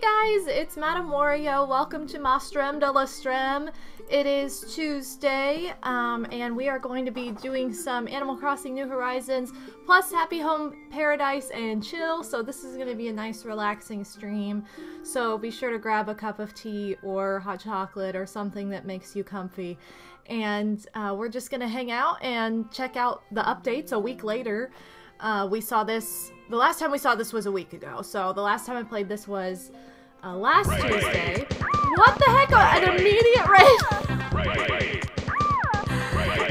guys, it's Madame Wario. Welcome to Mastrem de la Strem. It is Tuesday, um, and we are going to be doing some Animal Crossing New Horizons, plus Happy Home Paradise and Chill. So this is going to be a nice relaxing stream. So be sure to grab a cup of tea or hot chocolate or something that makes you comfy. And uh, we're just going to hang out and check out the updates a week later. Uh, we saw this, the last time we saw this was a week ago. So the last time I played this was uh, last Tuesday. What the heck? An immediate raid!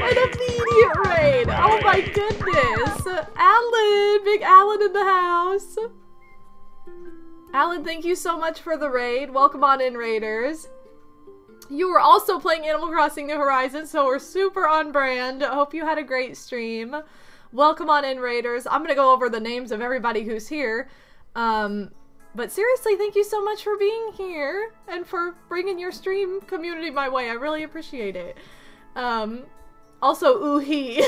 An immediate raid! Oh my goodness! Alan! Big Alan in the house! Alan, thank you so much for the raid. Welcome on in, Raiders. You were also playing Animal Crossing New Horizons, so we're super on brand. Hope you had a great stream. Welcome on in, Raiders. I'm gonna go over the names of everybody who's here. Um, but seriously, thank you so much for being here and for bringing your stream community my way. I really appreciate it. Um, also, ooh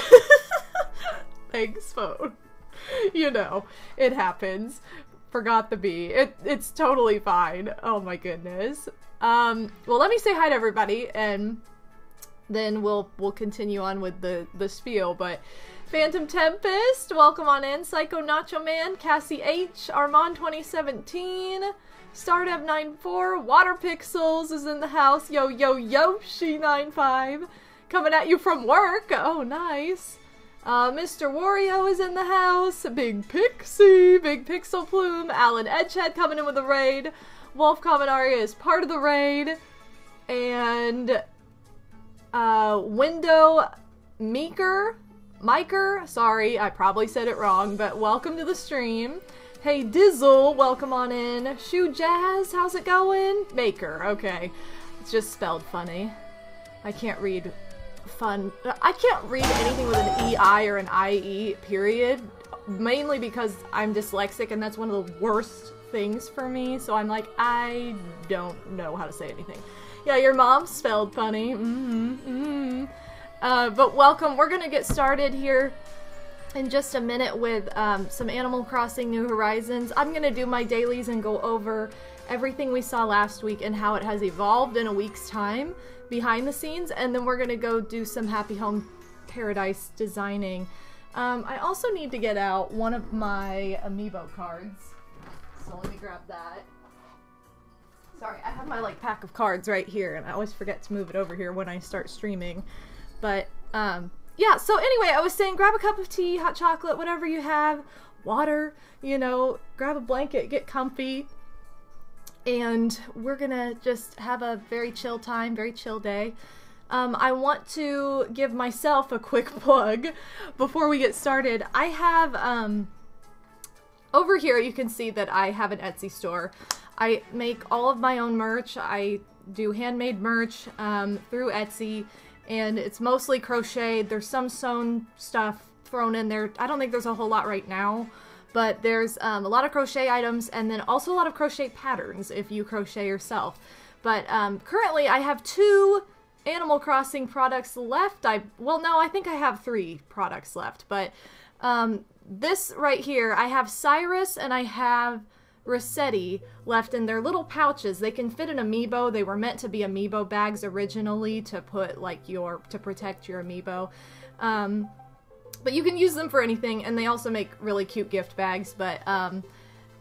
Thanks, phone. You know, it happens. Forgot the B. It, it's totally fine. Oh my goodness. Um, well, let me say hi to everybody and then we'll we'll continue on with the the spiel. But Phantom Tempest, welcome on in. Psycho Nacho Man, Cassie H, Armand 2017, Stardev94, Water Pixels is in the house. Yo Yo yo, Yoshi95, coming at you from work. Oh, nice. Uh, Mr. Wario is in the house. Big Pixie, Big Pixel Plume, Alan Edgehead coming in with a raid. Wolf Kaminaria is part of the raid. And uh, Window Meeker, Miker, sorry, I probably said it wrong, but welcome to the stream. Hey Dizzle, welcome on in. Shoe Jazz, how's it going? Maker, okay. It's just spelled funny. I can't read fun. I can't read anything with an EI or an IE, period. Mainly because I'm dyslexic and that's one of the worst things for me. So I'm like, I don't know how to say anything. Yeah, your mom spelled funny. Mm-hmm. Mm-hmm. Uh, but welcome. We're gonna get started here in just a minute with um, some Animal Crossing New Horizons. I'm gonna do my dailies and go over everything we saw last week and how it has evolved in a week's time behind the scenes, and then we're gonna go do some Happy Home Paradise designing. Um, I also need to get out one of my amiibo cards, so let me grab that. Sorry, I have my like pack of cards right here, and I always forget to move it over here when I start streaming. But um, yeah. So anyway, I was saying, grab a cup of tea, hot chocolate, whatever you have, water. You know, grab a blanket, get comfy, and we're gonna just have a very chill time, very chill day. Um, I want to give myself a quick plug before we get started. I have um, over here. You can see that I have an Etsy store. I make all of my own merch. I do handmade merch um, through Etsy, and it's mostly crocheted. There's some sewn stuff thrown in there. I don't think there's a whole lot right now, but there's um, a lot of crochet items, and then also a lot of crochet patterns if you crochet yourself. But um, currently, I have two Animal Crossing products left. I well, no, I think I have three products left, but um, this right here, I have Cyrus and I have Rossetti left in their little pouches. They can fit an amiibo. They were meant to be amiibo bags originally to put like your to protect your amiibo. Um, but you can use them for anything, and they also make really cute gift bags. But um,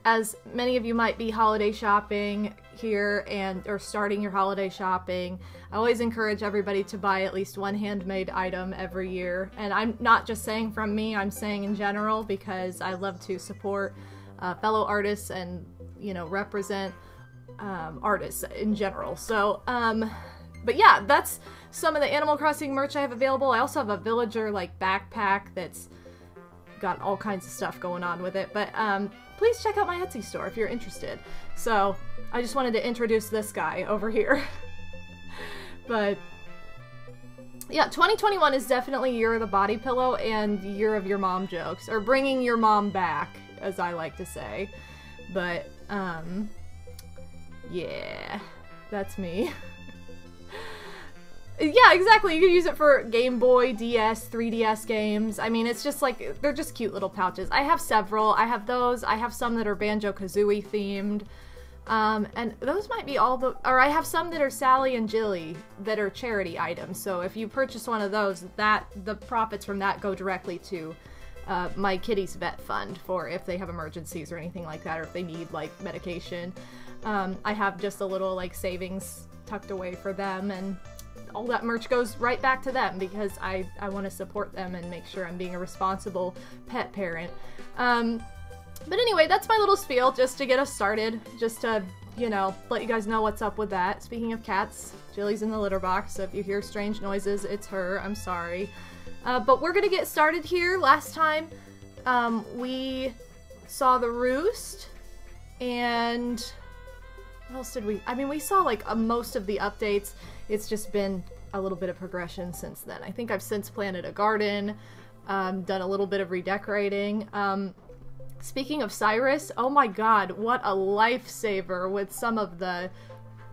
as many of you might be holiday shopping here and or starting your holiday shopping, I always encourage everybody to buy at least one handmade item every year. And I'm not just saying from me; I'm saying in general because I love to support uh, fellow artists and you know represent um, artists in general. So, um, but yeah, that's some of the Animal Crossing merch I have available. I also have a villager like backpack that's got all kinds of stuff going on with it. But um, please check out my Etsy store if you're interested. So I just wanted to introduce this guy over here. but yeah, 2021 is definitely year of the body pillow and year of your mom jokes, or bringing your mom back, as I like to say. But um, yeah, that's me. yeah, exactly. You could use it for Game Boy, DS, 3DS games. I mean, it's just like, they're just cute little pouches. I have several. I have those. I have some that are Banjo Kazooie themed. Um, and those might be all the, or I have some that are Sally and Jilly that are charity items. So if you purchase one of those, that the profits from that go directly to uh, my kitty's vet fund for if they have emergencies or anything like that, or if they need like medication. Um, I have just a little like savings tucked away for them, and all that merch goes right back to them because I, I want to support them and make sure I'm being a responsible pet parent. Um, but anyway, that's my little spiel just to get us started, just to, you know, let you guys know what's up with that. Speaking of cats, Jilly's in the litter box, so if you hear strange noises, it's her. I'm sorry. Uh, but we're gonna get started here. Last time, um, we saw the roost, and what else did we? I mean, we saw like uh, most of the updates. It's just been a little bit of progression since then. I think I've since planted a garden, um, done a little bit of redecorating. Um, speaking of Cyrus, oh my god, what a lifesaver with some of the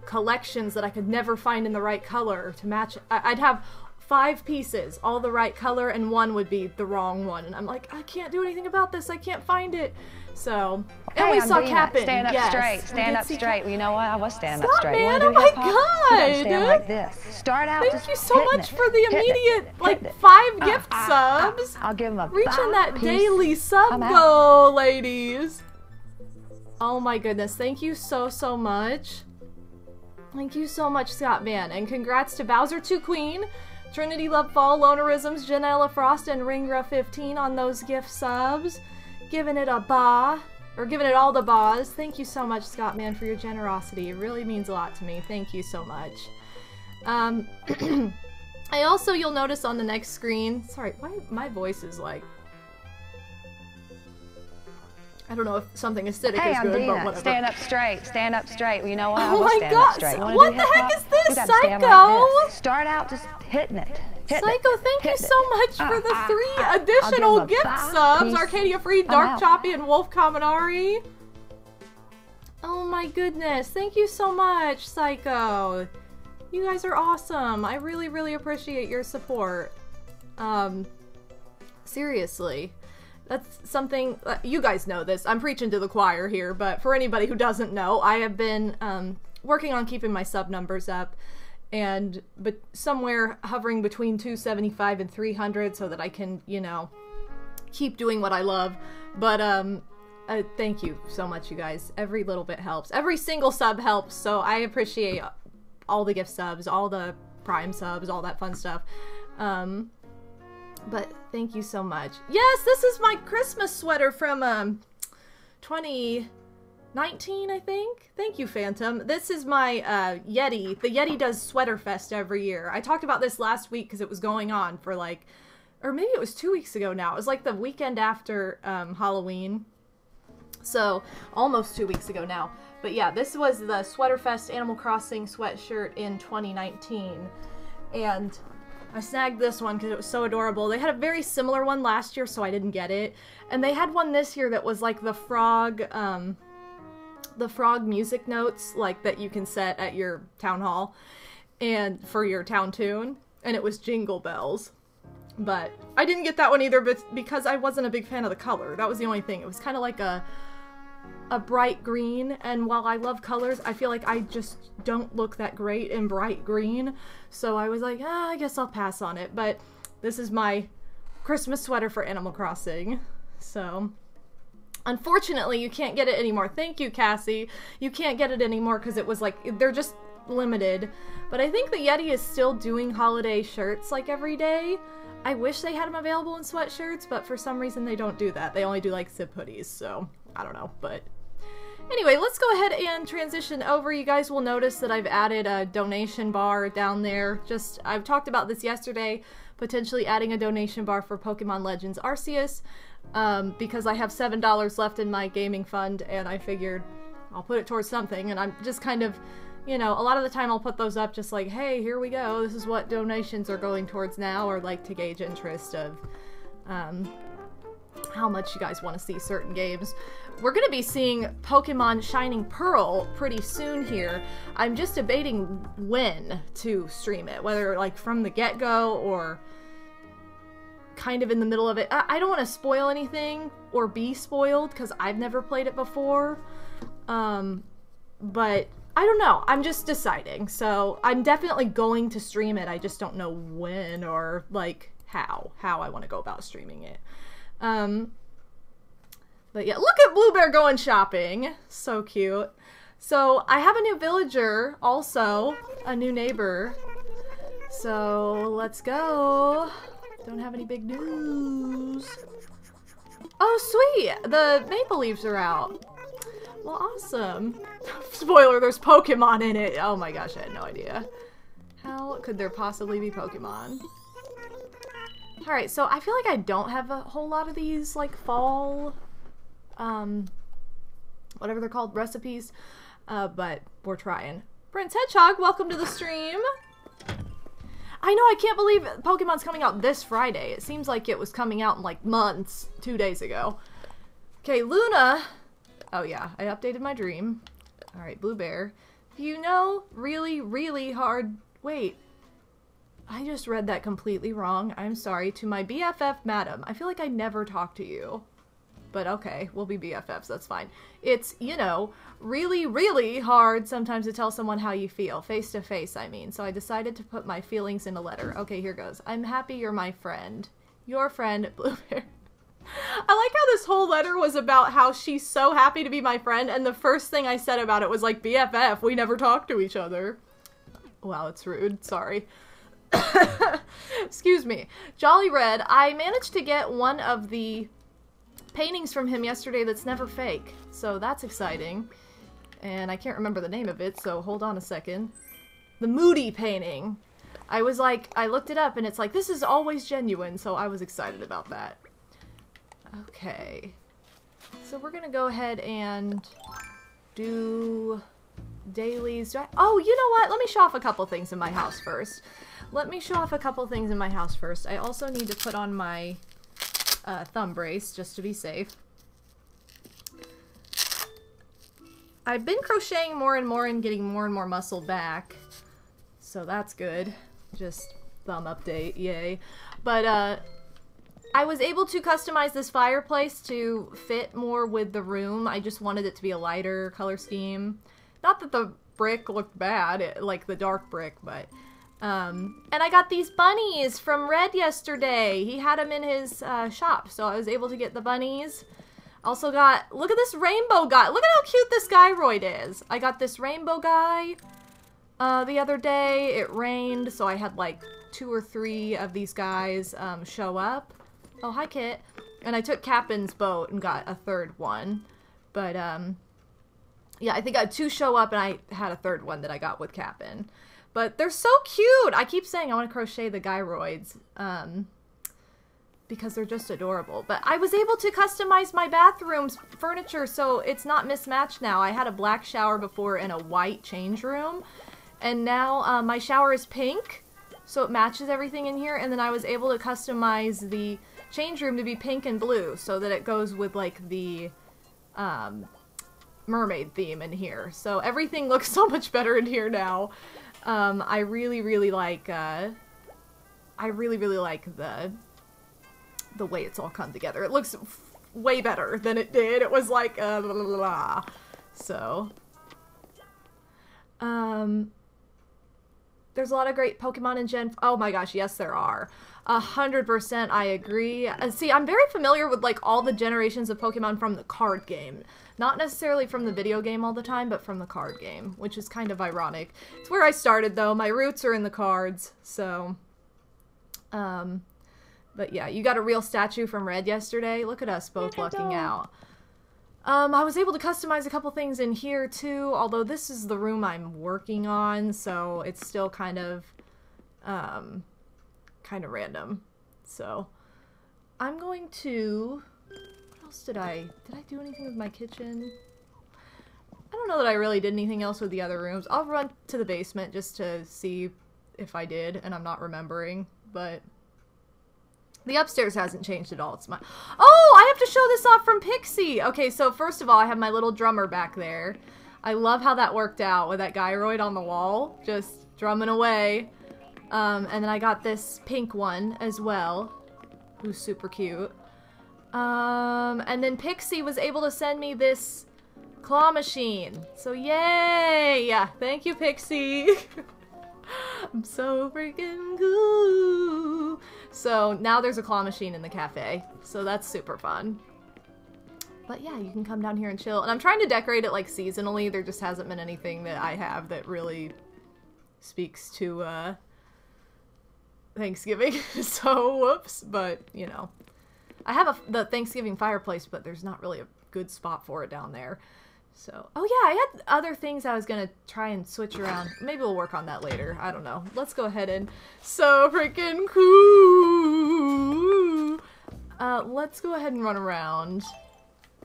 collections that I could never find in the right color to match. I'd have five pieces, all the right color, and one would be the wrong one. And I'm like, I can't do anything about this. I can't find it. So, and hey, we I'm saw. Cap'n. Stand up yes. straight. Stand up straight. Well, you know what? I was standing Stop, up straight. man. Oh my? God. stand like this. Start out Thank you so much it. for the it. immediate, like, five Uh, gift uh, uh, subs. I'll give them a Reaching that five-piece daily sub goal, ladies. Oh my goodness. Thank you so, so much. Thank you so much, Scott Van. And congrats to Bowser2 Queen, Trinity Love Fall, Lonerisms, Janella Frost, and Ringra15 on those gift subs. Giving it a ba. Or giving it all the bas. Thank you so much, Scott Man, for your generosity. It really means a lot to me. Thank you so much. Um, I also, you'll notice on the next screen, sorry, why my voice is like, I don't know if something acidic Hey, is I'm good, but Dina. whatever. Stand up straight. Stand up straight. You know what? Oh my God, up straight. You what the heck is this, stand like Psycho? this. Start out just hitting it. Hitting Psycho, it. thank you so much for the uh, three uh, additional gift subs. piece. Arcadia Free, Dark. Choppy, and Wolf Kaminari. Oh my goodness. Thank you so much, Psycho. You guys are awesome. I really, really appreciate your support. Um, seriously. That's something, uh, you guys know this. I'm preaching to the choir here, but for anybody who doesn't know, I have been um, working on keeping my sub numbers up and but somewhere hovering between 275 and 300 so that I can, you know, keep doing what I love. But um uh, thank you so much you guys. Every little bit helps. Every single sub helps. So I appreciate all the gift subs, all the prime subs, all that fun stuff. Um but thank you so much. Yes, this is my Christmas sweater from um 2019, I think. Thank you, Phantom. This is my uh, Yetee. The Yetee does Sweater Fest every year. I talked about this last week because it was going on for like, or maybe it was two weeks ago now. It was like the weekend after um, Halloween. So almost two weeks ago now. But yeah, this was the Sweater Fest Animal Crossing sweatshirt in 2019. And I snagged this one because it was so adorable. They had a very similar one last year, so I didn't get it. And they had one this year that was like the frog, um, the frog music notes, like that you can set at your town hall and for your town tune. And it was Jingle Bells. But I didn't get that one either but because I wasn't a big fan of the color. That was the only thing. It was kind of like a a bright green and while I love colors, I feel like I just don't look that great in bright green. So I was like, ah, I guess I'll pass on it. But this is my Christmas sweater for Animal Crossing. So unfortunately, you can't get it anymore. Thank you, Cassie. You can't get it anymore because it was like they're just limited. But I think the Yetee is still doing holiday shirts like every day. I wish they had them available in sweatshirts, but for some reason they don't do that. They only do like zip hoodies, so I don't know. But anyway, let's go ahead and transition over. You guys will notice that I've added a donation bar down there. Just I've talked about this yesterday, potentially adding a donation bar for Pokemon Legends Arceus. Um, because I have seven dollars left in my gaming fund, and I figured I'll put it towards something. And I'm just kind of, you know, a lot of the time I'll put those up just like, hey, here we go. This is what donations are going towards now, or like to gauge interest of um, how much you guys want to see certain games. We're going to be seeing Pokemon Shining Pearl pretty soon here. I'm just debating when to stream it, whether like from the get-go or kind of in the middle of it. I, I don't want to spoil anything or be spoiled because I've never played it before. Um, but I don't know. I'm just deciding. So I'm definitely going to stream it. I just don't know when or like how how I want to go about streaming it. Um, but yeah, look at Bluebear going shopping. So cute. So I have a new villager, also a new neighbor. So let's go. Don't have any big news. Oh, sweet! The maple leaves are out. Well, awesome. Spoiler, there's Pokemon in it. Oh my gosh, I had no idea. How could there possibly be Pokemon? Alright, so I feel like I don't have a whole lot of these, like, fall, um, whatever they're called, recipes, uh, but we're trying. Prince Hedgehog, welcome to the stream! I know, I can't believe Pokemon's coming out this Friday. It seems like it was coming out in, like, months, two days ago. Okay, Luna. Oh, yeah, I updated my dream. Alright, Bluebear. You know, really, really hard... Wait, I just read that completely wrong. I'm sorry. To my BFF, madam. I feel like I never talk to you. But okay, we'll be BFFs, that's fine. It's, you know, really, really hard sometimes to tell someone how you feel. Face to face, I mean. So I decided to put my feelings in a letter. Okay, here goes. I'm happy you're my friend. Your friend, Bluebear. I like how this whole letter was about how she's so happy to be my friend, and the first thing I said about it was like, BFF, we never talk to each other. Wow, it's rude. Sorry. Excuse me. Jolly Red, I managed to get one of the paintings from him yesterday that's never fake. So that's exciting. And I can't remember the name of it, so hold on a second. The Moody painting. I was like, I looked it up and it's like, this is always genuine, so I was excited about that. Okay. So we're gonna go ahead and do dailies. Do I oh, you know what? Let me show off a couple things in my house first. Let me show off a couple things in my house first. I also need to put on my uh, thumb brace just to be safe. I've been crocheting more and more and getting more and more muscle back. So that's good. Just thumb update, yay. But uh, I was able to customize this fireplace to fit more with the room. I just wanted it to be a lighter color scheme. Not that the brick looked bad, it, like the dark brick, but um, and I got these bunnies from Redd yesterday. He had them in his uh, shop, so I was able to get the bunnies. Also got, look at this rainbow guy. Look at how cute this Gyroid is. I got this rainbow guy uh, the other day. It rained, so I had like two or three of these guys um, show up. Oh, hi, Kit. And I took Kapp'n's boat and got a third one. But, um, yeah, I think I had two show up and I had a third one that I got with Captain. But they're so cute. I keep saying I want to crochet the gyroids um, because they're just adorable. But I was able to customize my bathroom's furniture so it's not mismatched now. I had a black shower before and a white change room. And now uh, my shower is pink, so it matches everything in here. And then I was able to customize the change room to be pink and blue so that it goes with like the um, mermaid theme in here. So everything looks so much better in here now. Um, I really, really like, uh, I really, really like the, the way it's all come together. It looks way better than it did. It was like, uh, blah, blah, blah. so, um, there's a lot of great Pokemon in Gen, oh my gosh, yes there are. A hundred percent I agree. Uh, see, I'm very familiar with like all the generations of Pokemon from the card game. Not necessarily from the video game all the time, but from the card game, which is kind of ironic. It's where I started, though. My roots are in the cards, so... Um, but yeah, you got a real statue from Redd yesterday. Look at us both lucking out. Um, I was able to customize a couple things in here, too, although this is the room I'm working on, so it's still kind of, um, kind of random. So, I'm going to else did I... Did I do anything with my kitchen? I don't know that I really did anything else with the other rooms. I'll run to the basement just to see if I did, and I'm not remembering, but... The upstairs hasn't changed at all. It's my... Oh, I have to show this off from Pixie! Okay, so first of all, I have my little drummer back there. I love how that worked out with that gyroid on the wall, just drumming away. Um, and then I got this pink one as well, who's super cute. Um, and then Pixie was able to send me this claw machine. So yay! Yeah, thank you, Pixie. I'm so freaking cool. So now there's a claw machine in the cafe. So that's super fun. But yeah, you can come down here and chill. And I'm trying to decorate it like seasonally. There just hasn't been anything that I have that really speaks to uh, Thanksgiving. so whoops. But you know, I have a, the Thanksgiving fireplace, but there's not really a good spot for it down there. So, oh yeah, I had other things I was gonna try and switch around. Maybe we'll work on that later. I don't know. Let's go ahead and so freaking cool. Uh, let's go ahead and run around.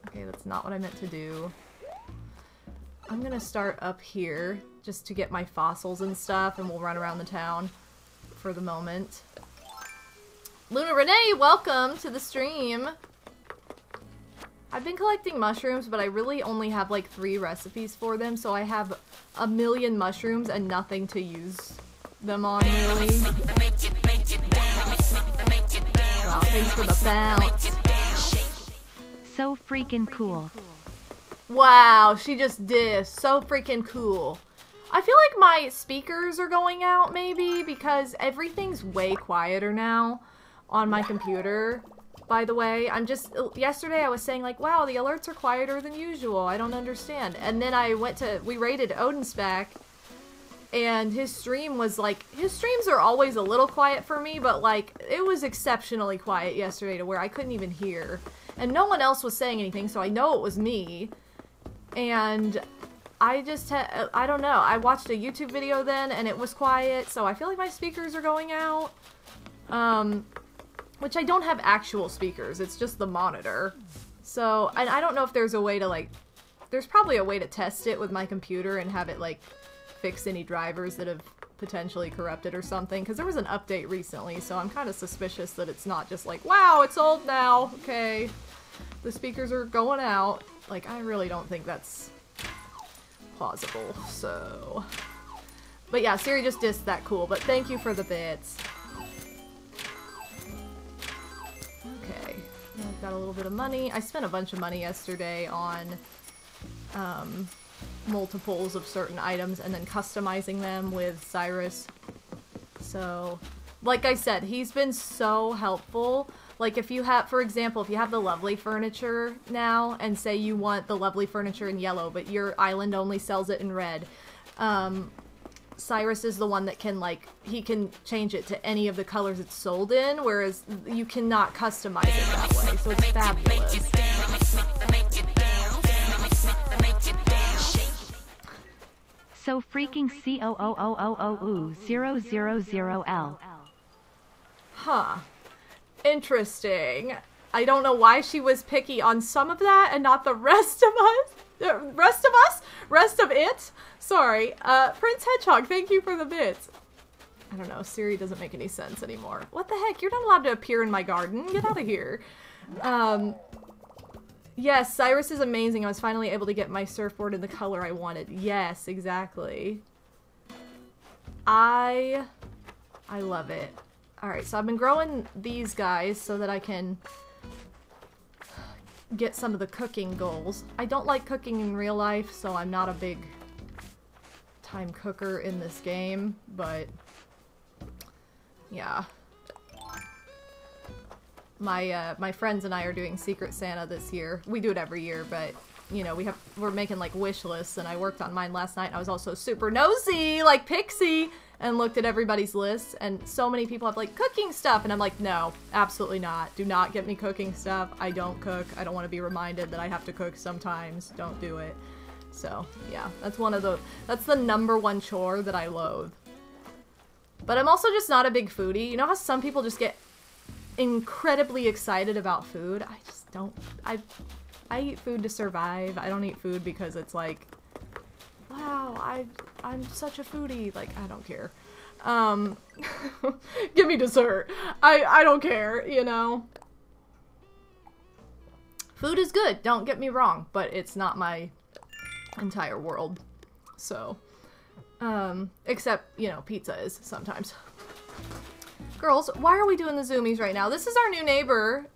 Okay, that's not what I meant to do. I'm gonna start up here just to get my fossils and stuff, and we'll run around the town for the moment. Luna Renee, welcome to the stream. I've been collecting mushrooms, but I really only have like three recipes for them, so I have a million mushrooms and nothing to use them on, really. Wow, thanks for the bounce. So freaking cool. Wow, she just did. So freaking cool. I feel like my speakers are going out, maybe, because everything's way quieter now on my computer by the way. I'm just, yesterday I was saying like, wow, the alerts are quieter than usual. I don't understand. And then I went to, we raided back, and his stream was like, his streams are always a little quiet for me, but like, it was exceptionally quiet yesterday to where I couldn't even hear. And no one else was saying anything, so I know it was me. And I just I don't know, I watched a YouTube video then, and it was quiet, so I feel like my speakers are going out. Um, which I don't have actual speakers, it's just the monitor. So, and I don't know if there's a way to like, there's probably a way to test it with my computer and have it like fix any drivers that have potentially corrupted or something, because there was an update recently, so I'm kind of suspicious that it's not just like, wow, it's old now, okay, the speakers are going out. Like, I really don't think that's plausible, so... But yeah, Siri just dissed that cool, but thank you for the bits. Got a little bit of money. I spent a bunch of money yesterday on um, multiples of certain items and then customizing them with Cyrus. So, like I said, he's been so helpful. Like if you have, for example, if you have the lovely furniture now and say you want the lovely furniture in yellow, but your island only sells it in red, um, Cyrus is the one that can like he can change it to any of the colors it's sold in, whereas you cannot customize it that way. So it's fabulous. So freaking C O O O O O O zero zero zero L. Huh. Interesting. I don't know why she was picky on some of that and not the rest of us. The rest of us? Rest of it? Sorry. Uh, Prince Hedgehog, thank you for the bits. I don't know, Siri doesn't make any sense anymore. What the heck? You're not allowed to appear in my garden. Get out of here. Um, yes, Cyrus is amazing. I was finally able to get my surfboard in the color I wanted. Yes, exactly. I... I love it. Alright, so I've been growing these guys so that I can get some of the cooking goals. I don't like cooking in real life, so I'm not a big time cooker in this game, but yeah. My uh, my friends and I are doing Secret Santa this year. We do it every year, but you know, we have we're making like wish lists and I worked on mine last night. I was also super nosy like Pixie and looked at everybody's lists and so many people have like cooking stuff and I'm like, no, absolutely not. Do not get me cooking stuff. I don't cook. I don't want to be reminded that I have to cook sometimes. Don't do it. So, yeah, that's one of the that's the number one chore that I loathe. But I'm also just not a big foodie. You know how some people just get incredibly excited about food. I just don't. I I eat food to survive. I don't eat food because it's like, wow, I I'm such a foodie. Like I don't care. Um, give me dessert. I I don't care. You know. Food is good. Don't get me wrong, but it's not my entire world. So, um, except you know, pizza is sometimes. Girls, why are we doing the zoomies right now? This is our new neighbor.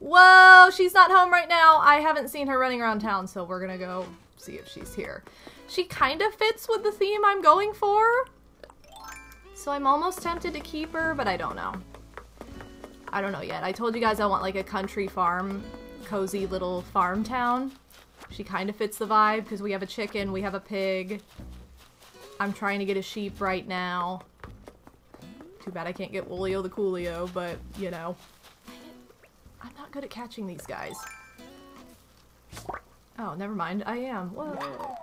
Whoa, she's not home right now. I haven't seen her running around town, so we're gonna go see if she's here. She kind of fits with the theme I'm going for. So I'm almost tempted to keep her, but I don't know. I don't know yet. I told you guys I want like a country farm, cozy little farm town. She kind of fits the vibe because we have a chicken, we have a pig. I'm trying to get a sheep right now. Too bad I can't get Woolio the Coolio, but, you know. I'm not good at catching these guys. Oh, never mind. I am. Whoa.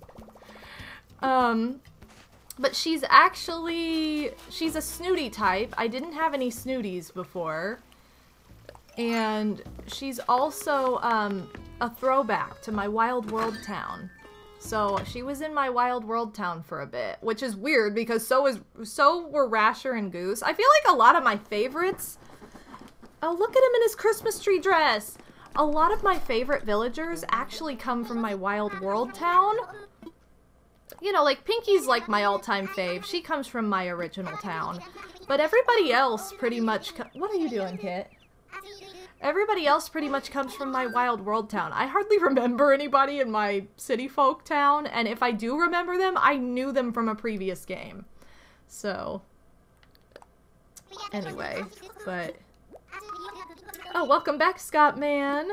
um, but she's actually, she's a snooty type. I didn't have any snooties before. And she's also um, a throwback to my Wild World town. So she was in my Wild World town for a bit, which is weird because so is so were Rasher and Goose. I feel like a lot of my favorites. Oh, look at him in his Christmas tree dress. A lot of my favorite villagers actually come from my Wild World town. You know, like Pinky's like my all-time fave. She comes from my original town. But everybody else pretty much What are you doing, Kit? Everybody else pretty much comes from my Wild World town. I hardly remember anybody in my City Folk town, and if I do remember them, I knew them from a previous game. So, anyway, but... Oh, welcome back, Scott Man!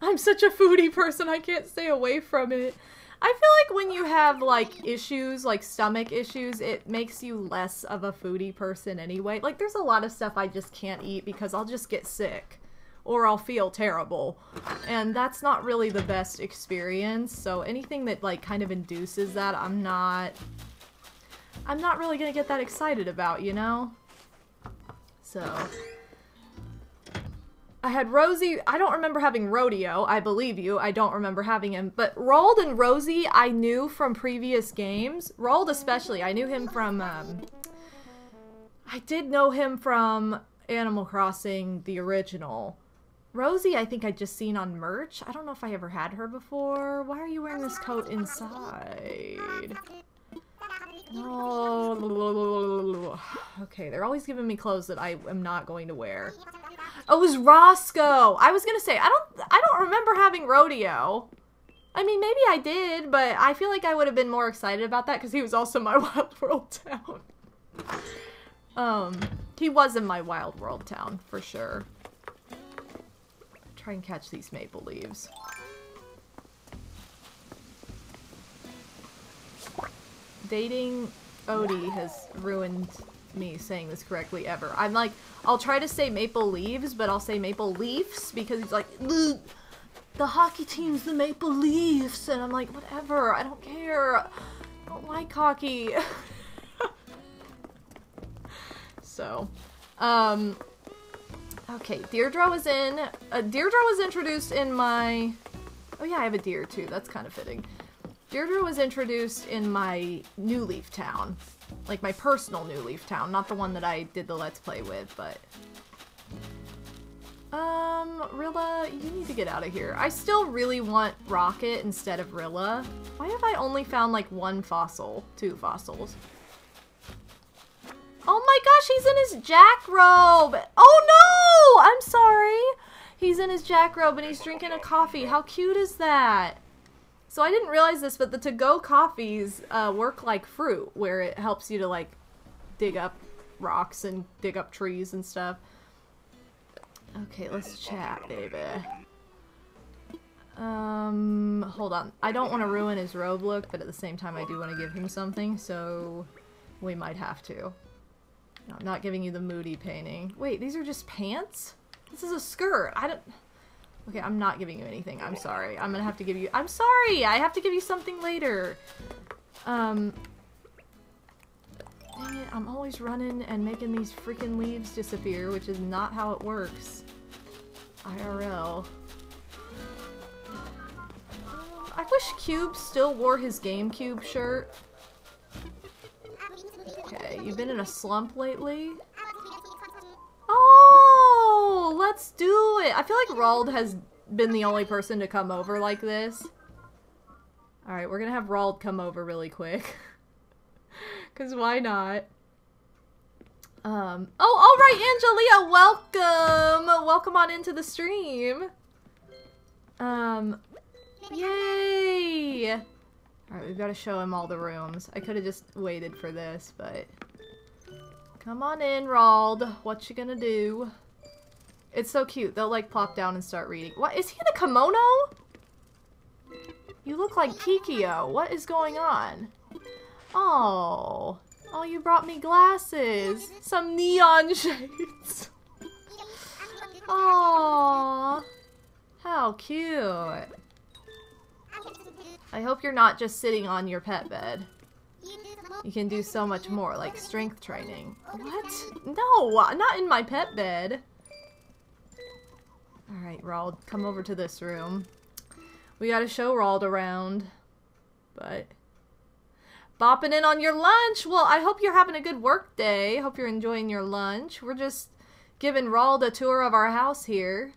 I'm such a foodie person, I can't stay away from it. I feel like when you have like issues, like stomach issues, it makes you less of a foodie person anyway. Like there's a lot of stuff I just can't eat because I'll just get sick or I'll feel terrible. And that's not really the best experience. So anything that like kind of induces that, I'm not I'm not really going to get that excited about, you know? So I had Rosie. I don't remember having Rodeo. I believe you. I don't remember having him. But Roald and Rosie, I knew from previous games. Roald especially. I knew him from. Um, I did know him from Animal Crossing, the original. Rosie, I think I'd just seen on merch. I don't know if I ever had her before. Why are you wearing this coat inside? Okay, they're always giving me clothes that I am not going to wear. Oh, it was Roscoe. I was gonna say I don't I don't remember having rodeo. I mean, maybe I did, but I feel like I would have been more excited about that because he was also my Wild World town. um, he was in my Wild World town for sure. Try and catch these maple leaves. Dating Odie has ruined me saying this correctly ever. I'm like, I'll try to say Maple Leaves, but I'll say Maple Leafs because he's like, the, hockey team's the Maple Leafs. And I'm like, whatever, I don't care. I don't like hockey. so, um, okay, Deirdre was in, uh, Deirdre was introduced in my, oh yeah, I have a deer too, that's kind of fitting. Deirdre was introduced in my New Leaf town. Like my personal New Leaf town, not the one that I did the Let's Play with, but... Um, Rilla, you need to get out of here. I still really want Rocket instead of Rilla. Why have I only found like one fossil? Two fossils. Oh my gosh, he's in his jack robe! Oh no! I'm sorry! He's in his jack robe and he's drinking a coffee. How cute is that? So I didn't realize this, but the to-go coffees uh, work like fruit, where it helps you to like dig up rocks and dig up trees and stuff. Okay, let's chat, baby. Um, hold on. I don't want to ruin his robe look, but at the same time I do want to give him something, so we might have to. No, I'm not giving you the moody painting. Wait, these are just pants? This is a skirt. I don't... Okay, I'm not giving you anything. I'm sorry. I'm gonna have to give you- I'm sorry! I have to give you something later. Um... Dang it, I'm always running and making these freaking leaves disappear, which is not how it works. IRL. I wish Cube still wore his GameCube shirt. Okay, you've been in a slump lately? Oh, let's do it. I feel like Roald has been the only person to come over like this. Alright, we're gonna have Roald come over really quick. Because why not? Um, oh, alright, Angelia, welcome! Welcome on into the stream. Um, yay! Alright, we've got to show him all the rooms. I could have just waited for this, but... Come on in, Roald. What you gonna do? It's so cute. They'll, like, plop down and start reading. What? Is he in a kimono? You look like Kikyo. What is going on? Oh. Oh, you brought me glasses. Some neon shades. Oh. How cute. I hope you're not just sitting on your pet bed. You can do so much more, like strength training. What? No, not in my pet bed. Alright, Roald, come over to this room. We gotta show Roald around. But... Bopping in on your lunch! Well, I hope you're having a good work day. Hope you're enjoying your lunch. We're just giving Roald a tour of our house here.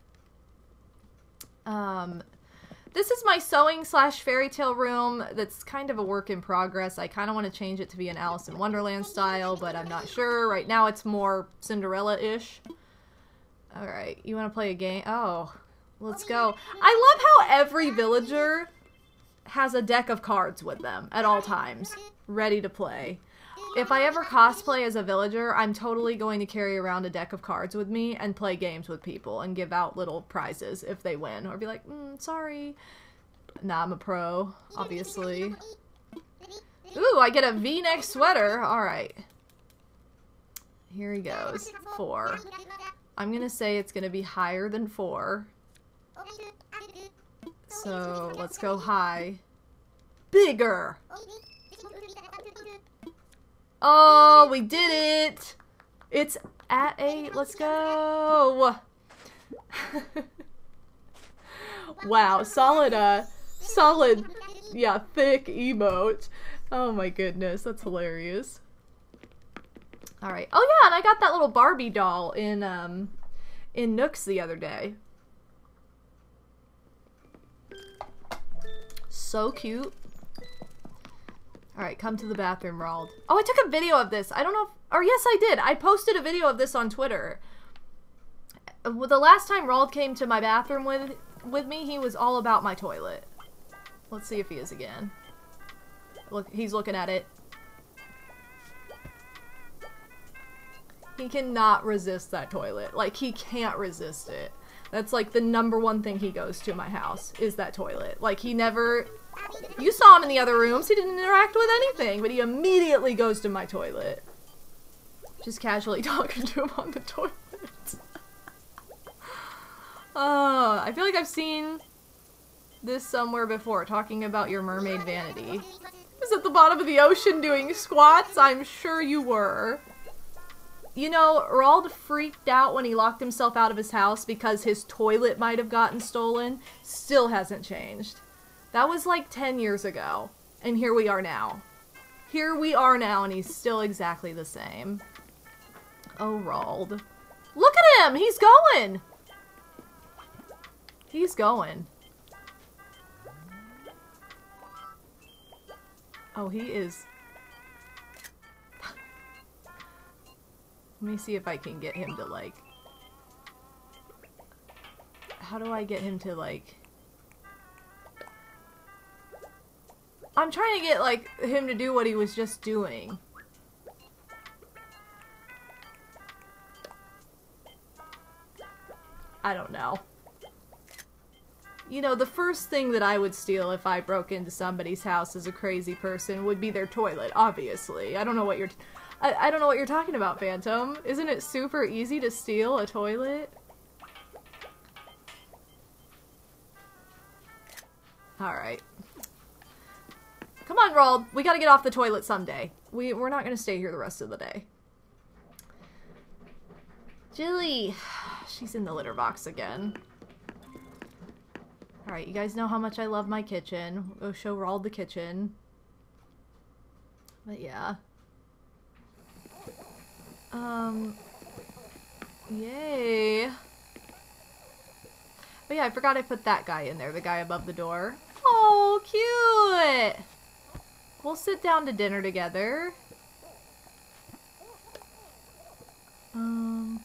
Um, this is my sewing slash fairy tale room that's kind of a work in progress. I kind of want to change it to be an Alice in Wonderland style, but I'm not sure. Right now it's more Cinderella-ish. Alright, you want to play a game? Oh, let's go. I love how every villager has a deck of cards with them at all times, ready to play. If I ever cosplay as a villager, I'm totally going to carry around a deck of cards with me and play games with people and give out little prizes if they win. Or be like, mm, sorry. Nah, I'm a pro, obviously. Ooh, I get a v-neck sweater. Alright. Here he goes. Four. I'm gonna say it's gonna be higher than four. So, let's go high. Bigger! Oh, we did it! It's at eight. Let's go! wow, solid, uh, solid, yeah, thick emote. Oh my goodness, that's hilarious. Alright. Oh yeah, and I got that little Barbie doll in, um, in Nooks the other day. So cute. Alright, come to the bathroom, Roald. Oh, I took a video of this. I don't know if... Or yes, I did. I posted a video of this on Twitter. The last time Roald came to my bathroom with with me, he was all about my toilet. Let's see if he is again. Look, he's looking at it. He cannot resist that toilet. Like, he can't resist it. That's like the number one thing he goes to my house is that toilet. Like, he never you saw him in the other rooms. He didn't interact with anything, but he immediately goes to my toilet. Just casually talking to him on the toilet. oh, I feel like I've seen this somewhere before, talking about your mermaid vanity. Was at the bottom of the ocean doing squats? I'm sure you were. You know, Roald freaked out when he locked himself out of his house because his toilet might have gotten stolen. Still hasn't changed. That was like 10 years ago. And here we are now. Here we are now, and he's still exactly the same. Oh, Roald. Look at him! He's going! He's going. Oh, he is... Let me see if I can get him to, like... How do I get him to, like... I'm trying to get, like, him to do what he was just doing. I don't know. You know, the first thing that I would steal if I broke into somebody's house as a crazy person would be their toilet, obviously. I don't know what you're... I, I don't know what you're talking about, Phantom. Isn't it super easy to steal a toilet? Alright. Come on, Roald. We gotta get off the toilet someday. We, we're not gonna stay here the rest of the day. Jilly. She's in the litter box again. Alright, you guys know how much I love my kitchen. We'll show Roald the kitchen. But yeah. Um. Yay. But yeah, I forgot I put that guy in there, the guy above the door. Oh, cute! We'll sit down to dinner together. Um.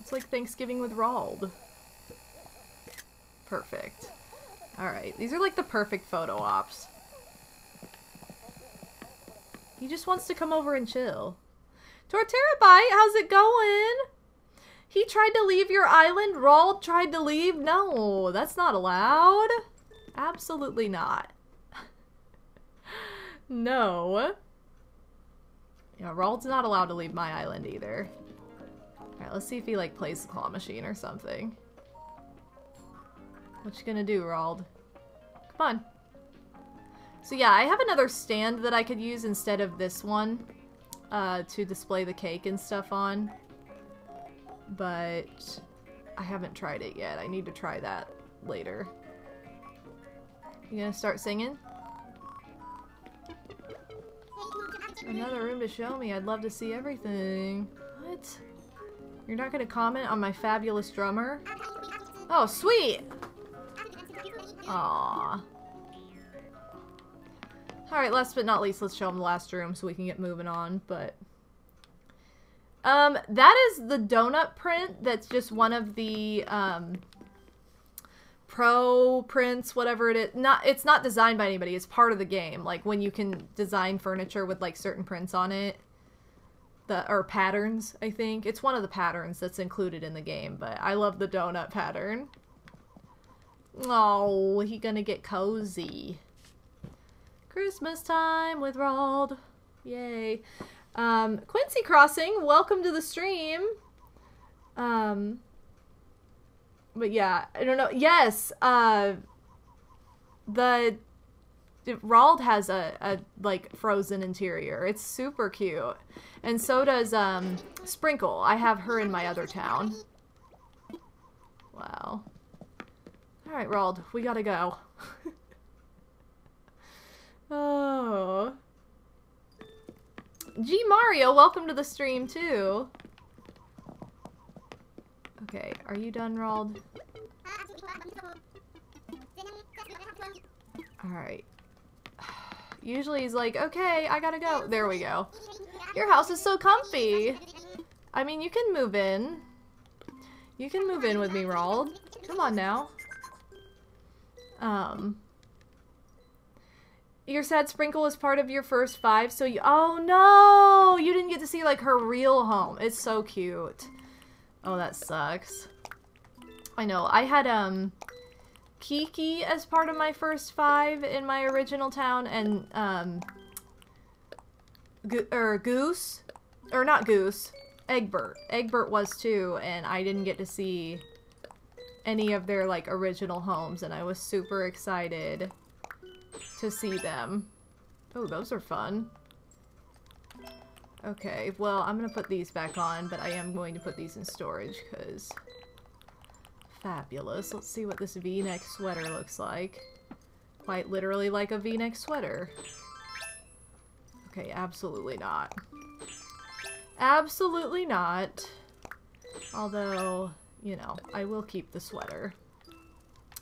It's like Thanksgiving with Roald. Perfect. Alright, these are like the perfect photo ops. He just wants to come over and chill. Torterra Bite, how's it going? He tried to leave your island. Roald tried to leave. No, that's not allowed. Absolutely not. no. Yeah, Roald's not allowed to leave my island either. Alright, let's see if he, like, plays the claw machine or something. What you gonna do, Roald? Come on. So yeah, I have another stand that I could use instead of this one uh, to display the cake and stuff on. But I haven't tried it yet. I need to try that later. You gonna start singing? Another room to show me. I'd love to see everything. What? You're not gonna comment on my fabulous drummer? Oh, sweet! Aww. Alright, last but not least, let's show them the last room so we can get moving on, but... Um, that is the donut print that's just one of the, um, pro prints, whatever it is. Not, it's not designed by anybody, it's part of the game. Like, when you can design furniture with, like, certain prints on it. The, or patterns, I think. It's one of the patterns that's included in the game, but I love the donut pattern. Oh, he gonna get cozy. Christmas time with Roald. Yay. Um, Quincy Crossing, welcome to the stream. Um, but yeah, I don't know. Yes, uh, the Roald has a, a like frozen interior. It's super cute, and so does um Sprinkle. I have her in my other town. Wow. All right, Roald, we gotta go. Oh. G Mario, welcome to the stream too. Okay, are you done, Roald? Alright. Usually he's like, okay, I gotta go. There we go. Your house is so comfy. I mean, you can move in. You can move in with me, Roald. Come on now. Um, your sad sprinkle is part of your first five, so you- Oh no! You didn't get to see, like, her real home. It's so cute. Oh, that sucks. I know. I had, um, Kiki as part of my first five in my original town, and, um, Go or Goose, or not Goose, Egbert. Egbert was too, and I didn't get to see any of their, like, original homes, and I was super excited to see them. Oh, those are fun. Okay, well, I'm gonna put these back on, but I am going to put these in storage, because... Fabulous. Let's see what this v-neck sweater looks like. Quite literally like a v-neck sweater. Okay, absolutely not. Absolutely not. Although, you know, I will keep the sweater.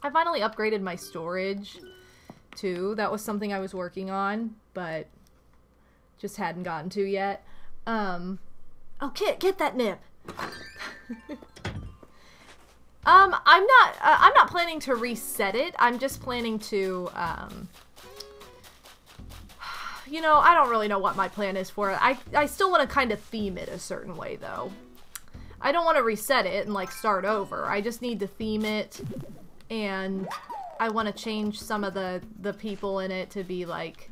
I finally upgraded my storage too. That was something I was working on, but just hadn't gotten to yet. Um, oh, Kit, get that nip. um, I'm not. Uh, I'm not planning to reset it. I'm just planning to. Um, you know, I don't really know what my plan is for it. I I still want to kind of theme it a certain way though. I don't want to reset it and like start over. I just need to theme it and I want to change some of the the people in it to be like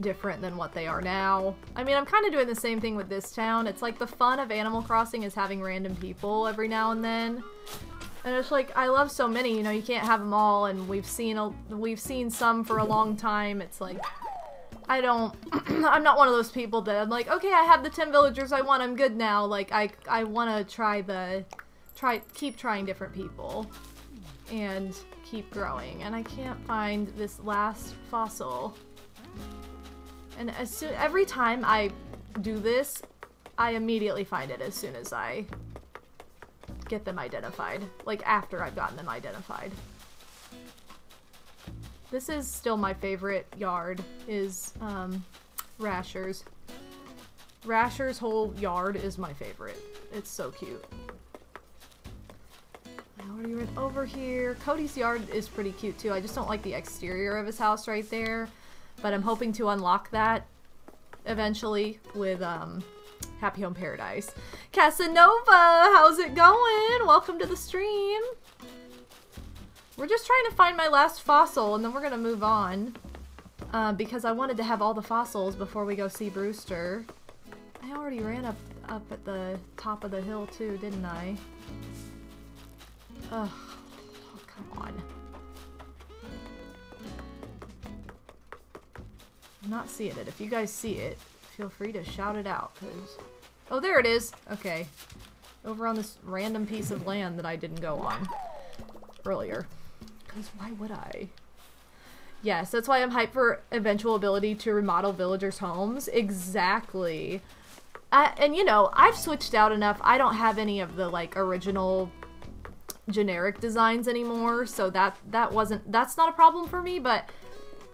different than what they are now. I mean, I'm kind of doing the same thing with this town. It's like the fun of Animal Crossing is having random people every now and then. And it's like I love so many, you know, you can't have them all, and we've seen a we've seen some for a long time. It's like I don't, I'm not one of those people that I'm like, okay, I have the ten villagers I want, I'm good now. Like I I want to try the, try keep trying different people, and keep growing. And I can't find this last fossil. And as soon every time I do this, I immediately find it as soon as I get them identified. Like, after I've gotten them identified. This is still my favorite yard, is, um, Rasher's. Rasher's whole yard is my favorite. It's so cute. Already went over here. Cody's yard is pretty cute too. I just don't like the exterior of his house right there. But I'm hoping to unlock that eventually with, um, Happy Home Paradise. Casanova, how's it going? Welcome to the stream. We're just trying to find my last fossil and then we're gonna move on. Uh, because I wanted to have all the fossils before we go see Brewster. I already ran up up at the top of the hill too, didn't I? Ugh. Oh, come on. I'm not seeing it. If you guys see it, feel free to shout it out, cause... Oh, there it is! Okay. Over on this random piece of land that I didn't go on earlier. Because why would I? Yes, that's why I'm hyped for eventual ability to remodel villagers' homes. Exactly. Uh, and you know, I've switched out enough. I don't have any of the like original generic designs anymore, so that that wasn't that's not a problem for me, but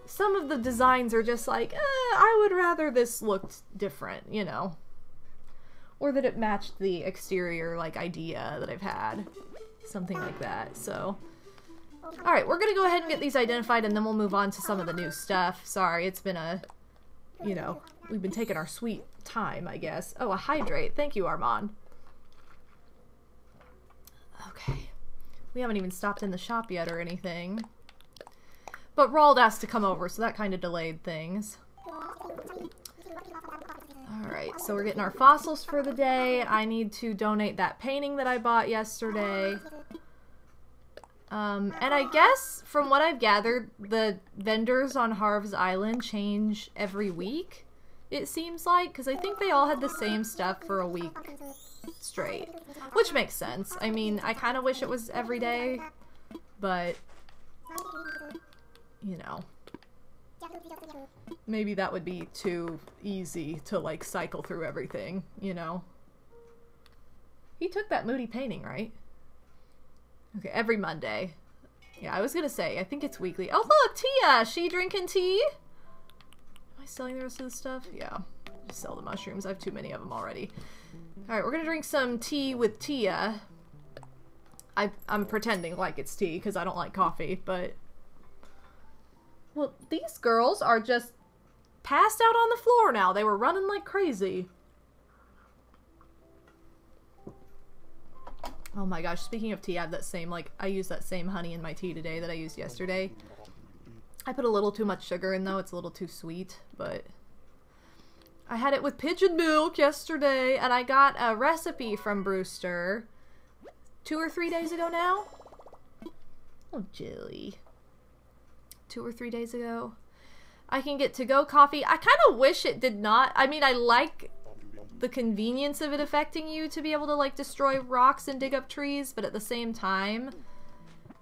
some of the designs are just like, eh, I would rather this looked different, you know. Or that it matched the exterior, like, idea that I've had. Something like that, so... Alright, we're gonna go ahead and get these identified and then we'll move on to some of the new stuff. Sorry, it's been a... You know, we've been taking our sweet time, I guess. Oh, a hydrate. Thank you, Armand. Okay. We haven't even stopped in the shop yet or anything. But Roald asked to come over, so that kind of delayed things. Alright, so we're getting our fossils for the day. I need to donate that painting that I bought yesterday. Um, and I guess, from what I've gathered, the vendors on Harv's Island change every week, it seems like, because I think they all had the same stuff for a week straight. Which makes sense. I mean, I kind of wish it was every day, but you know. Maybe that would be too easy to like cycle through everything, you know. He took that moody painting, right? Okay, every Monday. Yeah, I was gonna say, I think it's weekly. Oh look, Tia! She drinking tea? Am I selling the rest of the stuff? Yeah. Just sell the mushrooms. I have too many of them already. Alright, we're gonna drink some tea with Tia. I, I'm pretending like it's tea because I don't like coffee, but well, these girls are just passed out on the floor now. They were running like crazy. Oh my gosh, speaking of tea, I have that same, like, I use that same honey in my tea today that I used yesterday. I put a little too much sugar in though, it's a little too sweet, but... I had it with pigeon milk yesterday, and I got a recipe from Brewster two or three days ago now. Oh, Jilly two or three days ago. I can get to-go coffee. I kind of wish it did not. I mean, I like the convenience of it affecting you to be able to, like, destroy rocks and dig up trees, but at the same time,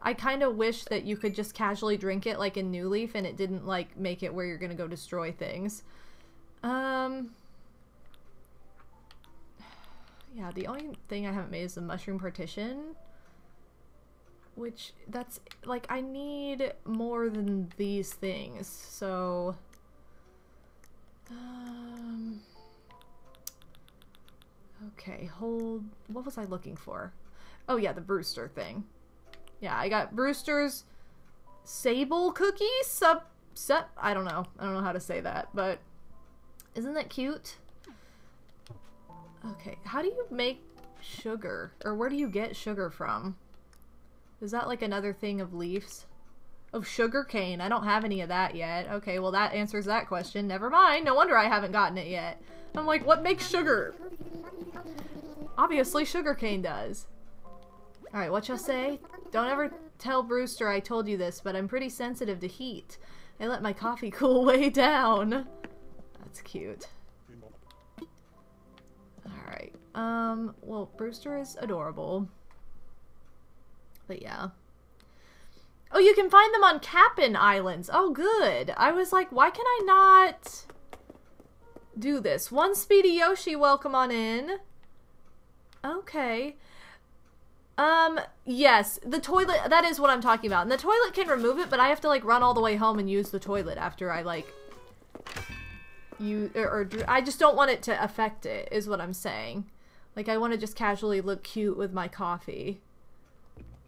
I kind of wish that you could just casually drink it, like in New Leaf, and it didn't, like, make it where you're gonna go destroy things. Um... Yeah, the only thing I haven't made is the mushroom partition. Which, that's, like, I need more than these things, so... Um... Okay, hold... What was I looking for? Oh yeah, the Brewster thing. Yeah, I got Brewster's Sable cookies? Sub... Sub... I don't know. I don't know how to say that, but... Isn't that cute? Okay, how do you make sugar? Or where do you get sugar from? Is that like another thing of leaves? Of sugar cane. I don't have any of that yet. Okay, well that answers that question. Never mind. No wonder I haven't gotten it yet. I'm like, what makes sugar? Obviously sugar cane does. Alright, what y'all say? Don't ever tell Brewster I told you this, but I'm pretty sensitive to heat. I let my coffee cool way down. That's cute. Alright. Um, well, Brewster is adorable. But yeah. Oh, you can find them on Kapp'n Islands. Oh, good. I was like, why can I not do this? One Speedy Yoshi, welcome on in. Okay. Um, yes, the toilet, that is what I'm talking about. And the toilet can remove it, but I have to, like, run all the way home and use the toilet after I, like, you, or, or I just don't want it to affect it, is what I'm saying. Like, I want to just casually look cute with my coffee.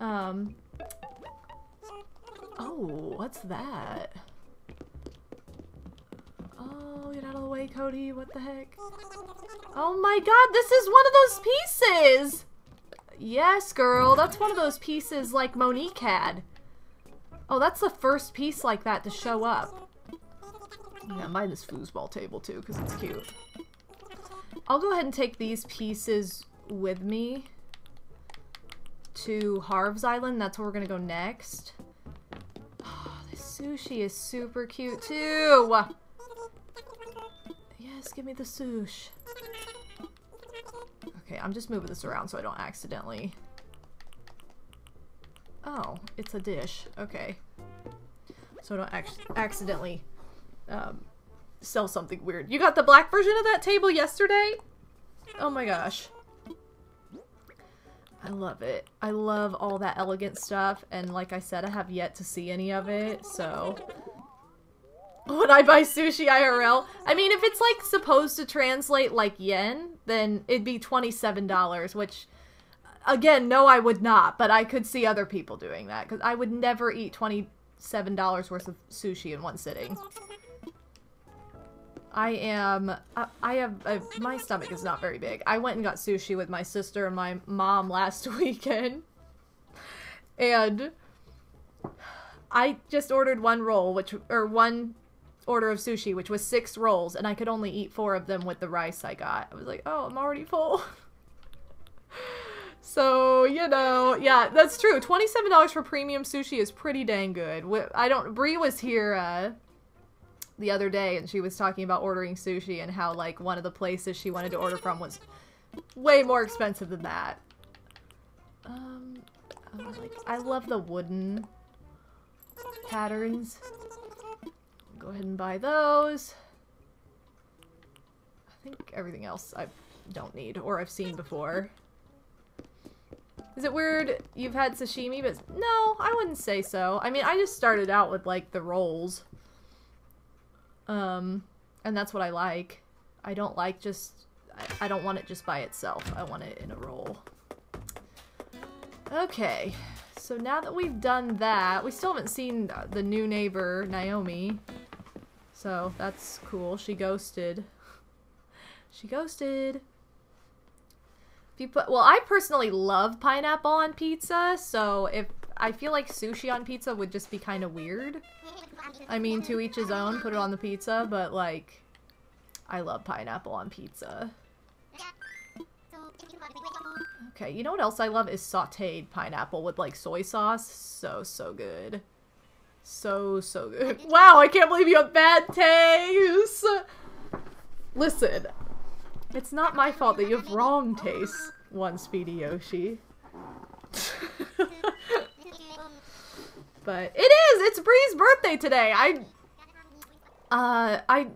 Um, oh, what's that? Oh, get out of the way, Cody. What the heck? Oh my god, this is one of those pieces! Yes, girl, that's one of those pieces like Monique had. Oh, that's the first piece like that to show up. Yeah, mine is foosball table too, because it's cute. I'll go ahead and take these pieces with me to Harv's Island. That's where we're gonna go next. Oh, sushi is super cute too. Yes, give me the sush. Okay, I'm just moving this around so I don't accidentally... Oh, it's a dish. Okay. So I don't ac accidentally um, sell something weird. You got the black version of that table yesterday? Oh my gosh. I love it. I love all that elegant stuff, and like I said, I have yet to see any of it, so... Would I buy sushi IRL? I mean, if it's like supposed to translate like yen, then it'd be $27, which again, no, I would not, but I could see other people doing that because I would never eat $27 worth of sushi in one sitting. I am, I, I have, I, my stomach is not very big. I went and got sushi with my sister and my mom last weekend. And I just ordered one roll, which, or one order of sushi, which was six rolls, and I could only eat four of them with the rice I got. I was like, oh, I'm already full. so, you know, yeah, that's true. $27 for premium sushi is pretty dang good. I don't, Brie was here, uh, the other day and she was talking about ordering sushi and how like one of the places she wanted to order from was way more expensive than that. Um, I, like, I love the wooden patterns. Go ahead and buy those. I think everything else I don't need or I've seen before. Is it weird you've had sashimi, but no, I wouldn't say so. I mean, I just started out with like the rolls. Um, and that's what I like. I don't like just, I, I don't want it just by itself. I want it in a roll. Okay, so now that we've done that, we still haven't seen the new neighbor, Naomi. So that's cool. She ghosted. She ghosted. If you put, well, I personally love pineapple on pizza, so if I feel like sushi on pizza would just be kind of weird. I mean, to each his own, put it on the pizza, but like, I love pineapple on pizza. Okay, you know what else I love is sauteed pineapple with like soy sauce. So, so good. So, so good. Wow, I can't believe you have bad taste! Listen, it's not my fault that you have wrong taste, one Speedy Yoshi. but it is! It's Bree's birthday today! I... Uh, I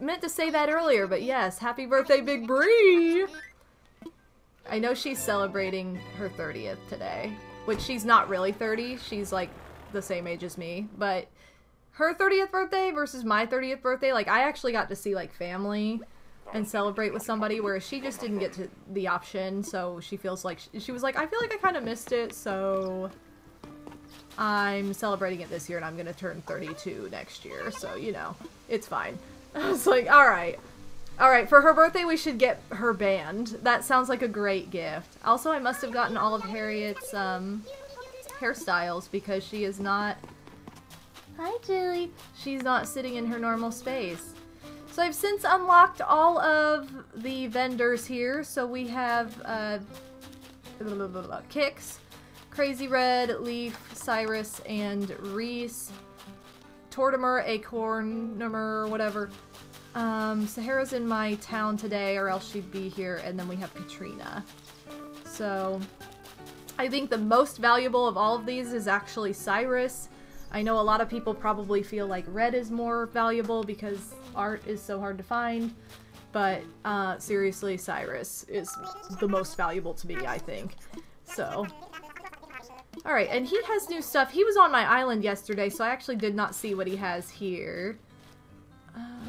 meant to say that earlier, but yes, happy birthday, Big Bree! I know she's celebrating her 30th today, which she's not really 30, she's like the same age as me, but her 30th birthday versus my 30th birthday, like I actually got to see like family and celebrate with somebody whereas she just didn't get to the option, so she feels like she, she was like I feel like I kind of missed it, so I'm celebrating it this year and I'm going to turn 32 next year, so you know, it's fine. I was like, all right. All right, for her birthday, we should get her band. That sounds like a great gift. Also, I must have gotten all of Harriet's um, hairstyles because she is not... Hi, Julie. She's not sitting in her normal space. So I've since unlocked all of the vendors here. So we have uh, blah, blah, blah, Kicks, Crazy Redd, Leif, Cyrus, and Reese. Tortimer, Acorn, Acornimer, whatever. Um, Sahara's in my town today, or else she'd be here, and then we have Katrina. So, I think the most valuable of all of these is actually Cyrus. I know a lot of people probably feel like Redd is more valuable because art is so hard to find, but uh, seriously, Cyrus is the most valuable to me, I think. So, alright, and he has new stuff. He was on my island yesterday, so I actually did not see what he has here. Um,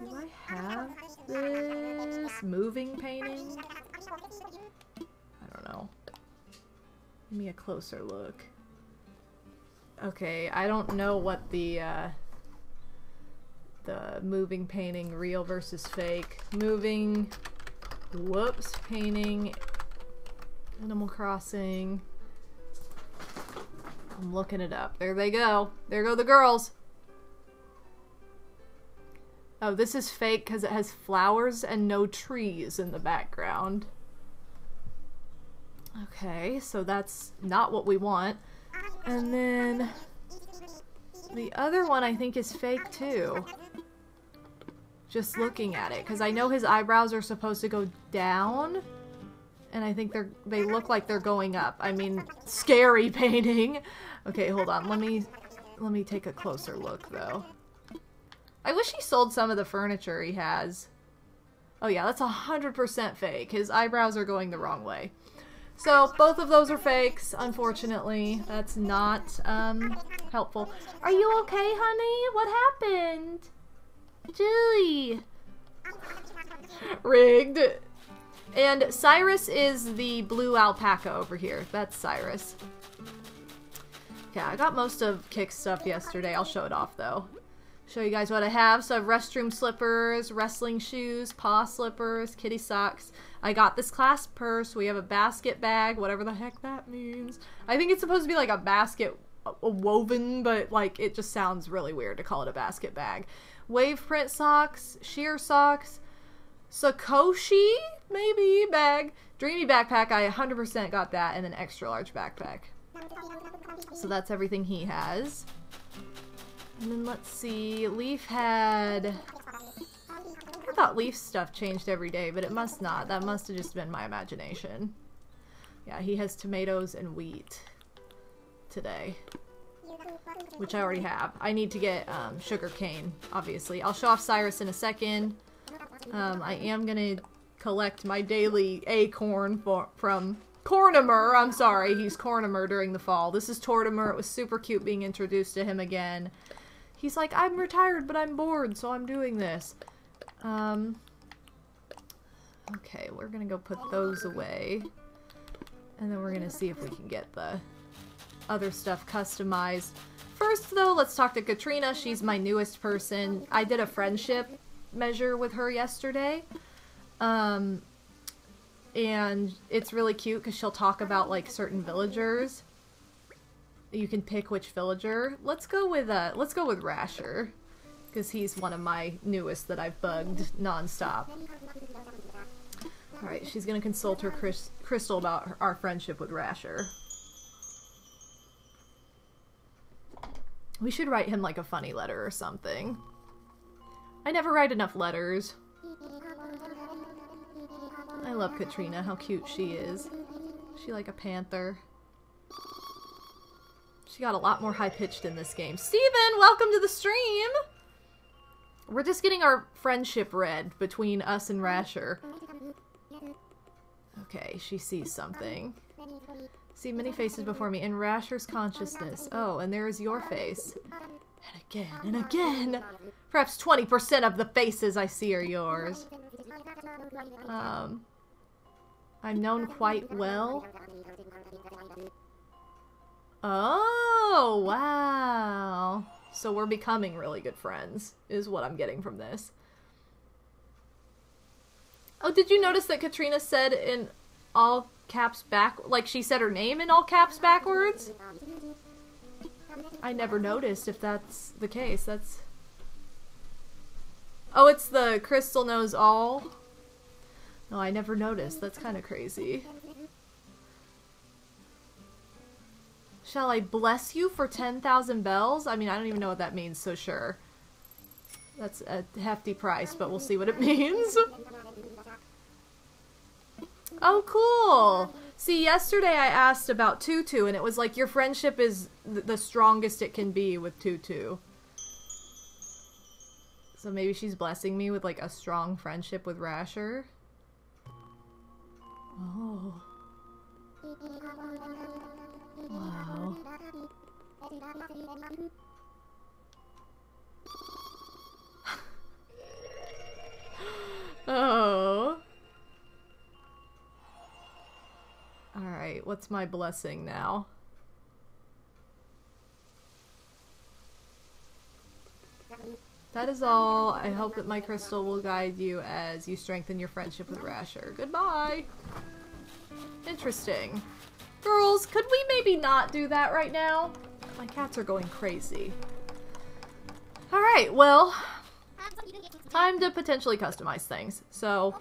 do I have this moving painting? I don't know. Give me a closer look. Okay, I don't know what the uh, the moving painting real versus fake. Moving whoops painting Animal Crossing. I'm looking it up. There they go. There go the girls. Oh, this is fake because it has flowers and no trees in the background. Okay, so that's not what we want. And then the other one I think is fake too. Just looking at it, because I know his eyebrows are supposed to go down, and I think they're they look like they're going up. I mean, scary painting. Okay, hold on. Let me let me take a closer look though. I wish he sold some of the furniture he has. Oh yeah, that's a hundred percent fake. His eyebrows are going the wrong way. So both of those are fakes, unfortunately. That's not um, helpful. Are you okay, honey? What happened? Julie. Rigged. And Cyrus is the blue alpaca over here. That's Cyrus. Yeah, I got most of Kick's stuff yesterday. I'll show it off, though. Show you guys what I have. So I have restroom slippers, wrestling shoes, paw slippers, kitty socks. I got this clasp purse. We have a basket bag, whatever the heck that means. I think it's supposed to be like a basket woven, but like it just sounds really weird to call it a basket bag. Wave print socks, sheer socks, Sakoshi, maybe, bag. Dreamy backpack, I 100% got that, and an extra large backpack. So that's everything he has. And then let's see, Leif had... I thought Leif stuff changed every day, but it must not. That must have just been my imagination. Yeah, he has tomatoes and wheat today. Which I already have. I need to get um, sugar cane, obviously. I'll show off Cyrus in a second. Um, I am going to collect my daily acorn for, from Cornimer. I'm sorry, he's Cornimer during the fall. This is Tortimer. It was super cute being introduced to him again. He's like, I'm retired, but I'm bored, so I'm doing this. Um, okay, we're gonna go put those away. And then we're gonna see if we can get the other stuff customized. First, though, let's talk to Katrina. She's my newest person. I did a friendship measure with her yesterday. Um, and it's really cute because she'll talk about, like, certain villagers. You can pick which villager. Let's go with, uh, let's go with Rasher. Because he's one of my newest that I've bugged nonstop. Alright, she's gonna consult her crystal about her, our friendship with Rasher. We should write him like a funny letter or something. I never write enough letters. I love Katrina, how cute she is. She like a panther. She got a lot more high-pitched in this game. Steven, welcome to the stream! We're just getting our friendship read between us and Rasher. Okay, she sees something. See many faces before me in Rasher's consciousness. Oh, and there is your face. And again, and again! Perhaps 20% of the faces I see are yours. Um, I'm known quite well. Oh, wow. So we're becoming really good friends, is what I'm getting from this. Oh, did you notice that Katrina said in all caps back, like she said her name in all caps backwards? I never noticed if that's the case. That's. Oh, it's the Crystal Knows All? No, I never noticed. That's kind of crazy. Shall I bless you for 10,000 bells? I mean, I don't even know what that means, so sure. That's a hefty price, but we'll see what it means. oh, cool! See, yesterday I asked about Tutu, and it was like your friendship is th the strongest it can be with Tutu. So maybe she's blessing me with like a strong friendship with Rasher. Oh. Wow. oh. Alright, what's my blessing now? That is all. I hope that my crystal will guide you as you strengthen your friendship with Rasher. Goodbye! Interesting. Girls, could we maybe not do that right now? My cats are going crazy. Alright, well, time to potentially customize things. So,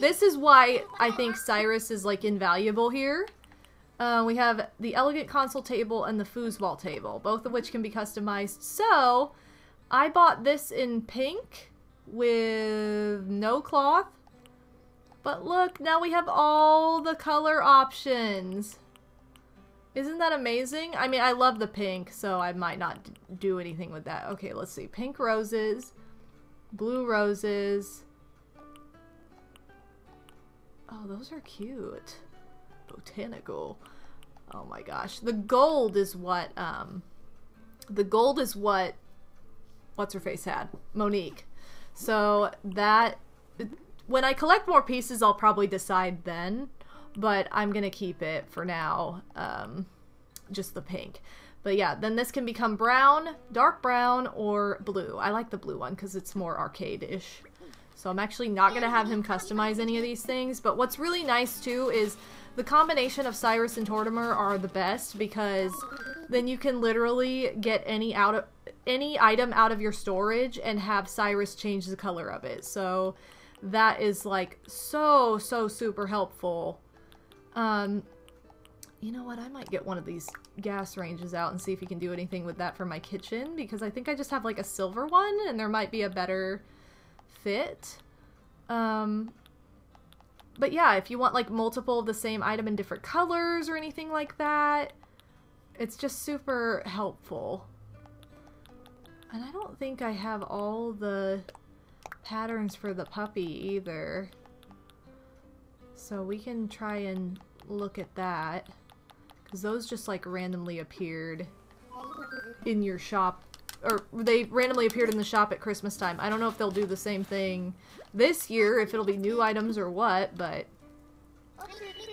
this is why I think Cyrus is, like, invaluable here. Uh, we have the Elegant Console table and the Foosball table, both of which can be customized. So, I bought this in pink with no cloth. But look, now we have all the color options. Isn't that amazing? I mean, I love the pink, so I might not do anything with that. Okay, let's see. Pink roses, blue roses. Oh, those are cute. Botanical. Oh my gosh. The gold is what, um, the gold is what, what's her face had? Monique. So that, when I collect more pieces, I'll probably decide then but I'm gonna keep it for now, um, just the pink. But yeah, then this can become brown, dark brown, or blue. I like the blue one because it's more arcade-ish. So I'm actually not gonna have him customize any of these things, but what's really nice too is the combination of Cyrus and Tortimer are the best because then you can literally get any out of any item out of your storage and have Cyrus change the color of it. So that is like so so super helpful um, you know what? I might get one of these gas ranges out and see if you can do anything with that for my kitchen because I think I just have like a silver one and there might be a better fit. Um, but yeah, if you want like multiple of the same item in different colors or anything like that, it's just super helpful. And I don't think I have all the patterns for the puppy either. So we can try and look at that. Because those just like randomly appeared in your shop. Or they randomly appeared in the shop at Christmas time. I don't know if they'll do the same thing this year, if it'll be new items or what, but...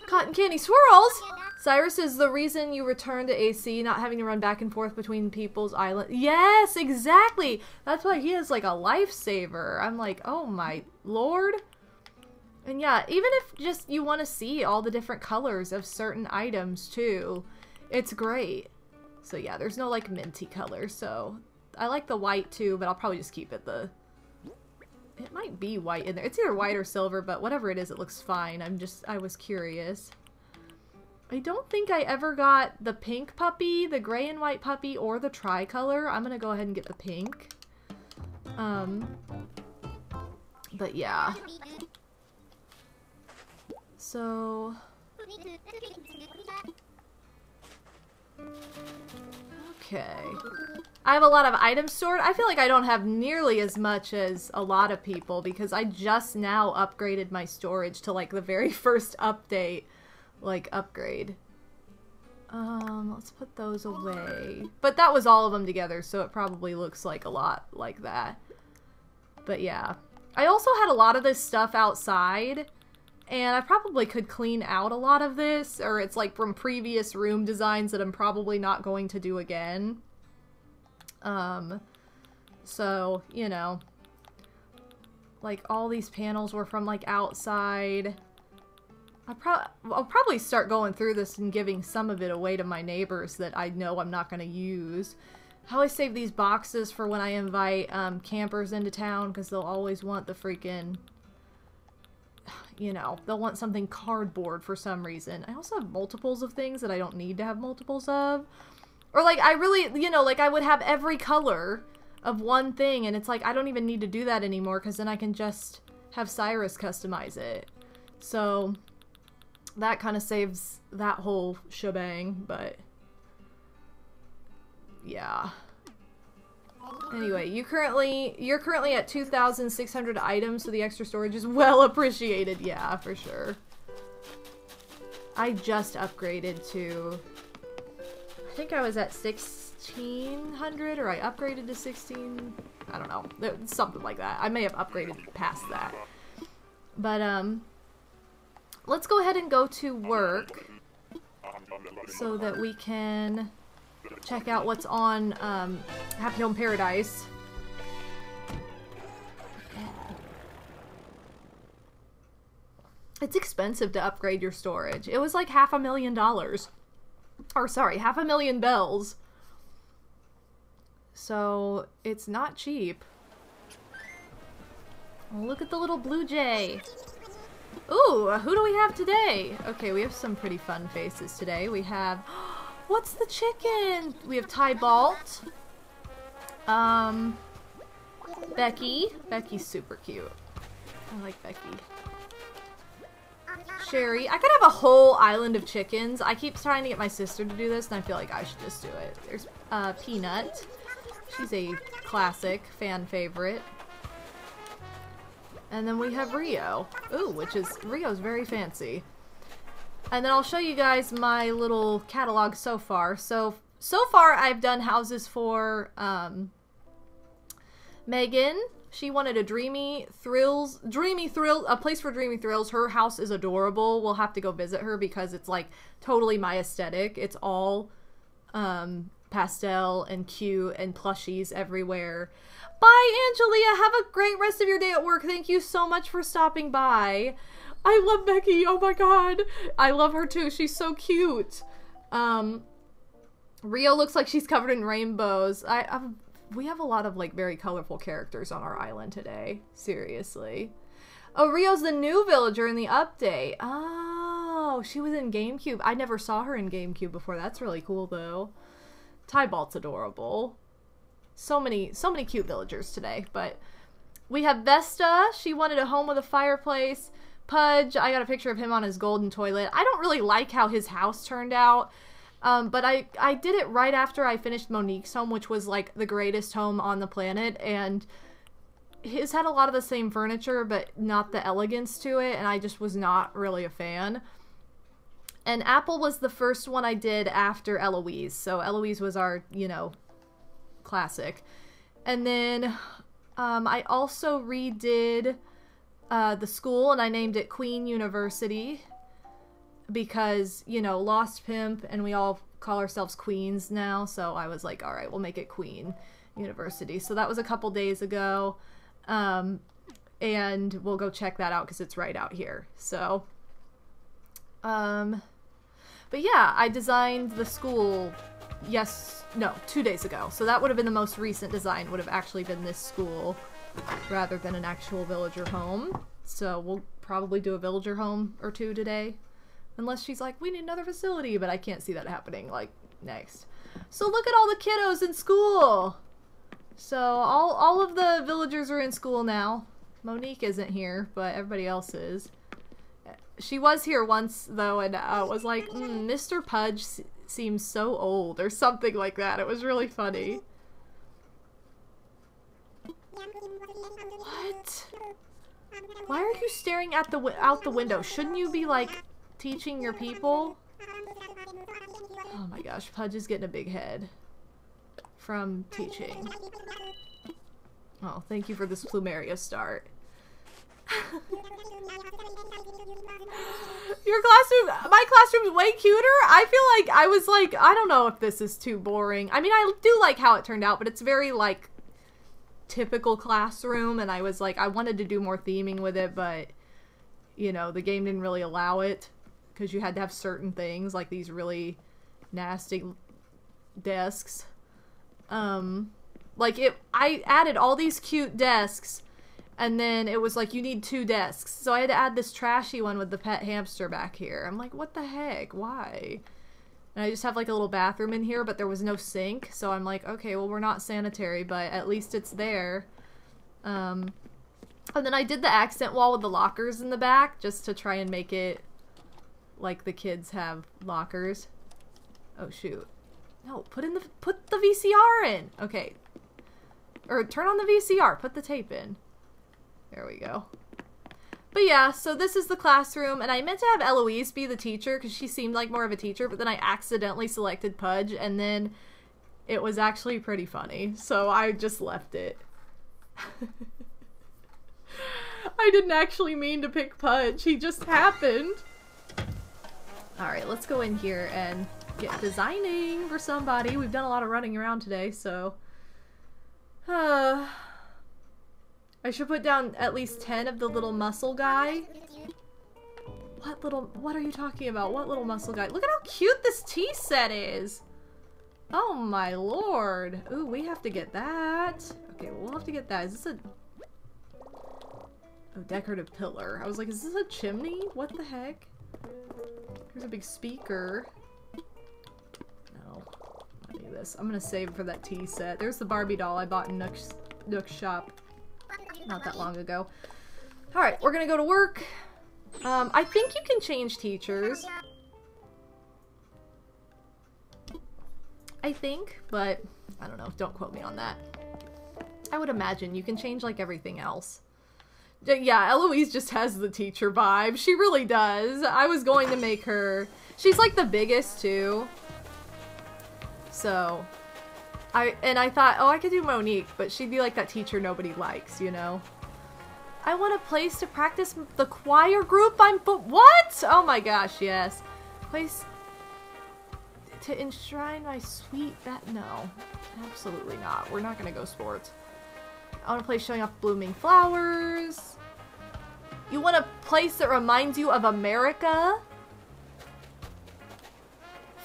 Cotton candy swirls! Cyrus is the reason you return to AC, not having to run back and forth between people's island. Yes, exactly! That's why he is like a lifesaver. I'm like, oh my lord. And yeah, even if just you want to see all the different colors of certain items too, it's great. So yeah, there's no like minty color, so I like the white too, but I'll probably just keep it the... It might be white in there. It's either white or silver, but whatever it is, it looks fine. I'm just, I was curious. I don't think I ever got the pink puppy, the gray and white puppy, or the tricolor. I'm gonna go ahead and get the pink. Um, but yeah. So... Okay. I have a lot of items stored. I feel like I don't have nearly as much as a lot of people because I just now upgraded my storage to like the very first update, like upgrade. Um, let's put those away. But that was all of them together, so it probably looks like a lot like that. But yeah. I also had a lot of this stuff outside and I probably could clean out a lot of this, or it's like from previous room designs that I'm probably not going to do again. Um, so, you know, like all these panels were from like outside. I pro I'll probably start going through this and giving some of it away to my neighbors that I know I'm not going to use. How I save these boxes for when I invite um, campers into town because they'll always want the freaking you know, they'll want something cardboard for some reason. I also have multiples of things that I don't need to have multiples of. Or like I really, you know, like I would have every color of one thing and it's like I don't even need to do that anymore cuz then I can just have Cyrus customize it. So that kind of saves that whole shebang, but yeah. Anyway, you currently you're currently at 2,600 items, so the extra storage is well appreciated. Yeah, for sure. I just upgraded to. I think I was at 1,600, or I upgraded to 16. I don't know, something like that. I may have upgraded past that. But um, let's go ahead and go to work so that we can check out what's on um, Happy Home Paradise. It's expensive to upgrade your storage. It was like half a million dollars. Or sorry, half a million bells. So, it's not cheap. Look at the little blue jay. Ooh, who do we have today? Okay, we have some pretty fun faces today. We have... What's the chicken? We have Tybalt. Um, Becky. Becky's super cute. I like Becky. Sherry. I could have a whole island of chickens. I keep trying to get my sister to do this, and I feel like I should just do it. There's uh, Peanut. She's a classic fan favorite. And then we have Rio. Ooh, which is, Rio's very fancy. And then I'll show you guys my little catalog so far. So, so far I've done houses for um, Megan. She wanted a dreamy thrills, dreamy thrill, a place for dreamy thrills. Her house is adorable. We'll have to go visit her because it's like totally my aesthetic. It's all um, pastel and cute and plushies everywhere. Bye, Angelia. Have a great rest of your day at work. Thank you so much for stopping by. I love Becky. Oh my god. I love her too. She's so cute. Um Rio looks like she's covered in rainbows. I I've, we have a lot of like very colorful characters on our island today. Seriously. Oh, Rio's the new villager in the update. Oh, she was in GameCube. I never saw her in GameCube before. That's really cool though. Tybalt's adorable. So many so many cute villagers today, but we have Vesta. She wanted a home with a fireplace. Pudge, I got a picture of him on his golden toilet. I don't really like how his house turned out. Um, but I, I did it right after I finished Monique's home, which was like the greatest home on the planet. And his had a lot of the same furniture, but not the elegance to it. And I just was not really a fan. And Apple was the first one I did after Eloise. So Eloise was our, you know, classic. And then um, I also redid uh, the school and I named it Queen University because, you know, Lost Pimp and we all call ourselves queens now. So I was like, all right, we'll make it Queen University. So that was a couple days ago. Um, and we'll go check that out because it's right out here. So, um, but yeah, I designed the school yes, no, two days ago. So that would have been the most recent design, would have actually been this school rather than an actual villager home. So we'll probably do a villager home or two today. Unless she's like, we need another facility, but I can't see that happening, like, next. So look at all the kiddos in school! So all, all of the villagers are in school now. Monique isn't here, but everybody else is. She was here once, though, and uh, was like, mm, Mr. Pudge seems so old, or something like that. It was really funny. What? Why are you staring at the out the window? Shouldn't you be like teaching your people? Oh my gosh, Pudge is getting a big head from teaching. Oh, thank you for this Plumeria start. Your classroom, my classroom's way cuter. I feel like I was like, I don't know if this is too boring. I mean, I do like how it turned out, but it's very like typical classroom and I was like I wanted to do more theming with it but you know the game didn't really allow it because you had to have certain things like these really nasty desks um like it I added all these cute desks And then it was like, you need two desks. So I had to add this trashy one with the pet hamster back here. I'm like, what the heck? Why? And I just have like a little bathroom in here, but there was no sink. So I'm like, okay, well, we're not sanitary, but at least it's there. Um, and then I did the accent wall with the lockers in the back just to try and make it like the kids have lockers. Oh shoot. No, put in the put the VCR in. Okay. Or turn on the VCR, put the tape in. There we go. But yeah, so this is the classroom, and I meant to have Eloise be the teacher because she seemed like more of a teacher, but then I accidentally selected Pudge, and then it was actually pretty funny, so I just left it. I didn't actually mean to pick Pudge, he just happened. Alright, let's go in here and get designing for somebody. We've done a lot of running around today, so... Uh, I should put down at least 10 of the little muscle guy. What little- what are you talking about? What little muscle guy? Look at how cute this tea set is! Oh my lord. Ooh, we have to get that. Okay, we'll have to get that. Is this a... Oh, decorative pillar. I was like, is this a chimney? What the heck? Here's a big speaker. No. I need this. I'm gonna save for that tea set. There's the Barbie doll I bought in Nook's, Nook's shop not that long ago. Alright, we're gonna go to work. Um, I think you can change teachers. I think, but I don't know. Don't quote me on that. I would imagine you can change like everything else. Yeah, Eloise just has the teacher vibe. She really does. I was going to make her... She's like the biggest too. So, I and I thought, oh, I could do Monique, but she'd be like that teacher nobody likes, you know. I want a place to practice the choir group. I'm but what? Oh my gosh, yes. Place to enshrine my sweet that no, absolutely not. We're not gonna go sports. I want a place showing off blooming flowers. You want a place that reminds you of America?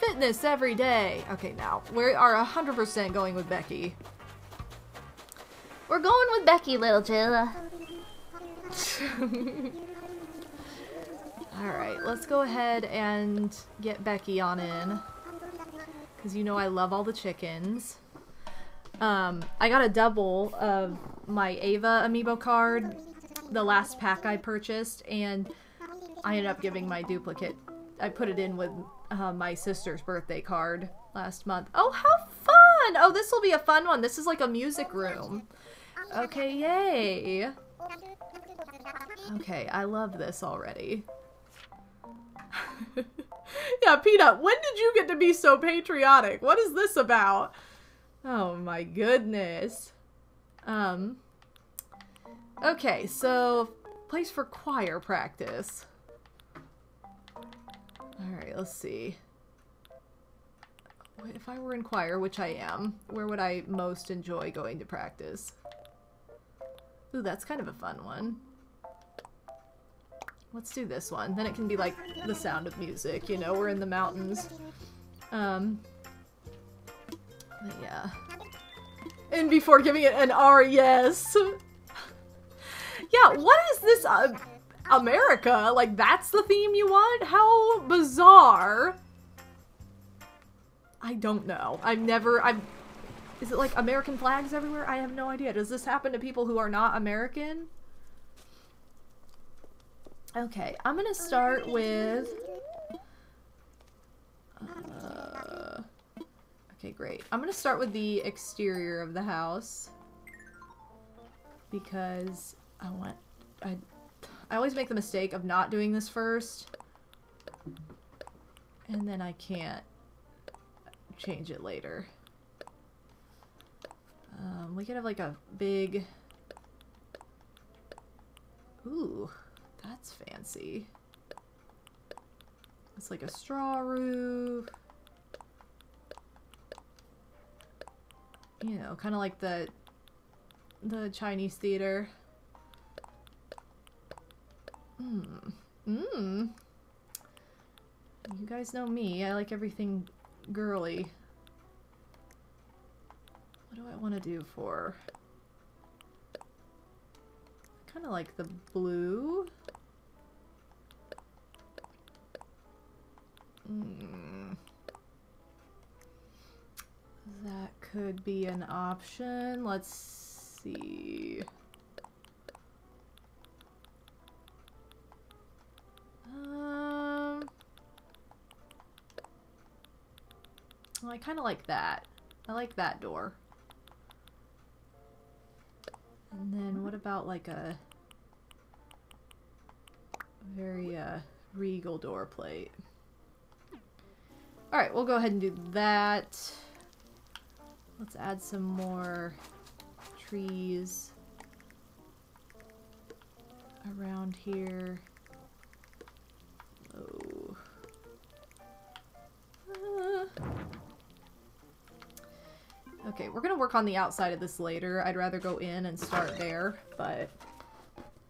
Fitness every day. Okay, now, we are 100% going with Becky. We're going with Becky, little Jill. Alright, let's go ahead and get Becky on in. Because you know I love all the chickens. Um, I got a double of my Ava amiibo card, the last pack I purchased, and I ended up giving my duplicate. I put it in with uh, my sister's birthday card last month. Oh, how fun! Oh, this will be a fun one. This is like a music room. Okay, yay. Okay, I love this already. yeah, Peanut, when did you get to be so patriotic? What is this about? Oh my goodness. Um. Okay, so place for choir practice. Alright, let's see. If I were in choir, which I am, where would I most enjoy going to practice? Ooh, that's kind of a fun one. Let's do this one. Then it can be like the sound of music, you know, we're in the mountains. Um, yeah. And before giving it an R, yes. yeah, what is this, uh, America? Like, that's the theme you want? How bizarre. I don't know. I've never, I've, is it like American flags everywhere? I have no idea. Does this happen to people who are not American? Okay, I'm gonna start with, uh, okay, great. I'm gonna start with the exterior of the house because I want, I, I always make the mistake of not doing this first and then I can't change it later. Um, we could have like a big, ooh, that's fancy. It's like a straw roof. You know, kind of like the the Chinese theater. Mmm. Mmm. You guys know me. I like everything girly. What do I want to do for kind of like the blue. Hmm. That could be an option. Let's see. I kind of like that. I like that door. And then what about like a very uh, regal door plate? Alright, we'll go ahead and do that. Let's add some more trees around here. Okay, we're gonna work on the outside of this later. I'd rather go in and start there, but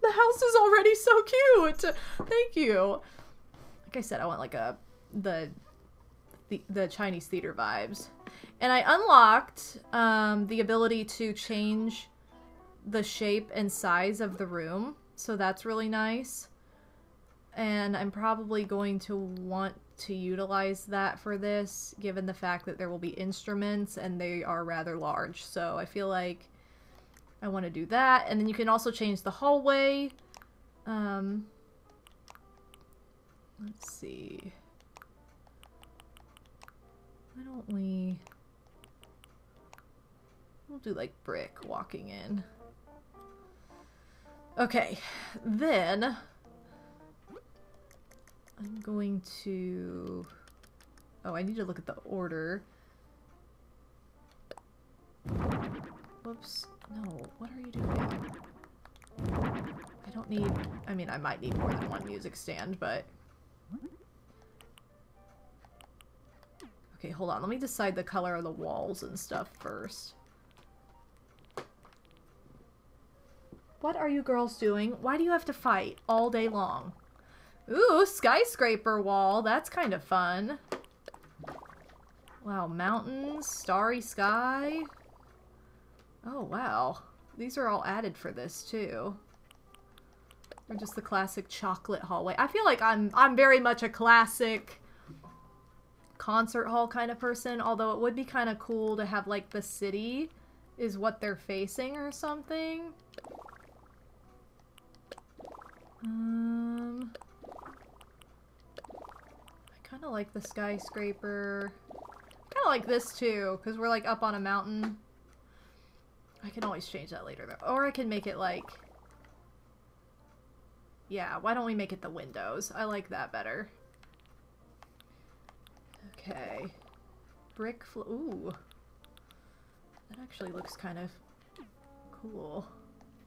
the house is already so cute. Thank you. Like I said, I want like a the the, the Chinese theater vibes. And I unlocked um, the ability to change the shape and size of the room, so that's really nice. And I'm probably going to want to utilize that for this, given the fact that there will be instruments and they are rather large. So I feel like I want to do that. And then you can also change the hallway. Um, let's see. Why don't we... We'll do like brick walking in. Okay, then I'm going to... Oh, I need to look at the order. Whoops. No, what are you doing? I don't need... I mean, I might need more than one music stand, but... Okay, hold on. Let me decide the color of the walls and stuff first. What are you girls doing? Why do you have to fight all day long? Ooh, skyscraper wall. That's kind of fun. Wow, mountains, starry sky. Oh, wow. These are all added for this, too. Or just the classic chocolate hallway. I feel like I'm I'm very much a classic concert hall kind of person, although it would be kind of cool to have, like, the city is what they're facing or something. Um... Kind of like the skyscraper. kind of like this too, because we're like up on a mountain. I can always change that later though. Or I can make it like... Yeah, why don't we make it the windows? I like that better. Okay. Brick ooh. That actually looks kind of cool.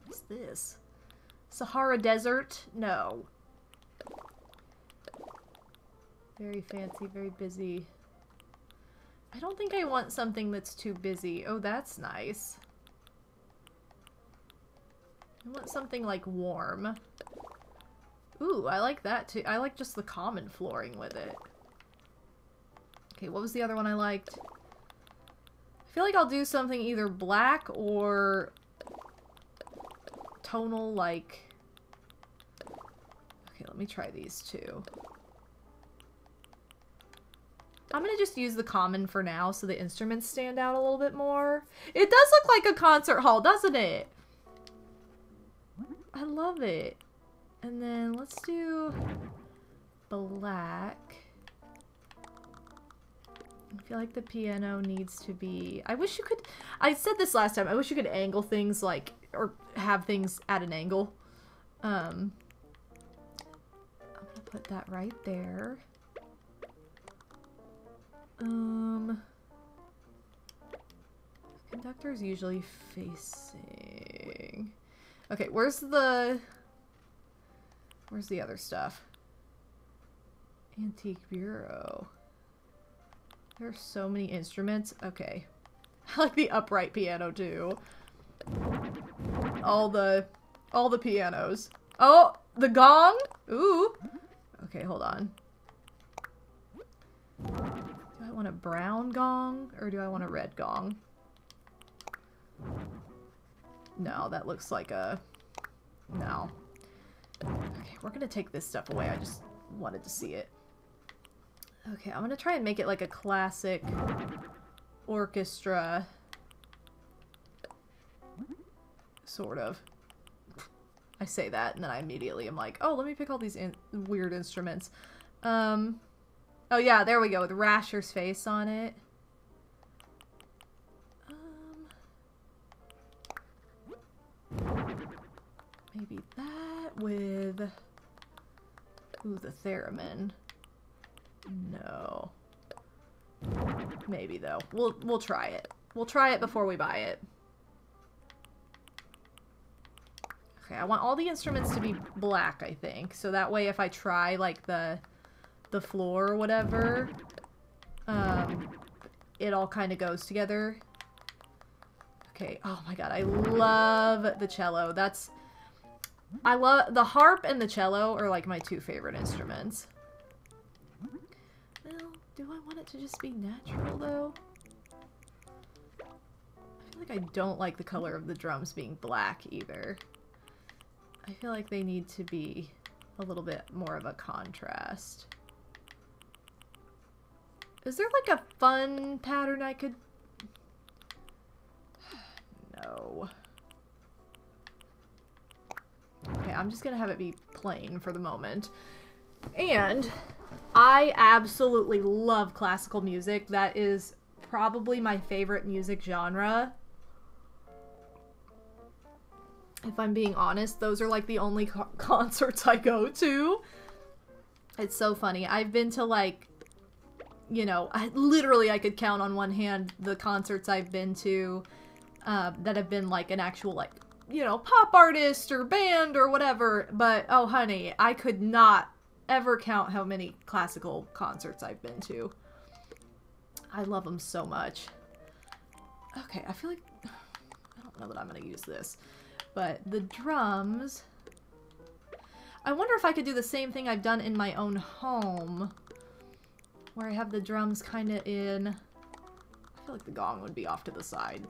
What's this? Sahara Desert? No. Very fancy, very busy. I don't think I want something that's too busy. Oh, that's nice. I want something like warm. Ooh, I like that too. I like just the common flooring with it. Okay, what was the other one I liked? I feel like I'll do something either black or tonal like... Okay, let me try these two. I'm gonna just use the common for now so the instruments stand out a little bit more. It does look like a concert hall, doesn't it? I love it. And then let's do black. I feel like the piano needs to be... I wish you could... I said this last time. I wish you could angle things like... Or have things at an angle. Um, I'm gonna put that right there. Um, conductor's usually facing. Okay, where's the where's the other stuff? Antique bureau. There are so many instruments. Okay, I like the upright piano too. All the all the pianos. Oh, the gong. Ooh. Okay, hold on. Want a brown gong or do I want a red gong? No, that looks like a No. Okay, we're gonna take this stuff away. I just wanted to see it. Okay, I'm gonna try and make it like a classic orchestra. Sort of. I say that, and then I immediately am like, oh, let me pick all these in weird instruments. Um, oh yeah, there we go, with Rasher's face on it. Um, maybe that with... Ooh, the theremin. No. Maybe though. We'll we'll try it. We'll try it before we buy it. Okay, I want all the instruments to be black, I think. So that way if I try like the the floor or whatever, um it all kind of goes together. Okay, oh my god, I love the cello. That's I love the harp and the cello are like my two favorite instruments. Well, do I want it to just be natural though? I feel like I don't like the color of the drums being black either. I feel like they need to be a little bit more of a contrast. Is there like a fun pattern I could... no. Okay, I'm just gonna have it be plain for the moment. And I absolutely love classical music. That is probably my favorite music genre. If I'm being honest, those are like the only co concerts I go to. It's so funny. I've been to like, you know, I, literally I could count on one hand the concerts I've been to uh, that have been like an actual like you know, pop artist or band or whatever, but oh honey, I could not ever count how many classical concerts I've been to. I love them so much. Okay, I feel like I don't know that I'm going to use this, but the drums I wonder if I could do the same thing I've done in my own home where I have the drums kind of in I feel like the gong would be off to the side.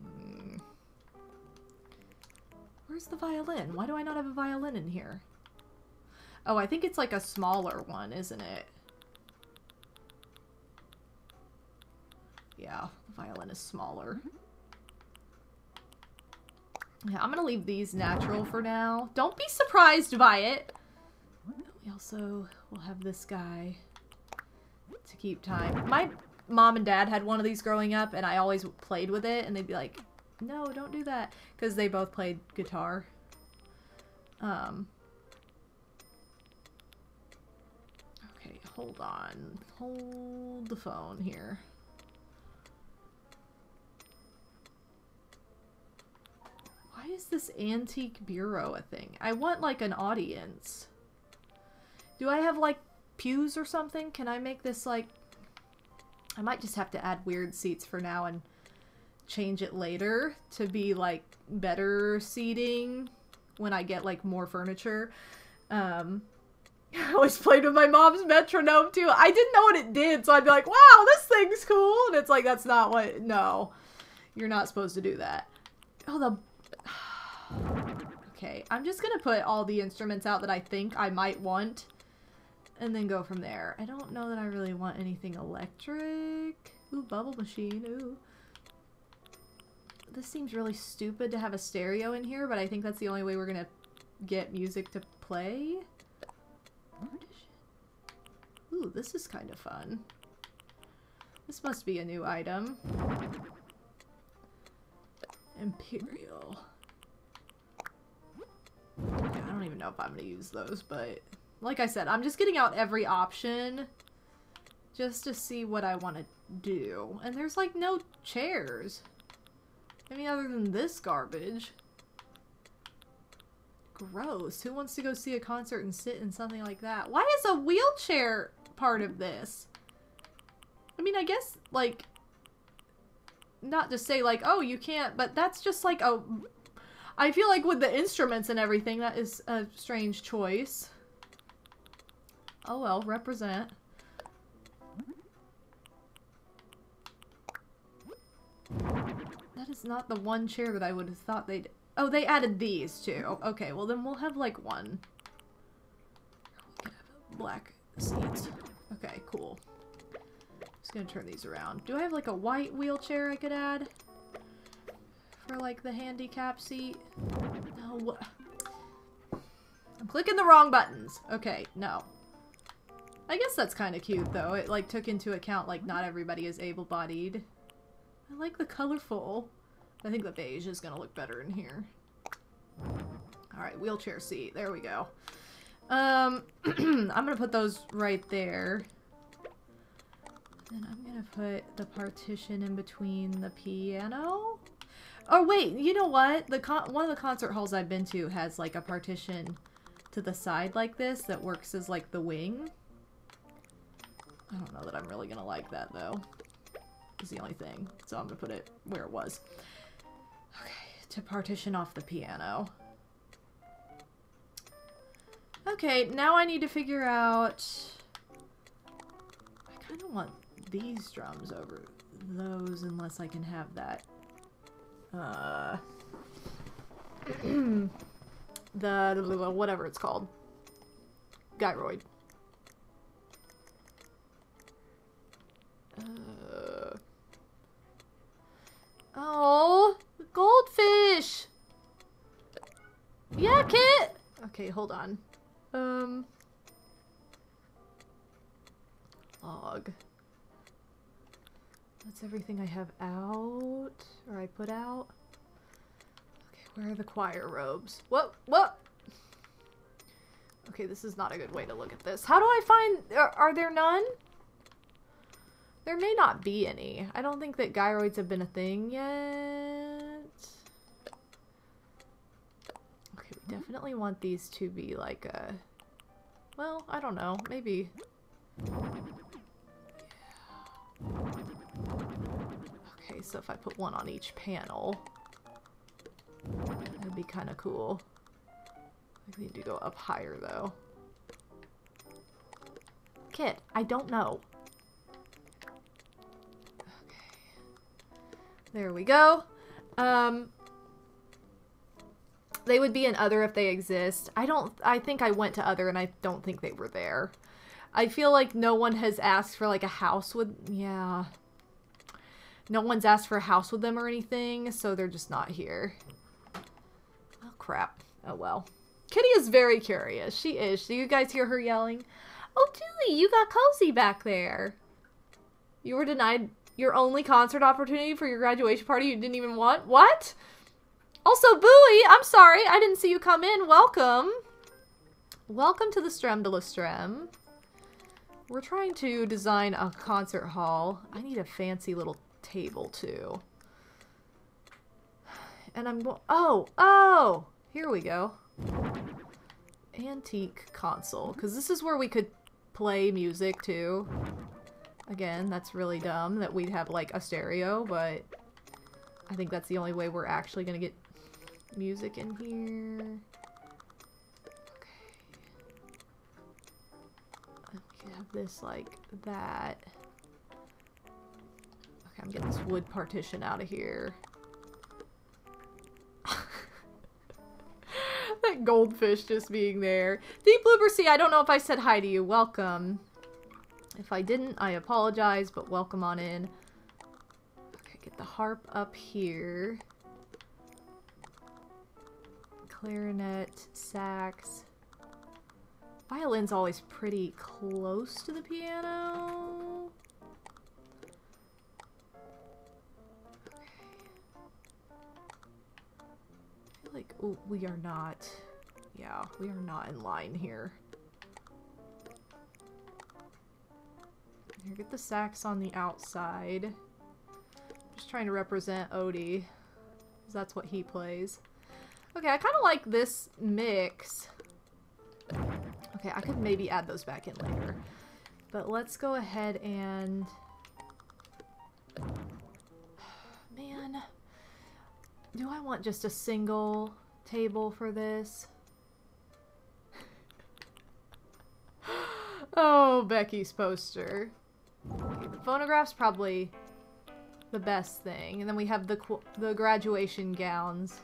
Hmm. Where's the violin? Why do I not have a violin in here? Oh, I think it's like a smaller one, isn't it? Yeah, the violin is smaller. Yeah, I'm gonna leave these natural for now. Don't be surprised by it! We also will have this guy to keep time. My mom and dad had one of these growing up, and I always played with it, and they'd be like, no, don't do that. Because they both played guitar. Um. Okay, hold on. Hold the phone here. Why is this antique bureau a thing? I want like an audience. Do I have like pews or something? Can I make this like... I might just have to add weird seats for now and change it later to be like better seating when I get like more furniture. Um, I always played with my mom's metronome too. I didn't know what it did, so I'd be like, wow, this thing's cool. And it's like, that's not what, no. You're not supposed to do that. Oh, the... okay, I'm just gonna put all the instruments out that I think I might want. And then go from there. I don't know that I really want anything electric. Ooh, bubble machine, ooh this seems really stupid to have a stereo in here, but I think that's the only way we're gonna get music to play. Ooh, this is kind of fun. This must be a new item. Imperial. I don't even know if I'm gonna use those, but like I said, I'm just getting out every option just to see what I want to do. And there's like no chairs. Any other than this garbage? Gross. Who wants to go see a concert and sit in something like that? Why is a wheelchair part of this? I mean, I guess, like, not to say, like, oh, you can't, but that's just like a... I feel like with the instruments and everything, that is a strange choice. Oh well, represent. That is not the one chair that I would have thought they'd... Oh, they added these too. Okay, well then we'll have like one. Black seats. Okay, cool. Just gonna turn these around. Do I have like a white wheelchair I could add? For like the handicap seat? No. I'm clicking the wrong buttons. Okay, no. I guess that's kind of cute though. It like took into account like not everybody is able-bodied. I like the colorful. I think the beige is gonna look better in here. Alright, wheelchair seat. There we go. Um, I'm gonna put those right there. Then I'm gonna put the partition in between the piano. Oh wait, you know what? The one of the concert halls I've been to has like a partition to the side like this that works as like the wing. I don't know that I'm really gonna like that though. It's the only thing. So I'm gonna put it where it was. Okay, to partition off the piano. Okay, now I need to figure out... I kind of want these drums over those unless I can have that. Uh... the... whatever it's called. Gyroid. Uh... Oh, goldfish! Yeah, Kit! Okay, hold on. Um. Log. That's everything I have out, or I put out. Okay, where are the choir robes? What? What? Okay, this is not a good way to look at this. How do I find... Are, are there none? There may not be any. I don't think that gyroids have been a thing yet. Okay, we definitely want these to be like a... Well, I don't know. Maybe... Okay, so if I put one on each panel, that'd be kind of cool. I need to go up higher, though. Kit, I don't know. There we go. Um, they would be in other if they exist. I don't, I think I went to other and I don't think they were there. I feel like no one has asked for like a house with, yeah. No one's asked for a house with them or anything, so they're just not here. Oh crap. Oh well. Kitty is very curious. She is. Do you guys hear her yelling? Oh, Julie, you got cozy back there. You were denied your only concert opportunity for your graduation party you didn't even want? What? Also, Bowie, I'm sorry. I didn't see you come in. Welcome. Welcome to the Strem de la Strem. We're trying to design a concert hall. I need a fancy little table, too. And I'm going... Oh! Oh! Here we go. Antique console. Because this is where we could play music, too. Again, that's really dumb that we'd have like a stereo, but I think that's the only way we're actually gonna get music in here. Okay. We can have this like that. Okay, I'm getting this wood partition out of here. that goldfish just being there. Deep Blooper Sea, I don't know if I said hi to you. Welcome. If I didn't, I apologize, but welcome on in. Okay, get the harp up here. Clarinet, sax. Violin's always pretty close to the piano. Okay. I feel like oh, we are not. Yeah, we are not in line here. Here, get the sax on the outside. Just trying to represent Odie. Because that's what he plays. Okay, I kind of like this mix. Okay, I could maybe add those back in later. But let's go ahead and... Man. Do I want just a single table for this? oh, Becky's poster. Phonograph's probably the best thing. And then we have the the graduation gowns.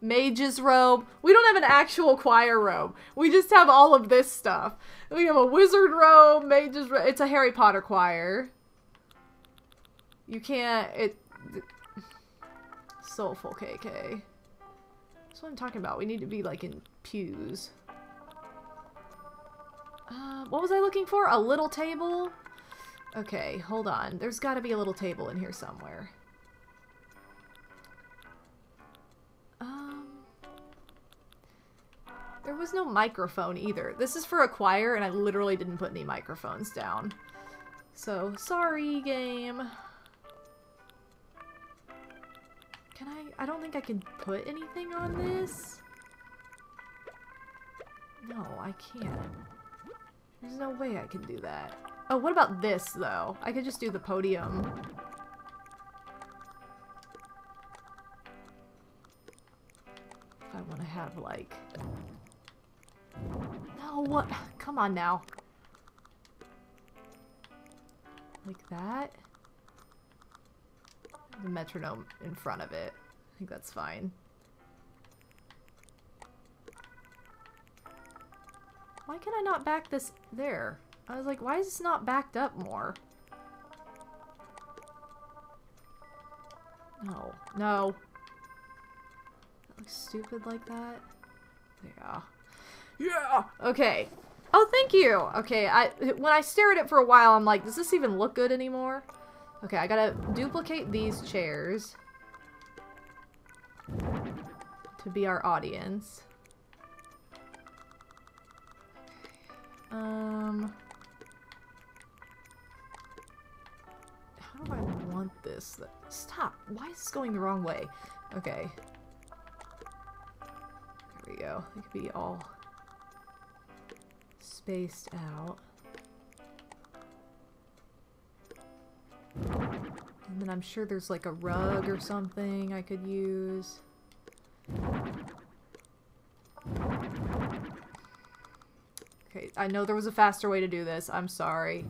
Mage's robe. We don't have an actual choir robe. We just have all of this stuff. We have a wizard robe, mage's robe. It's a Harry Potter choir. You can't. It. Soulful KK. That's what I'm talking about. We need to be like in pews. Uh, what was I looking for? A little table? Okay, hold on. There's got to be a little table in here somewhere. Um, there was no microphone either. This is for a choir, and I literally didn't put any microphones down. So, sorry, game. Can I? I don't think I can put anything on this. No, I can't. There's no way I can do that. Oh, what about this, though? I could just do the podium. If I want to have, like... No, what? Come on now. Like that? The metronome in front of it. I think that's fine. Why can I not back this there? I was like, why is this not backed up more? No. No. That looks stupid like that. Yeah. Yeah! Okay. Oh, thank you! Okay, I when I stare at it for a while, I'm like, does this even look good anymore? Okay, I gotta duplicate these chairs to be our audience. Um... How do I want this? Stop! Why is this going the wrong way? Okay. There we go. It could be all spaced out. And then I'm sure there's like a rug or something I could use. Okay, I know there was a faster way to do this. I'm sorry.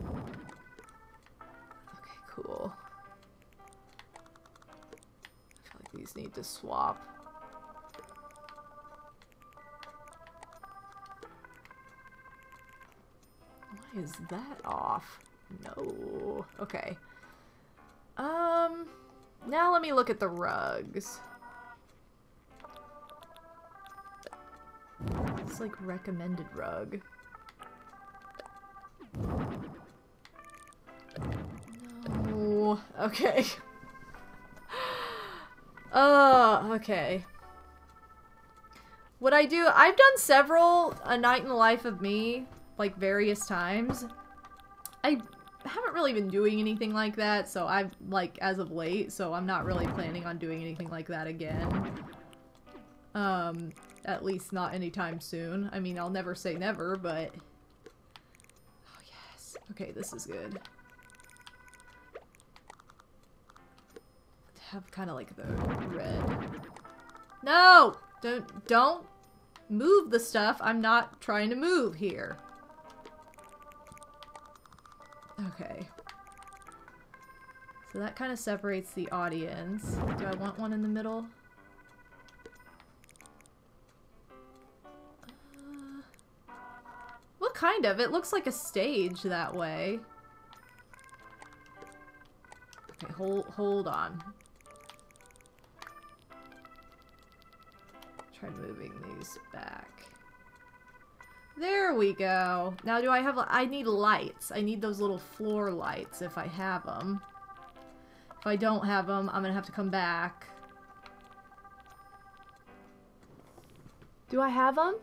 Cool. I feel like these need to swap. Why is that off? No. Okay. Um, now let me look at the rugs. It's like recommended rug. Okay. Uh, okay. What I do, I've done several A Night in the Life of Me, like various times. I haven't really been doing anything like that, so I've, like, as of late, so I'm not really planning on doing anything like that again. Um, at least not anytime soon. I mean, I'll never say never, but... Oh, yes. Okay, this is good. Have kind of like the red. No! Don't, don't move the stuff. I'm not trying to move here. Okay. So that kind of separates the audience. Do I want one in the middle? Uh, well, kind of. It looks like a stage that way. Okay, hold, hold on. Try moving these back. There we go. Now do I have... I need lights. I need those little floor lights if I have them. If I don't have them, I'm going to have to come back. Do I have them?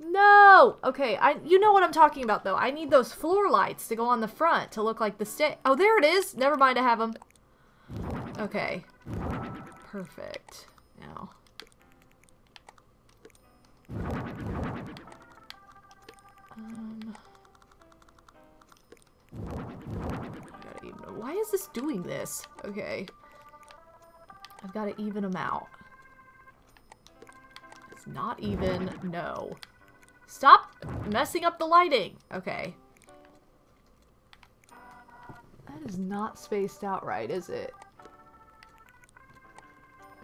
No! Okay, I you know what I'm talking about though. I need those floor lights to go on the front to look like the sta- Oh, there it is! Never mind, I have them. Okay. Perfect. Now. Um, why is this doing this? Okay. I've got to even them out. It's not even. No. Stop messing up the lighting. Okay. That is not spaced out right, is it?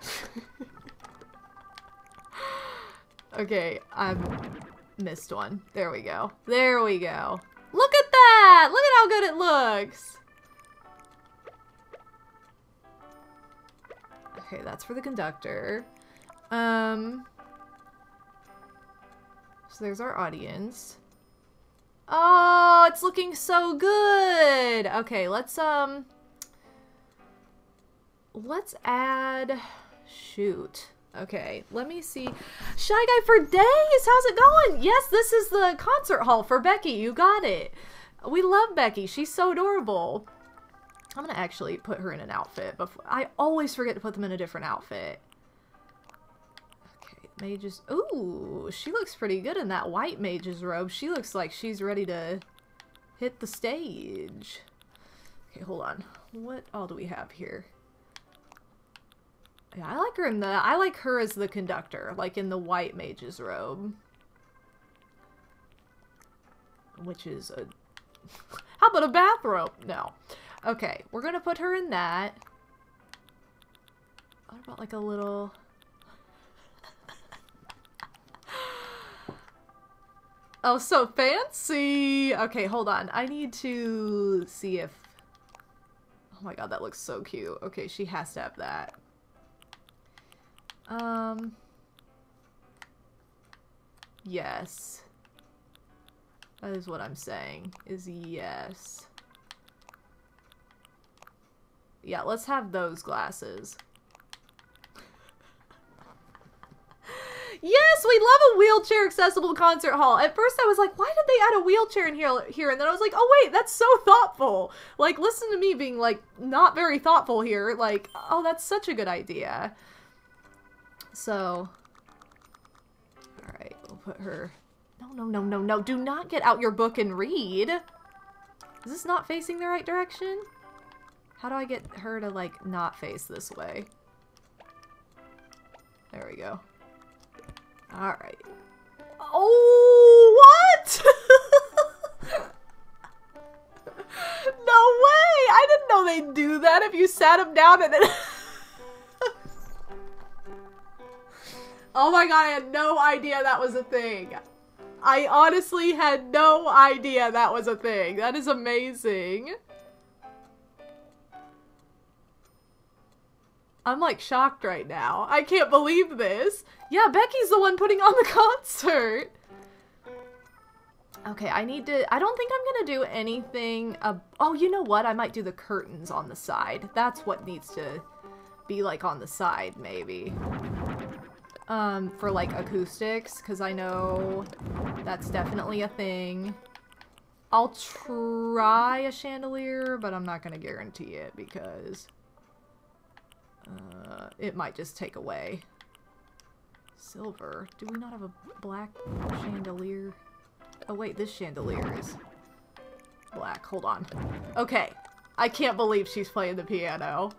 okay, I've missed one. There we go. There we go. Look at that! Look at how good it looks! Okay, that's for the conductor. Um... So there's our audience. Oh, it's looking so good! Okay, let's, um... Let's add... Shoot. Okay, let me see. Shy Guy for Days! How's it going? Yes, this is the concert hall for Becky. You got it. We love Becky. She's so adorable. I'm gonna actually put her in an outfit. Before I always forget to put them in a different outfit. Okay, mages. Ooh, she looks pretty good in that white mage's robe. She looks like she's ready to hit the stage. Okay, hold on. What all do we have here? Yeah, I like her in the. I like her as the conductor, like in the white mage's robe, which is a. How about a bathrobe? No. Okay, we're gonna put her in that. What about like a little? oh, so fancy. Okay, hold on. I need to see if. Oh my god, that looks so cute. Okay, she has to have that. Um. Yes. That is what I'm saying. Is yes. Yeah, let's have those glasses. yes, we love a wheelchair accessible concert hall. At first I was like, why did they add a wheelchair in here here? And then I was like, oh wait, that's so thoughtful. Like listen to me being like not very thoughtful here. Like, oh, that's such a good idea. So, all right, we'll put her. No, no, no, no, no. Do not get out your book and read. Is this not facing the right direction? How do I get her to, like, not face this way? There we go. Alright. Oh, what? no way! I didn't know they'd do that if you sat him down and then... oh my god, I had no idea that was a thing. I honestly had no idea that was a thing. That is amazing. I'm like shocked right now. I can't believe this. Yeah, Becky's the one putting on the concert. Okay, I need to... I don't think I'm gonna do anything... Uh, oh, you know what? I might do the curtains on the side. That's what needs to be, like, on the side, maybe. Um, for, like, acoustics, because I know that's definitely a thing. I'll try a chandelier, but I'm not gonna guarantee it, because... Uh, it might just take away. Silver. Do we not have a black chandelier? Oh wait, this chandelier is black. Hold on. Okay. I can't believe she's playing the piano.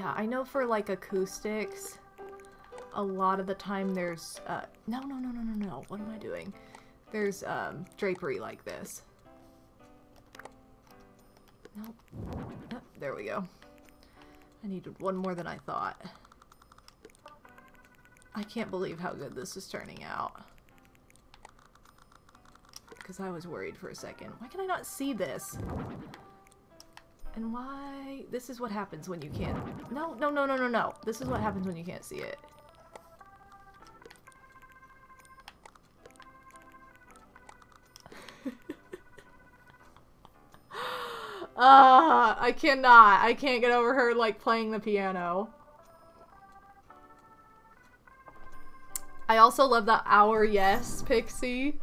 Yeah, I know for like acoustics, a lot of the time there's, uh, no, no, no, no, no, no. What am I doing? There's, um, drapery like this. Nope. Oh, there we go. I needed one more than I thought. I can't believe how good this is turning out. Because I was worried for a second. Why can I not see this? And why... This is what happens when you can't... No, no, no, no, no, no. This is what happens when you can't see it. Uh, I cannot. I can't get over her, like, playing the piano. I also love the Our Yes Pixie.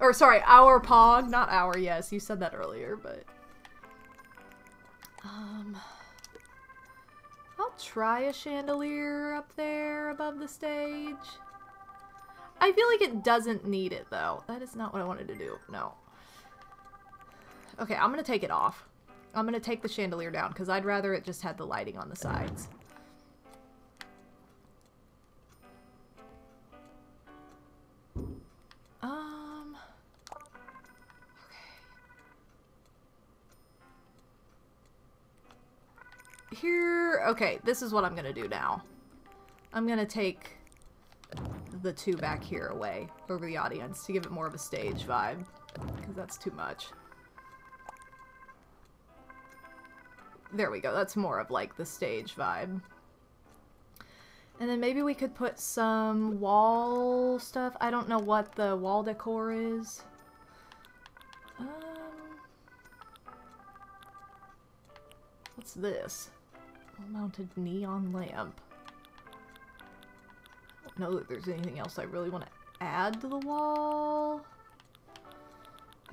Or, sorry, Our Pog, not Our Yes. You said that earlier, but... Um... I'll try a chandelier up there above the stage. I feel like it doesn't need it, though. That is not what I wanted to do. No. Okay, I'm gonna take it off. I'm gonna take the chandelier down because I'd rather it just had the lighting on the sides. Okay, this is what I'm gonna do now. I'm gonna take the two back here away over the audience to give it more of a stage vibe. Because that's too much. There we go. That's more of like the stage vibe. And then maybe we could put some wall stuff. I don't know what the wall decor is. Um, what's this? Mounted neon lamp. I don't know that there's anything else I really want to add to the wall.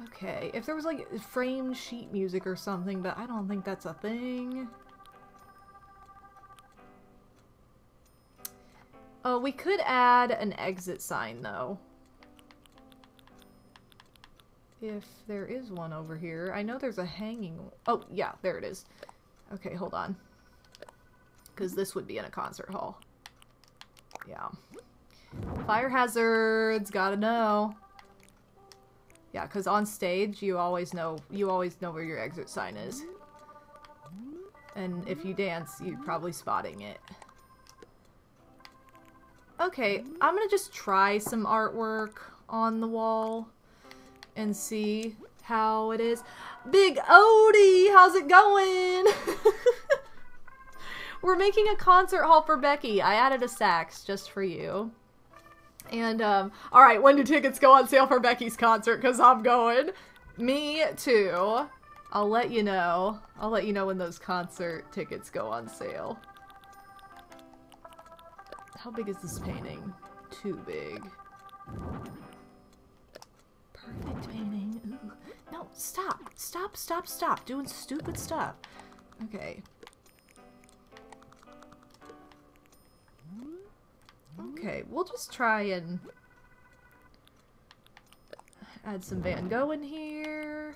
Okay, if there was like framed sheet music or something, but I don't think that's a thing. Oh, we could add an exit sign though. If there is one over here. I know there's a hanging... Oh, yeah, there it is. Okay, hold on. Because this would be in a concert hall. Yeah. Fire hazards, gotta know. Yeah, because on stage, you always know you always know where your exit sign is. And if you dance, you're probably spotting it. Okay, I'm gonna just try some artwork on the wall and see how it is. Big Odie, how's it going? We're making a concert hall for Becky. I added a sax just for you. And, um, alright, when do tickets go on sale for Becky's concert? Because I'm going. Me too. I'll let you know. I'll let you know when those concert tickets go on sale. How big is this painting? Too big. Perfect painting. Ooh. No, stop. Stop, stop, stop. Doing stupid stuff. Okay. Mm-hmm. Okay, we'll just try and add some Van Gogh in here.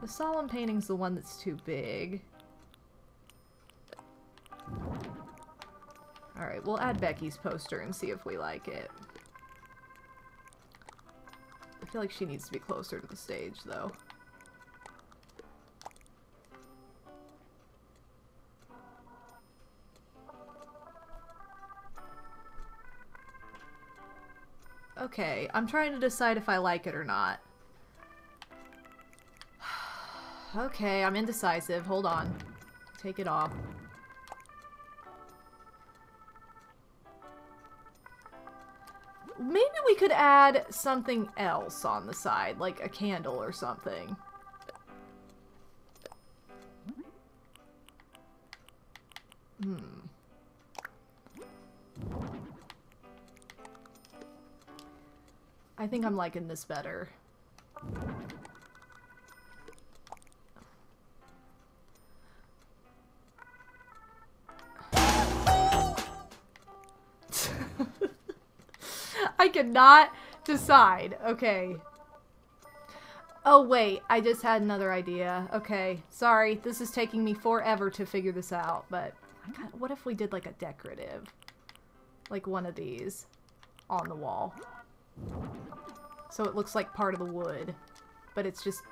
The solemn painting's the one that's too big. Alright, we'll add Becky's poster and see if we like it. I feel like she needs to be closer to the stage, though. Okay, I'm trying to decide if I like it or not. okay, I'm indecisive. Hold on. Take it off. Maybe we could add something else on the side, like a candle or something. Hmm. I think I'm liking this better. I cannot decide. Okay. Oh, wait. I just had another idea. Okay. Sorry. This is taking me forever to figure this out, but what if we did like a decorative? Like one of these on the wall. So it looks like part of the wood. But it's just...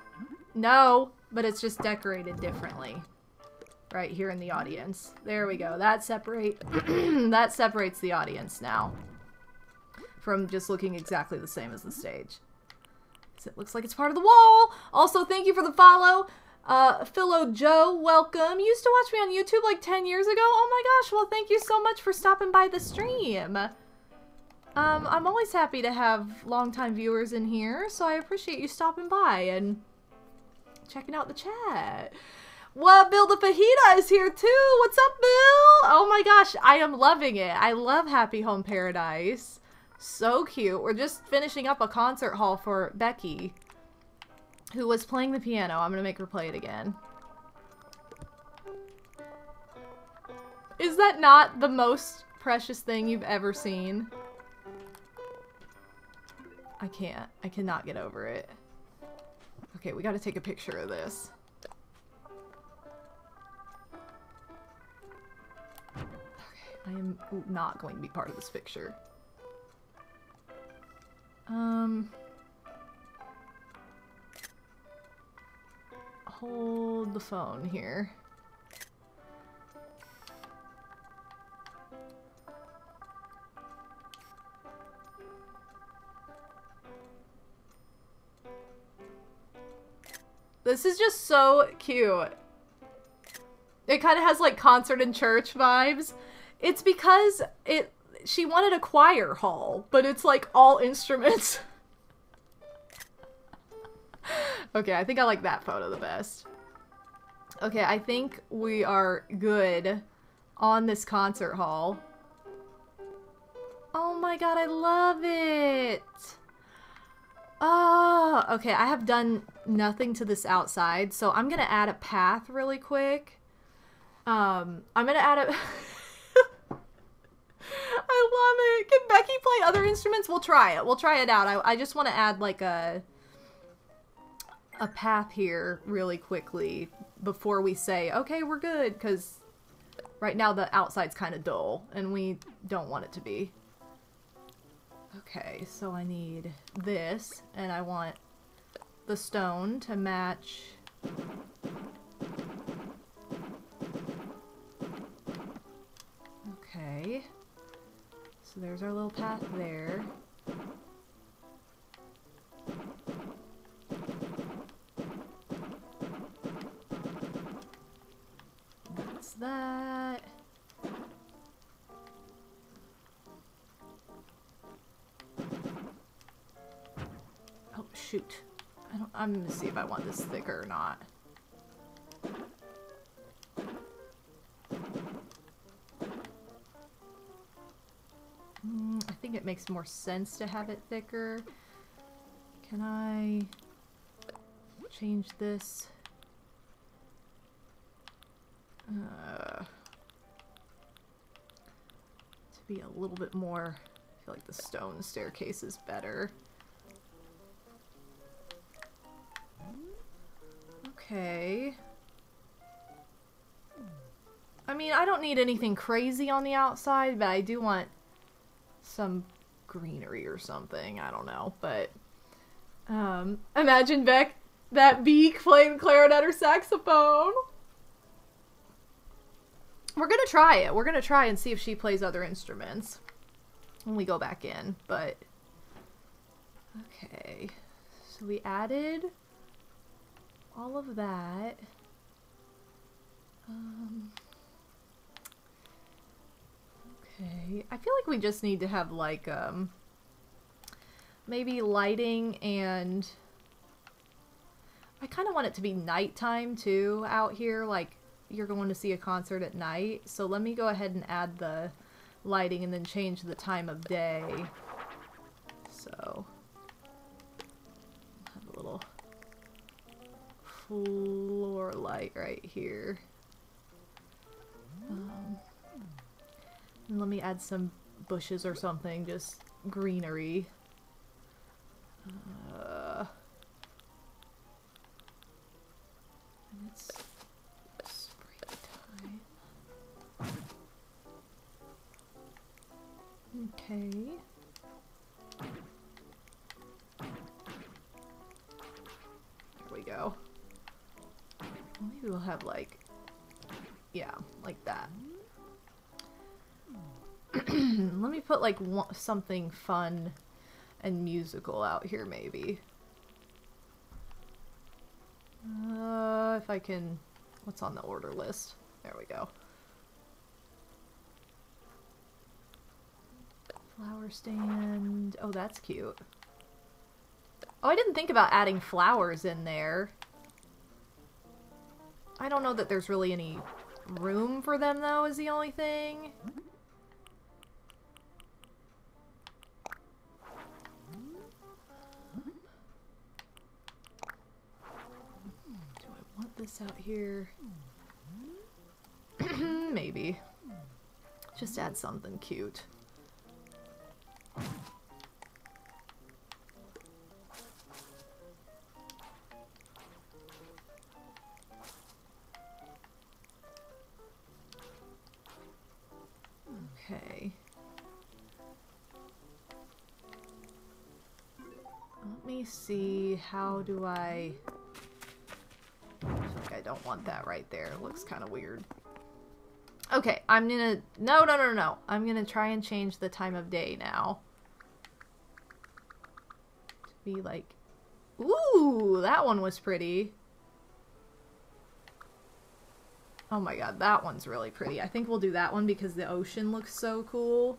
No! But it's just decorated differently. Right here in the audience. There we go. That separate... that separates the audience now. From just looking exactly the same as the stage. So it looks like it's part of the wall! Also, thank you for the follow! Uh, Philo Joe, welcome. You used to watch me on YouTube like 10 years ago? Oh my gosh, well thank you so much for stopping by the stream. Um, I'm always happy to have longtime viewers in here, so I appreciate you stopping by and checking out the chat. Well, Bill the Fajita is here too. What's up, Bill? Oh my gosh, I am loving it. I love Happy Home Paradise. So cute. We're just finishing up a concert hall for Becky, who was playing the piano. I'm gonna make her play it again. Is that not the most precious thing you've ever seen? I can't. I cannot get over it. Okay, we gotta take a picture of this. Okay, I am not going to be part of this picture. Um... Hold the phone here. This is just so cute. It kind of has like concert and church vibes. It's because it she wanted a choir hall, but it's like all instruments. okay, I think I like that photo the best. Okay, I think we are good on this concert hall. Oh my god, I love it! Oh, okay, I have done nothing to this outside, so I'm gonna add a path really quick. Um, I'm gonna add a... I love it! Can Becky play other instruments? We'll try it. We'll try it out. I, I just want to add like a a path here really quickly before we say, okay, we're good, because right now the outside's kind of dull, and we don't want it to be. Okay, so I need this, and I want the stone to match... Okay. So there's our little path there. That's that. Oh, shoot. I'm gonna see if I want this thicker or not. Mm, I think it makes more sense to have it thicker. Can I change this? Uh, to be a little bit more, I feel like the stone staircase is better. Okay. I mean, I don't need anything crazy on the outside, but I do want some greenery or something. I don't know, but um, imagine Beck that beak playing clarinet or saxophone. We're gonna try it. We're gonna try and see if she plays other instruments when we go back in. But okay, so we added all of that. Um, okay, I feel like we just need to have like um maybe lighting and I kind of want it to be nighttime too out here like you're going to see a concert at night. So let me go ahead and add the lighting and then change the time of day. So have a little floor light right here um, let me add some bushes or something just greenery uh. Okay. There we go. Maybe we'll have like, yeah, like that. Let me put like something fun and musical out here maybe. Uh, if I can, what's on the order list? There we go. Flower stand. Oh, that's cute. Oh, I didn't think about adding flowers in there. I don't know that there's really any room for them though is the only thing. Do I want this out here? Maybe. Just add something cute. Okay. Let me see, how do I... I I don't want that right there. It looks kind of weird. Okay, I'm gonna... No, no, no, no. I'm gonna try and change the time of day now. To be like, ooh, that one was pretty. Oh my god, that one's really pretty. I think we'll do that one because the ocean looks so cool.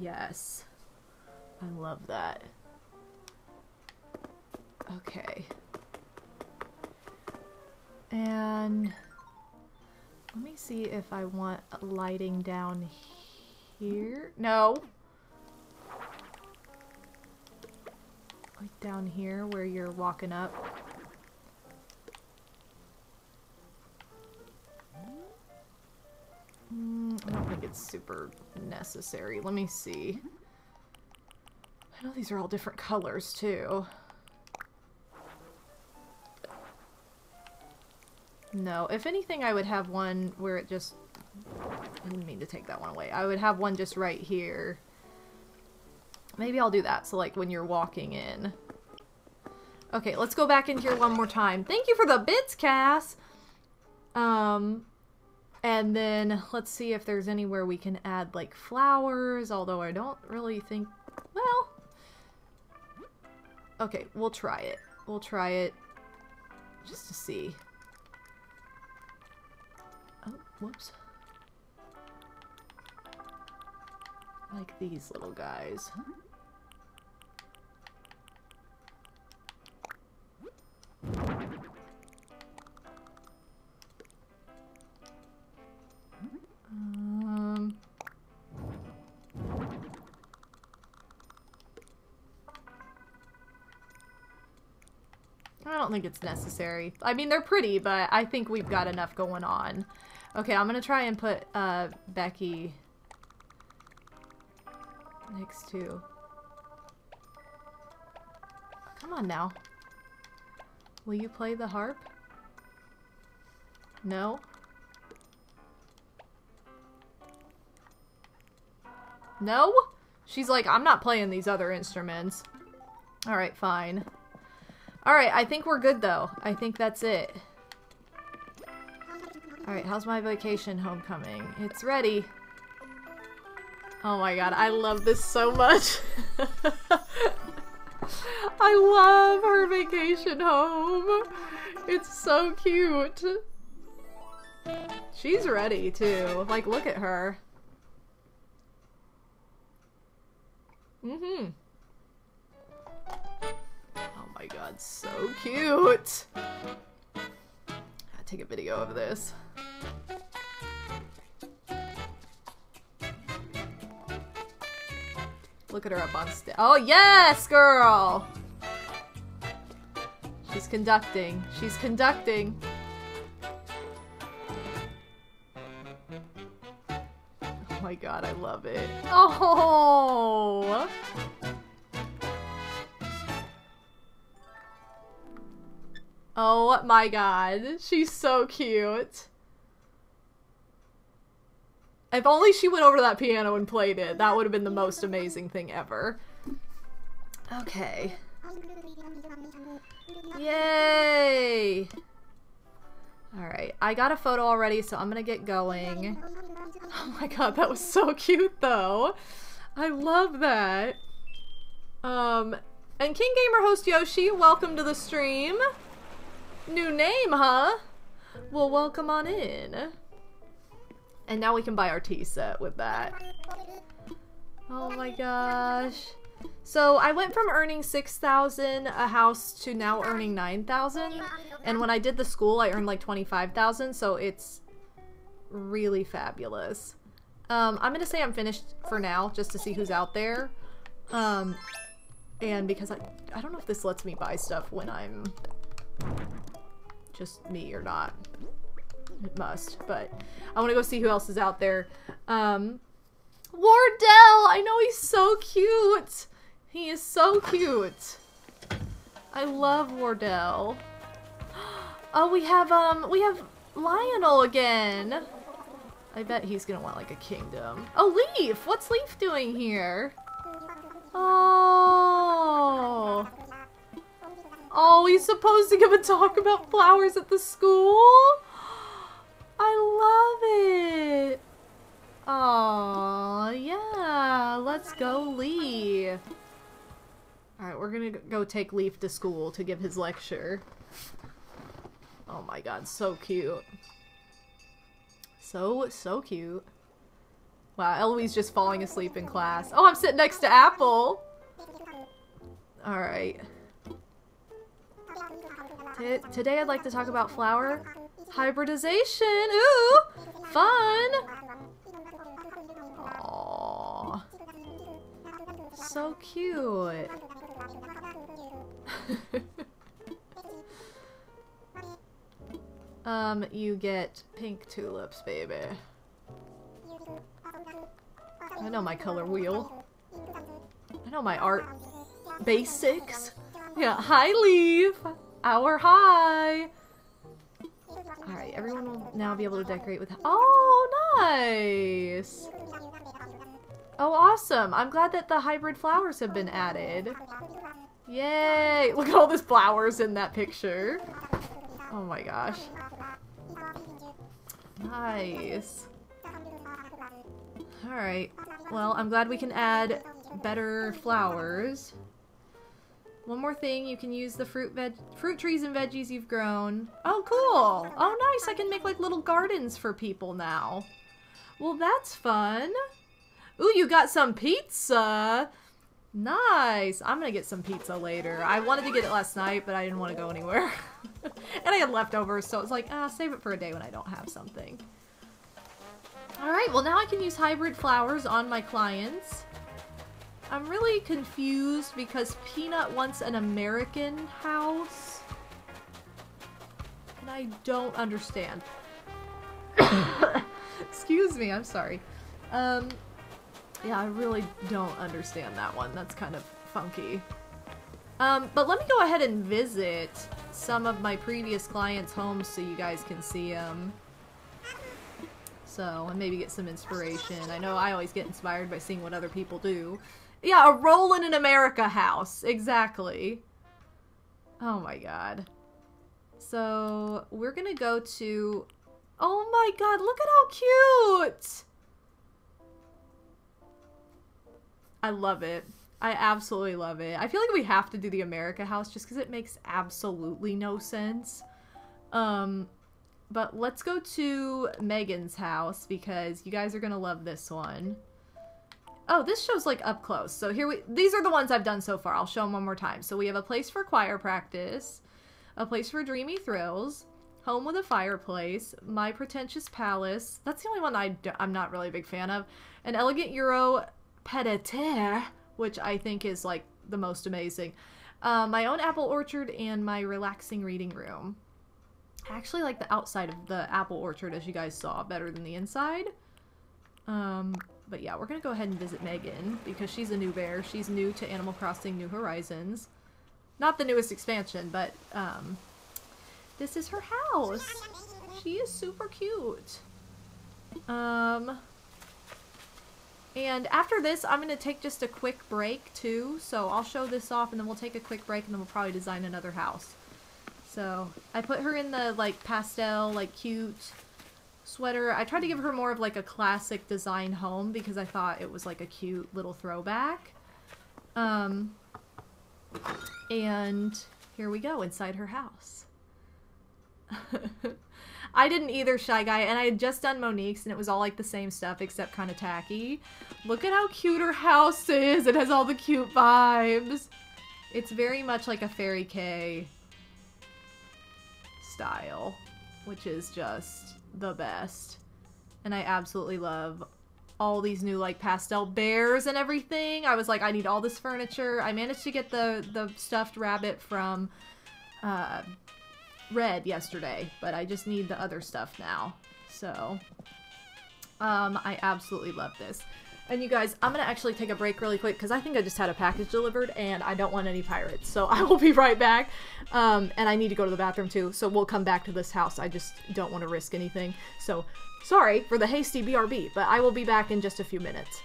Yes. I love that. Okay. And let me see if I want lighting down here. No. Like down here where you're walking up. Mm, I don't think it's super necessary. Let me see. I know these are all different colors too. No, if anything I would have one where it just... I didn't mean to take that one away. I would have one just right here. Maybe I'll do that, so like when you're walking in. Okay, let's go back in here one more time. Thank you for the bits, Cass! Um, and then let's see if there's anywhere we can add like flowers, although I don't really think, well, okay, we'll try it. We'll try it just to see. Oh, whoops. Like these little guys. Um, I don't think it's necessary. I mean, they're pretty, but I think we've got enough going on. Okay, I'm gonna try and put uh, Becky next to... Come on now. Will you play the harp? No? No? She's like, I'm not playing these other instruments. Alright, fine. Alright, I think we're good though. I think that's it. Alright, how's my vacation homecoming? It's ready. Oh my god, I love this so much. I love her vacation home. It's so cute. She's ready too. Like, look at her. Mm-hmm. God, so cute! Gotta take a video of this. Look at her up on stage. Oh, yes, girl! She's conducting. She's conducting. Oh my god, I love it. Oh! Oh my god, she's so cute. If only she went over to that piano and played it, that would have been the most amazing thing ever. Okay. Yay! Alright, I got a photo already, so I'm gonna get going. Oh my god, that was so cute though. I love that. Um, and King Gamer host Yoshi, welcome to the stream. New name, huh? Well, welcome on in. And now we can buy our tea set with that. Oh my gosh. So I went from earning 6,000 a house to now earning 9,000. And when I did the school, I earned like 25,000. So it's really fabulous. Um, I'm going to say I'm finished for now just to see who's out there. Um, and because I, I don't know if this lets me buy stuff when I'm just me or not. It must, but I want to go see who else is out there. Um, Wardell! I know he's so cute! He is so cute. I love Wardell. Oh, we have, um, we have Lionel again. I bet he's gonna want, like, a kingdom. Oh, Leif! What's Leif doing here? Oh. Oh, he's supposed to give a talk about flowers at the school? I love it. Oh, yeah. Let's go, Leif. Alright, we're gonna go take Leif to school to give his lecture. Oh my god, so cute. So, so cute. Wow, Eloise just falling asleep in class. Oh, I'm sitting next to Apple! Alright. Today I'd like to talk about flower hybridization. Ooh! Fun! Aww. So cute. um, you get pink tulips, baby. I know my color wheel. I know my art basics. Yeah, hi Leif! Our high! Alright, everyone will now be able to decorate with- Oh, nice! Oh, awesome! I'm glad that the hybrid flowers have been added. Yay! Look at all these flowers in that picture. Oh my gosh. Nice. Alright. Well, I'm glad we can add better flowers. One more thing, you can use the fruit veg fruit trees and veggies you've grown. Oh, cool! Oh, nice! I can make like little gardens for people now. Well, that's fun. Ooh, you got some pizza! Nice! I'm gonna get some pizza later. I wanted to get it last night, but I didn't want to go anywhere. and I had leftovers, so it's like, ah, save it for a day when I don't have something. Alright, well now I can use hybrid flowers on my clients. I'm really confused because Peanut wants an American house. And I don't understand. Excuse me, I'm sorry. Um, yeah, I really don't understand that one. That's kind of funky. Um, but let me go ahead and visit some of my previous clients' homes so you guys can see them. So, and maybe get some inspiration. I know I always get inspired by seeing what other people do. Yeah, a Rollin' in America house. Exactly. Oh my god. So, we're gonna go to... Oh my god, look at how cute! I love it. I absolutely love it. I feel like we have to do the America house just because it makes absolutely no sense. Um, but let's go to Megan's house because you guys are gonna love this one. Oh, this shows like up close. So here we, these are the ones I've done so far. I'll show them one more time. So we have a place for choir practice, a place for dreamy thrills, home with a fireplace, my pretentious palace. That's the only one I—I'm not really a big fan of. An elegant Euro pied-à-terre, which I think is like the most amazing. Uh, my own apple orchard and my relaxing reading room. I actually like the outside of the apple orchard, as you guys saw, better than the inside. Um, but yeah, we're gonna go ahead and visit Megan because she's a new bear. She's new to Animal Crossing New Horizons. Not the newest expansion, but um, this is her house. She is super cute. Um, and after this, I'm gonna take just a quick break too. So I'll show this off, and then we'll take a quick break, and then we'll probably design another house. So I put her in the like pastel, like cute sweater. I tried to give her more of like a classic design home because I thought it was like a cute little throwback. Um, and here we go inside her house. I didn't either, Shy Guy, and I had just done Monique's and it was all like the same stuff except kind of tacky. Look at how cute her house is. It has all the cute vibes. It's very much like a fairy kei style, which is just the best. And I absolutely love all these new like pastel bears and everything. I was like, I need all this furniture. I managed to get the the stuffed rabbit from uh, Redd yesterday, but I just need the other stuff now. So, um, I absolutely love this. And you guys, I'm gonna actually take a break really quick because I think I just had a package delivered and I don't want any pirates. So I will be right back. Um, and I need to go to the bathroom too. So we'll come back to this house. I just don't want to risk anything. So sorry for the hasty BRB, but I will be back in just a few minutes.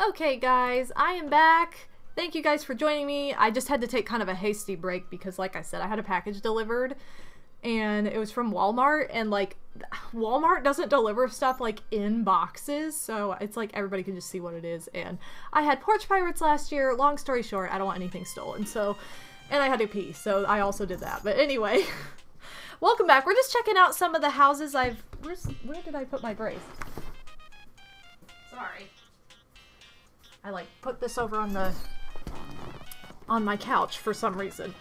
Okay, guys, I am back. Thank you guys for joining me. I just had to take kind of a hasty break because, like I said, I had a package delivered and it was from Walmart and like Walmart doesn't deliver stuff like in boxes so it's like everybody can just see what it is and I had porch pirates last year long story short I don't want anything stolen so and I had to pee so I also did that but anyway welcome back we're just checking out some of the houses I've where's where did I put my brace this over on the on my couch for some reason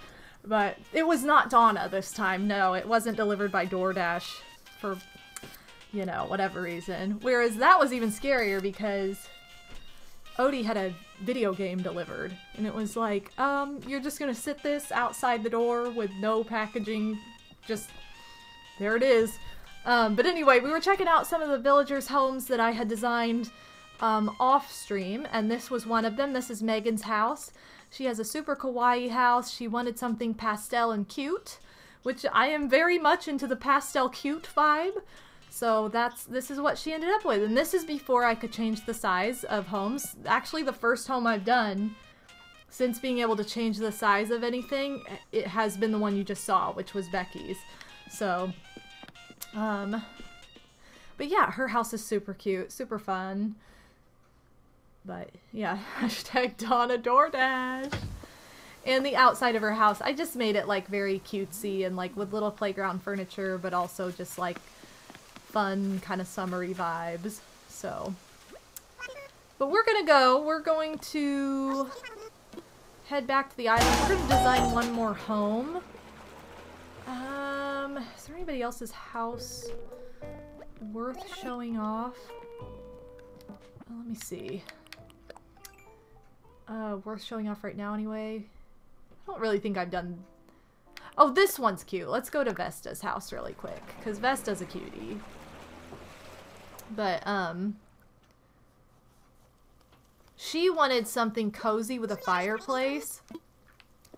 but it was not Donna this time. No, it wasn't delivered by DoorDash for, you know, whatever reason. Whereas that was even scarier because Odie had a video game delivered. And it was like, um, you're just gonna sit this outside the door with no packaging. Just, there it is. Um, but anyway, we were checking out some of the villagers' homes that I had designed um, off stream, and this was one of them. This is Megan's house. She has a super kawaii house. She wanted something pastel and cute, which I am very much into the pastel cute vibe. So that's this is what she ended up with. And this is before I could change the size of homes. Actually, the first home I've done since being able to change the size of anything, it has been the one you just saw, which was Becky's. So, um, but yeah, her house is super cute, super fun. But yeah, hashtag Donna DoorDash. And the outside of her house, I just made it like very cutesy and like with little playground furniture, but also just like fun kind of summery vibes. So, but we're gonna go. We're going to head back to the island. We're gonna design one more home. Um, is there anybody else's house worth showing off? Let me see uh, worth showing off right now anyway. I don't really think I've done... Oh, this one's cute. Let's go to Vesta's house really quick, because Vesta's a cutie. But, um... She wanted something cozy with a fireplace.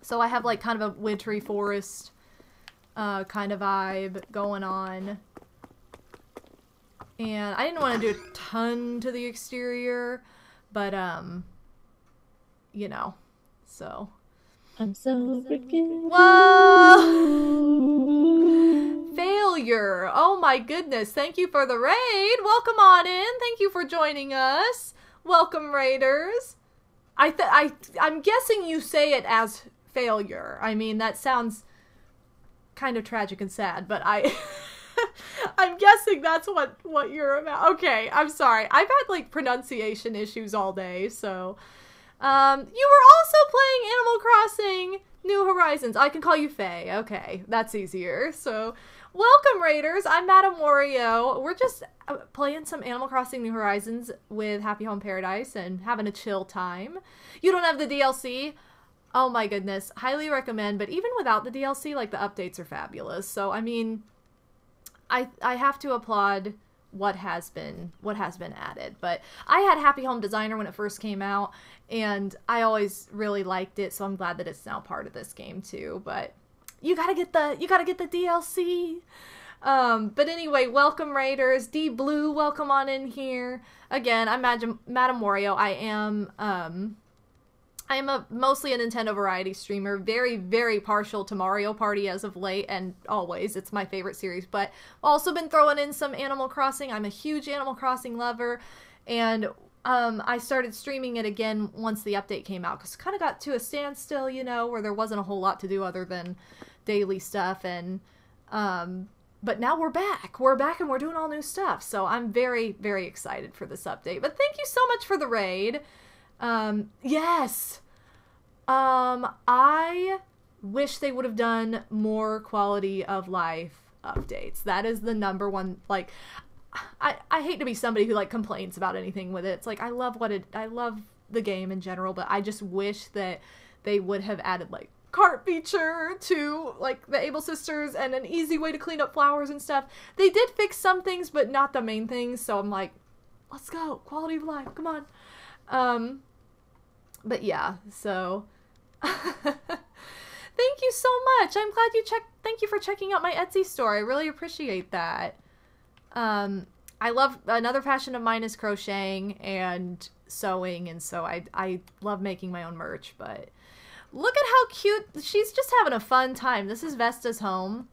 So I have, like, kind of a wintry forest uh, kind of vibe going on. And I didn't want to do a ton to the exterior, but, um you know. So. I'm so freaking. Whoa! Failure. Oh my goodness. Thank you for the raid. Welcome on in. Thank you for joining us. Welcome, raiders. I th- I I'm guessing you say it as failure. I mean, that sounds kind of tragic and sad, but I I'm guessing that's what what you're about. Okay, I'm sorry. I've had like pronunciation issues all day, so um, you were also playing Animal Crossing New Horizons. I can call you Faye. Okay, that's easier. So, welcome, Raiders. I'm Madame Wario. We're just uh, playing some Animal Crossing New Horizons with Happy Home Paradise and having a chill time. You don't have the DLC? Oh my goodness. Highly recommend, but even without the DLC, like the updates are fabulous. So, I mean, I I have to applaud what has been what has been added. But I had Happy Home Designer when it first came out and I always really liked it, so I'm glad that it's now part of this game too. But you gotta get the you gotta get the DLC. Um, but anyway, welcome Raiders. D Blue, welcome on in here. Again, I'm Madam Madame Wario. I am um I am a mostly a Nintendo variety streamer, very, very partial to Mario Party as of late, and always. It's my favorite series, but also been throwing in some Animal Crossing. I'm a huge Animal Crossing lover, and um, I started streaming it again once the update came out because it kind of got to a standstill, you know, where there wasn't a whole lot to do other than daily stuff. And um, but now we're back. We're back and we're doing all new stuff. So I'm very, very excited for this update. But thank you so much for the raid. Um, yes. Um, I wish they would have done more quality of life updates. That is the number one like I, I hate to be somebody who like complains about anything with it. It's like I love what it I love the game in general, but I just wish that they would have added like cart feature to like the Able Sisters and an easy way to clean up flowers and stuff. They did fix some things, but not the main things. So I'm like, let's go, quality of life, come on. Um, but yeah, so thank you so much. I'm glad you checked. Thank you for checking out my Etsy store. I really appreciate that. Um, I love another passion of mine is crocheting and sewing, and so I I love making my own merch. But look at how cute she's just having a fun time. This is Vesta's home.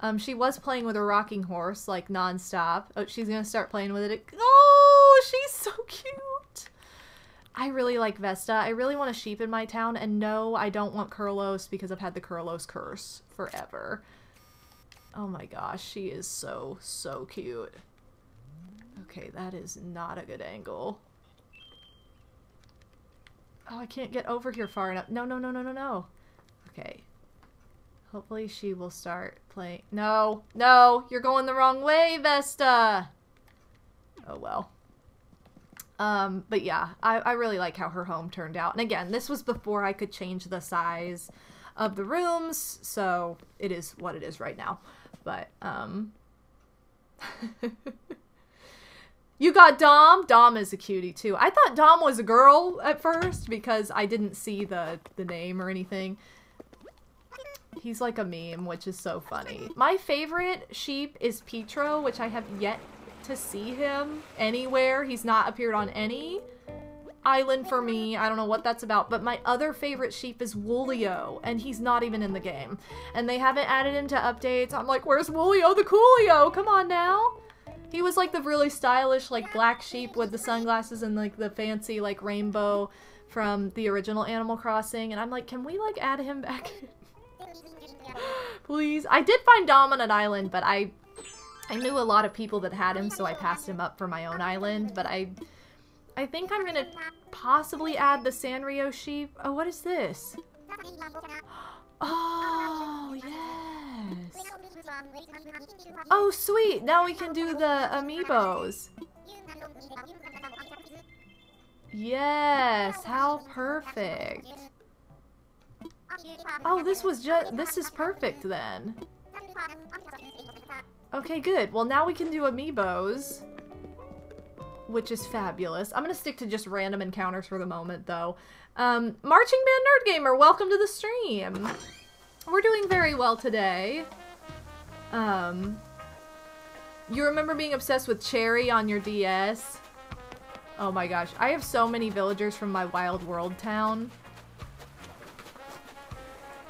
Um, she was playing with a rocking horse like nonstop. Oh, she's gonna start playing with it. Oh, she's so cute. I really like Vesta. I really want a sheep in my town, and no, I don't want Curlos because I've had the Curlos curse forever. Oh my gosh, she is so, so cute. Okay, that is not a good angle. Oh, I can't get over here far enough. No, no, no, no, no, no. Okay. Hopefully she will start playing. No, no, you're going the wrong way, Vesta. Oh well. Um, but yeah, I, I really like how her home turned out. And again, this was before I could change the size of the rooms, so it is what it is right now. But, um... you got Dom? Dom is a cutie, too. I thought Dom was a girl at first because I didn't see the, the name or anything. He's like a meme, which is so funny. My favorite sheep is Pietro, which I have yet to see him anywhere. He's not appeared on any island for me. I don't know what that's about. But my other favorite sheep is Woolio, and he's not even in the game. And they haven't added him to updates. I'm like, where's Woolio the Coolio? Come on now. He was like the really stylish, like black sheep with the sunglasses and like the fancy, like rainbow from the original Animal Crossing. And I'm like, can we like add him back? Please. I did find Dom on an island, but I I knew a lot of people that had him, so I passed him up for my own island, but I I think I'm gonna possibly add the Sanrio sheep. Oh, what is this? Oh, yes. Oh, sweet. Now we can do the amiibos. Yes, how perfect. Oh, this was just, this is perfect then. Okay, good. Well, now we can do amiibos, which is fabulous. I'm gonna stick to just random encounters for the moment, though. Um, Marching Band Nerd Gamer, welcome to the stream. We're doing very well today. Um, you remember being obsessed with Cherry on your DS? Oh my gosh, I have so many villagers from my Wild World town.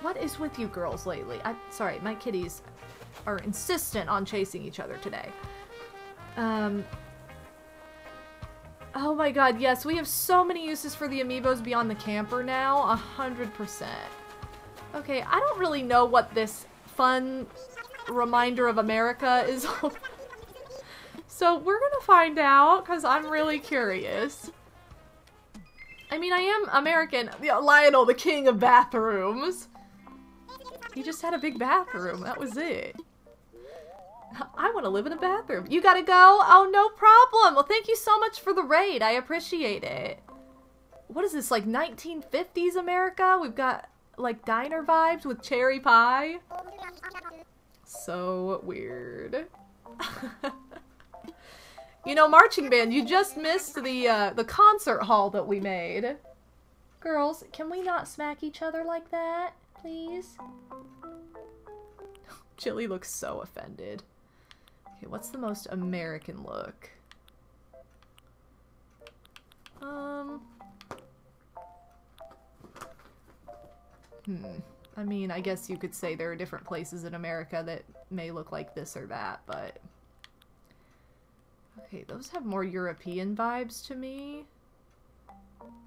What is with you girls lately? I sorry, my kitties are insistent on chasing each other today. Um, oh my god, yes, we have so many uses for the amiibos beyond the camper now. A hundred percent. Okay, I don't really know what this fun reminder of America is So we're gonna find out, because I'm really curious. I mean, I am American. Lionel, the king of bathrooms. He just had a big bathroom. That was it. I want to live in a bathroom. You gotta go? Oh, no problem. Well, thank you so much for the raid. I appreciate it. What is this, like 1950s America? We've got, like, diner vibes with cherry pie. So weird. you know, marching band, you just missed the, uh, the concert hall that we made. Girls, can we not smack each other like that, please? Chili looks so offended. Okay, what's the most American look? Um... Hmm. I mean, I guess you could say there are different places in America that may look like this or that, but... Okay, those have more European vibes to me.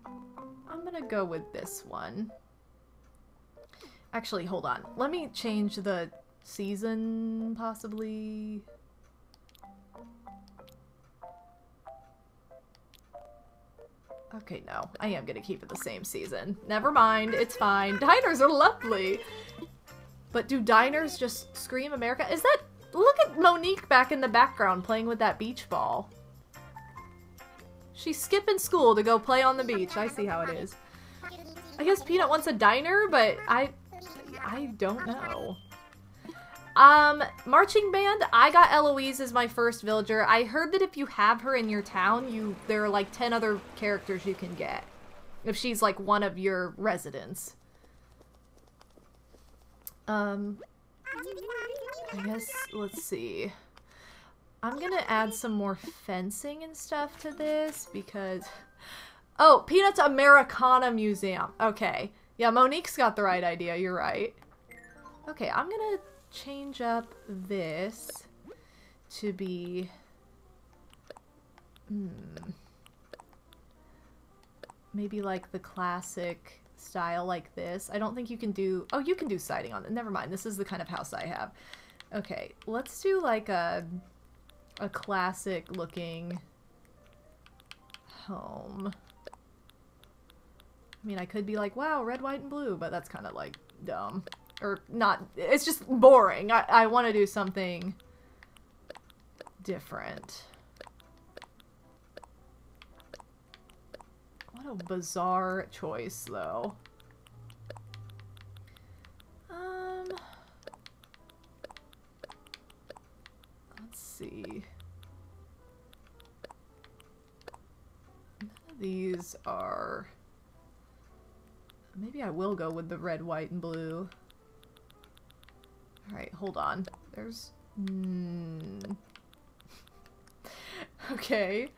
I'm gonna go with this one. Actually, hold on. Let me change the season, possibly. Okay, no. I am gonna keep it the same season. Never mind. It's fine. Diners are lovely. But do diners just scream America? Is that... Look at Monique back in the background playing with that beach ball. She's skipping school to go play on the beach. I see how it is. I guess Peanut wants a diner, but I... I don't know. Um, marching band, I got Eloise as my first villager. I heard that if you have her in your town, you there are like 10 other characters you can get. If she's like one of your residents. Um, I guess, let's see. I'm gonna add some more fencing and stuff to this because. Oh, Peanuts Americana Museum. Okay. Yeah, Monique's got the right idea. You're right. Okay, I'm gonna change up this to be. Hmm. Maybe like the classic style like this. I don't think you can do... Oh, you can do siding on it. Never mind. This is the kind of house I have. Okay, let's do like a, a classic looking home. I mean, I could be like, wow, red, white, and blue, but that's kind of like dumb. Or not, it's just boring. I, I want to do something different. What a bizarre choice, though. Um, let's see. None of these are. Maybe I will go with the red, white, and blue. Alright, hold on. There's. Mm. okay.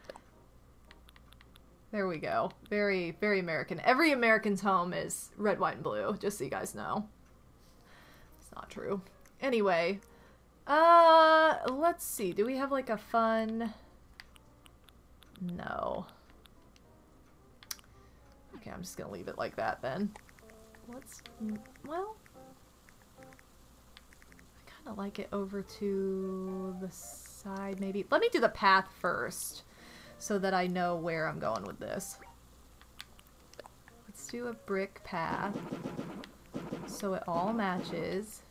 There we go. Very, very American. Every American's home is red, white, and blue, just so you guys know. It's not true. Anyway, uh, let's see. Do we have like a fun... No. Okay, I'm just gonna leave it like that then. Let's, well, kind of like it over to the side maybe. Let me do the path first so that I know where I'm going with this. Let's do a brick path so it all matches.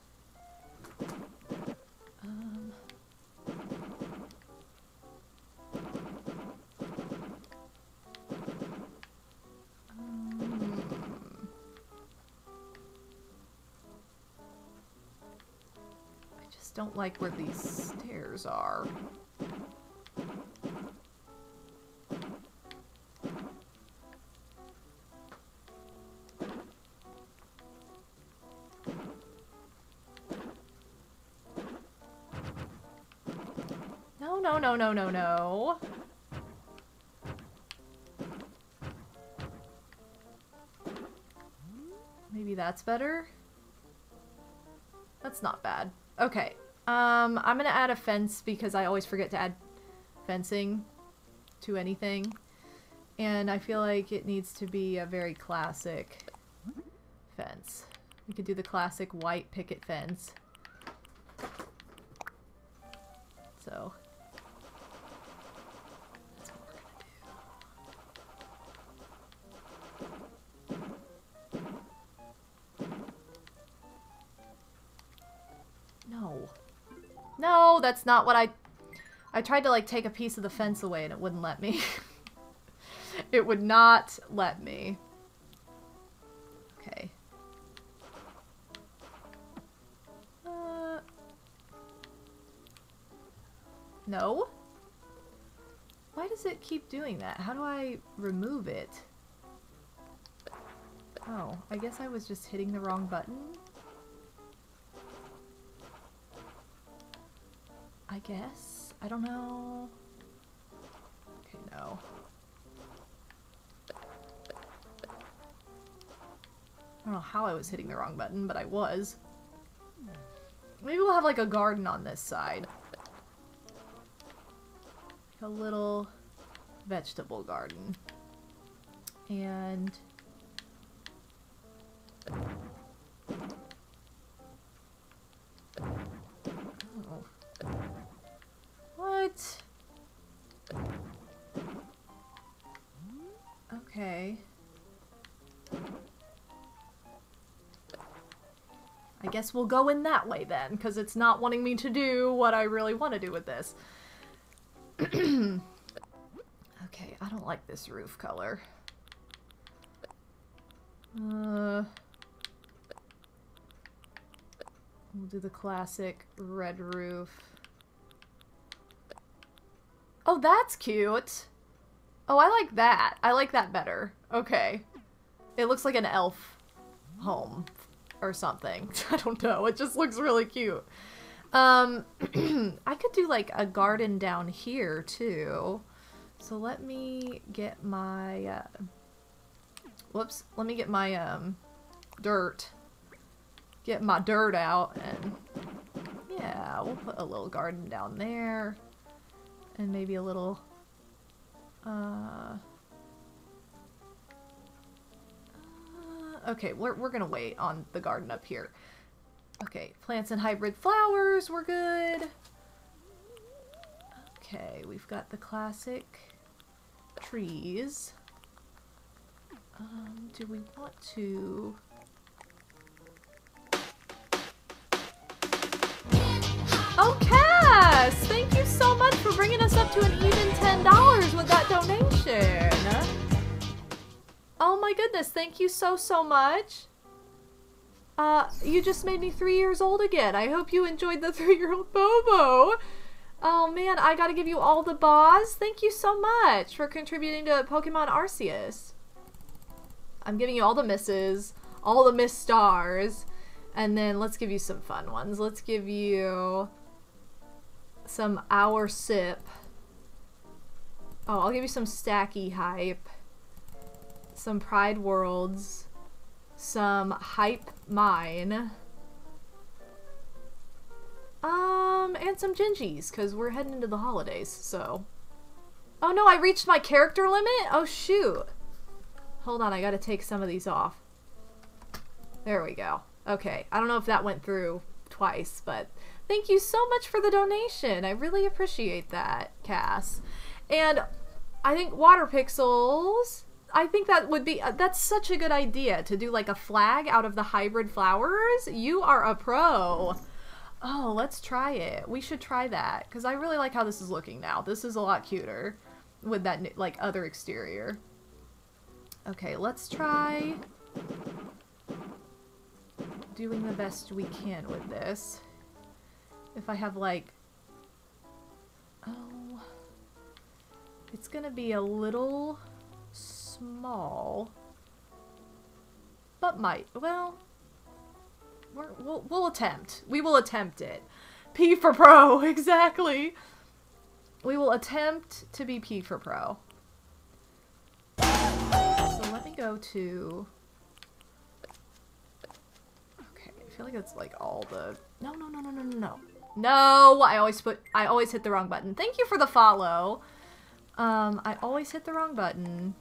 Don't like where these stairs are. No, no, no, no, no, no. Maybe that's better? That's not bad. Okay. Um, I'm gonna add a fence because I always forget to add fencing to anything. And I feel like it needs to be a very classic fence. We could do the classic white picket fence. So. No. No, that's not what I... I tried to, like, take a piece of the fence away and it wouldn't let me. it would not let me. Okay. Uh... No? Why does it keep doing that? How do I remove it? Oh, I guess I was just hitting the wrong button? I guess? I don't know. Okay, no. I don't know how I was hitting the wrong button, but I was. Maybe we'll have like a garden on this side. A little vegetable garden. And... Oh. What? Okay. I guess we'll go in that way then, because it's not wanting me to do what I really want to do with this. okay, I don't like this roof color. Uh, we'll do the classic red roof. Oh, that's cute. Oh, I like that. I like that better. Okay. It looks like an elf home or something. I don't know. It just looks really cute. Um, I could do like a garden down here too. So let me get my, uh, whoops, let me get my, um, dirt. Get my dirt out and, yeah, we'll put a little garden down there. And maybe a little, uh, uh, okay, we're, we're gonna wait on the garden up here. Okay, plants and hybrid flowers, we're good. Okay, we've got the classic trees. Um, do we want to... Oh, Cass! Thank you so much for bringing us up to an even $10 with that donation. Oh my goodness, thank you so, so much. Uh, you just made me three years old again. I hope you enjoyed the three-year-old Bobo. Oh man, I gotta give you all the boss. Thank you so much for contributing to Pokemon Arceus. I'm giving you all the misses, all the miss stars, and then let's give you some fun ones. Let's give you some Hour Sip. Oh, I'll give you some Stacky Hype, some Pride Worlds, some Hype Mine, um, and some Gingies, because we're heading into the holidays, so. Oh no, I reached my character limit? Oh shoot. Hold on, I gotta take some of these off. There we go. Okay, I don't know if that went through twice, but thank you so much for the donation. I really appreciate that, Cass. And I think Water Pixels, I think that would be, uh, that's such a good idea to do like a flag out of the hybrid flowers. You are a pro. Oh, let's try it. We should try that because I really like how this is looking now. This is a lot cuter with that like other exterior. Okay, let's try doing the best we can with this. If I have like oh it's gonna be a little small but might well we're, we'll, we'll attempt. We will attempt it. P for pro, exactly. We will attempt to be P for pro. So let me go to... Okay, I feel like it's like all the... No, no, no, no, no, no, no. No, I always put... I always hit the wrong button. Thank you for the follow. Um, I always hit the wrong button.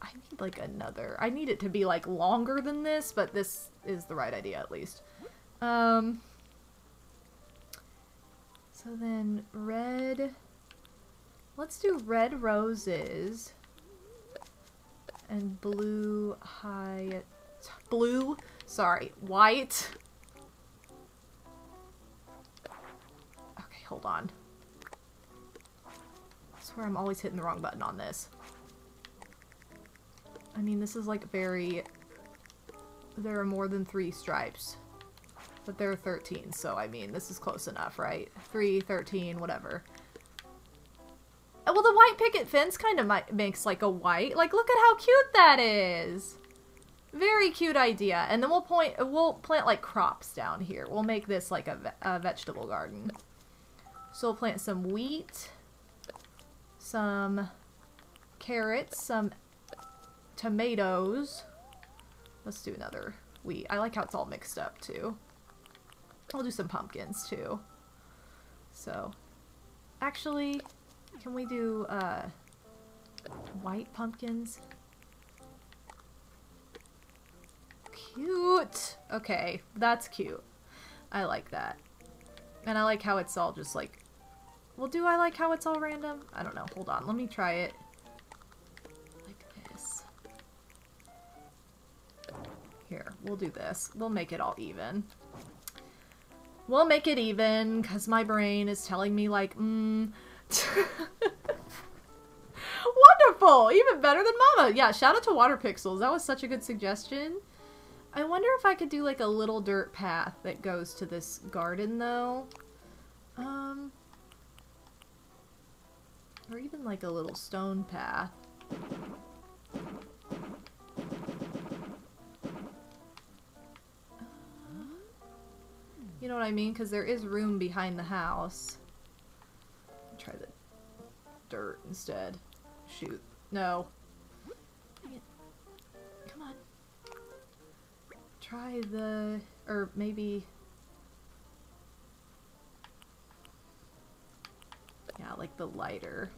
I need, like another. I need it to be like longer than this, but this is the right idea at least. Um, so then red. Let's do red roses and blue high blue sorry white okay hold on I swear I'm always hitting the wrong button on this I mean, this is like very... There are more than three stripes. But there are 13, so I mean, this is close enough, right? 3, 13, whatever. Well, the white picket fence kind of makes like a white. Like, look at how cute that is! Very cute idea. And then we'll point, we'll plant like crops down here. We'll make this like a, a vegetable garden. So we'll plant some wheat, some carrots, some tomatoes. Let's do another wheat. I like how it's all mixed up too. I'll do some pumpkins too. So, actually, can we do uh, white pumpkins? Cute! Okay, that's cute. I like that. And I like how it's all just like... Well, do I like how it's all random? I don't know. Hold on. Let me try it. Like this. Here, we'll do this. We'll make it all even. We'll make it even, because my brain is telling me, like, mm. Wonderful! Even better than Mama! Yeah, shout out to Water Pixels. That was such a good suggestion. I wonder if I could do like a little dirt path that goes to this garden though. Um, or even like a little stone path. Uh-huh. You know what I mean? Because there is room behind the house. Try the dirt instead. Shoot. No. Try the... Or maybe... Yeah, like the lighter.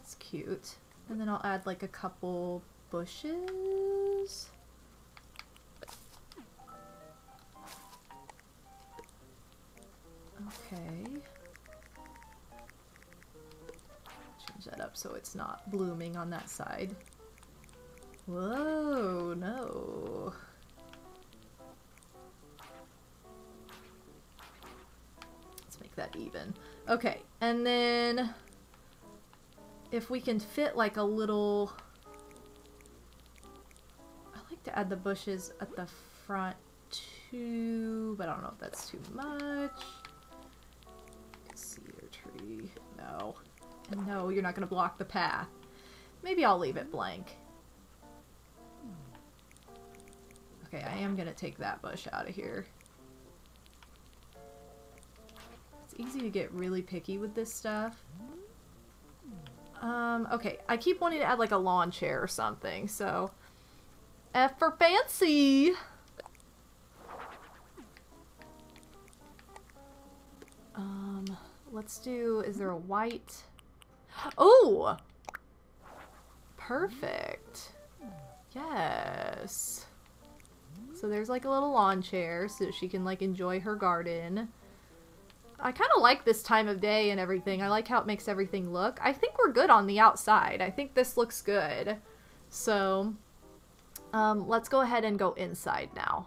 It's cute. And then I'll add like a couple bushes. Okay. Change that up so it's not blooming on that side. Whoa, no. Let's make that even. Okay, and then if we can fit like a little... I like to add the bushes at the front too, but I don't know if that's too much. Cedar tree. No. No, you're not going to block the path. Maybe I'll leave it blank. Okay, I am to take that bush out of here. It's easy to get really picky with this stuff. Um, okay, I keep wanting to add like a lawn chair or something, so... F for fancy! Um, let's do, is there a white? Oh! Perfect. Yes. So there's like a little lawn chair so she can like enjoy her garden. I kind of like this time of day and everything. I like how it makes everything look. I think we're good on the outside. I think this looks good. So, um, let's go ahead and go inside now.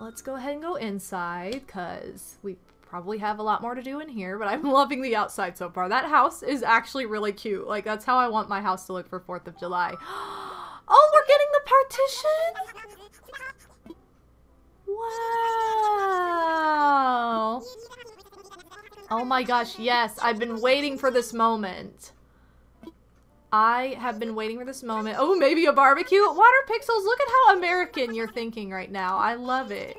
Let's go ahead and go inside because we probably have a lot more to do in here, but I'm loving the outside so far. That house is actually really cute. Like, that's how I want my house to look for 4th of July. Oh, we're getting the partition? Wow. Oh my gosh, yes. I've been waiting for this moment. I have been waiting for this moment. Oh, maybe a barbecue? Water Pixels, look at how American you're thinking right now. I love it.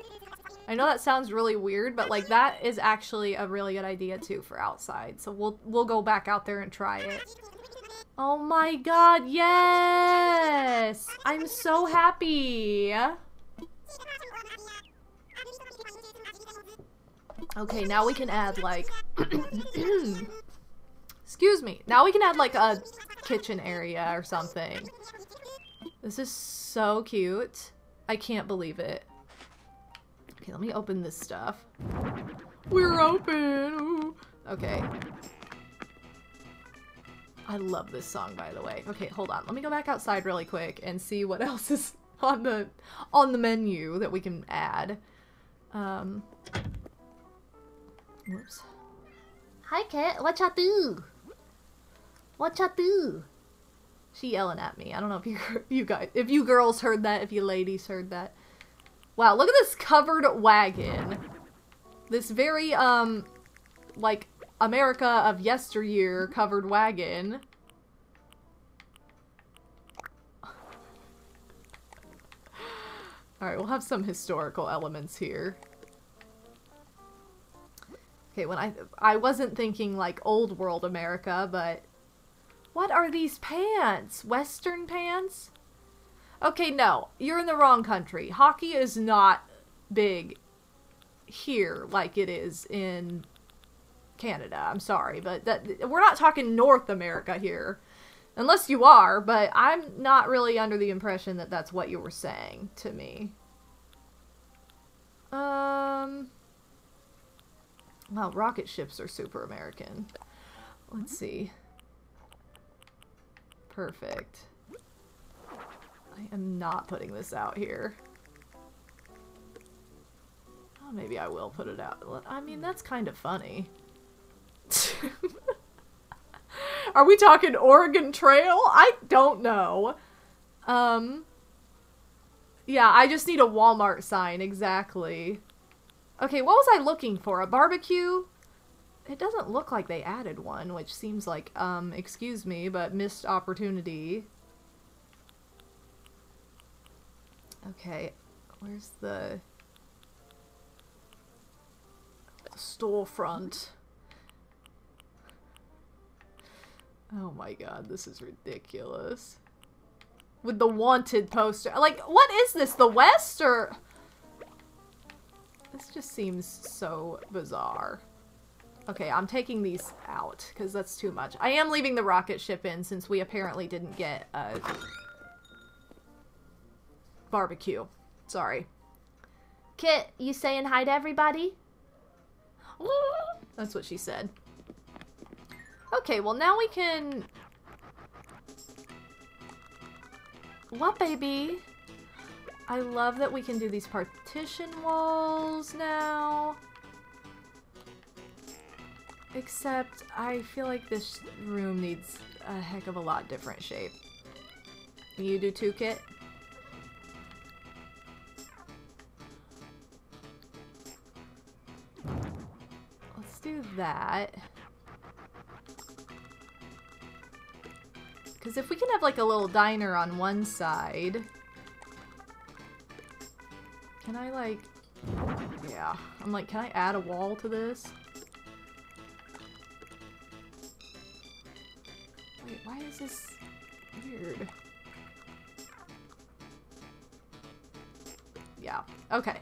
I know that sounds really weird, but like that is actually a really good idea too for outside. So we'll we'll go back out there and try it. Oh my god, yes! I'm so happy! Okay, now we can add like... Excuse me. Now we can add like a kitchen area or something. This is so cute. I can't believe it. Okay, let me open this stuff. We're open! Okay. I love this song, by the way. Okay, hold on. Let me go back outside really quick and see what else is on the on the menu that we can add. Um. Whoops. Hi, Kat. What ya do? What ya do? She yelling at me. I don't know if you you guys, if you girls heard that, if you ladies heard that. Wow, look at this covered wagon. This very um, like America of yesteryear covered wagon. Alright, we'll have some historical elements here. Okay, when I I wasn't thinking like old world America, but what are these pants? Western pants? Okay, no, you're in the wrong country. Hockey is not big here like it is in Canada. I'm sorry, but that we're not talking North America here. Unless you are, but I'm not really under the impression that that's what you were saying to me. Um Well, rocket ships are super American. Let's see. Perfect. I am not putting this out here. Oh, maybe I will put it out. I mean, that's kind of funny. Are we talking Oregon Trail? I don't know. Um, yeah, I just need a Walmart sign, exactly. Okay, what was I looking for? A barbecue? It doesn't look like they added one, which seems like, um, excuse me, but missed opportunity. Okay, where's the, the storefront? Oh my god, this is ridiculous. With the wanted poster. Like, what is this? The West or... This just seems so bizarre. Okay, I'm taking these out because that's too much. I am leaving the rocket ship in since we apparently didn't get a barbecue. Sorry. Kit, you saying hi to everybody? That's what she said. Okay, well now we can... What, baby? I love that we can do these partition walls now. Except, I feel like this room needs a heck of a lot different shape. You do too, Kit? Let's do that. Because if we can have like a little diner on one side... Can I like... Yeah. I'm like, can I add a wall to this? Wait, why is this weird? Yeah. Okay.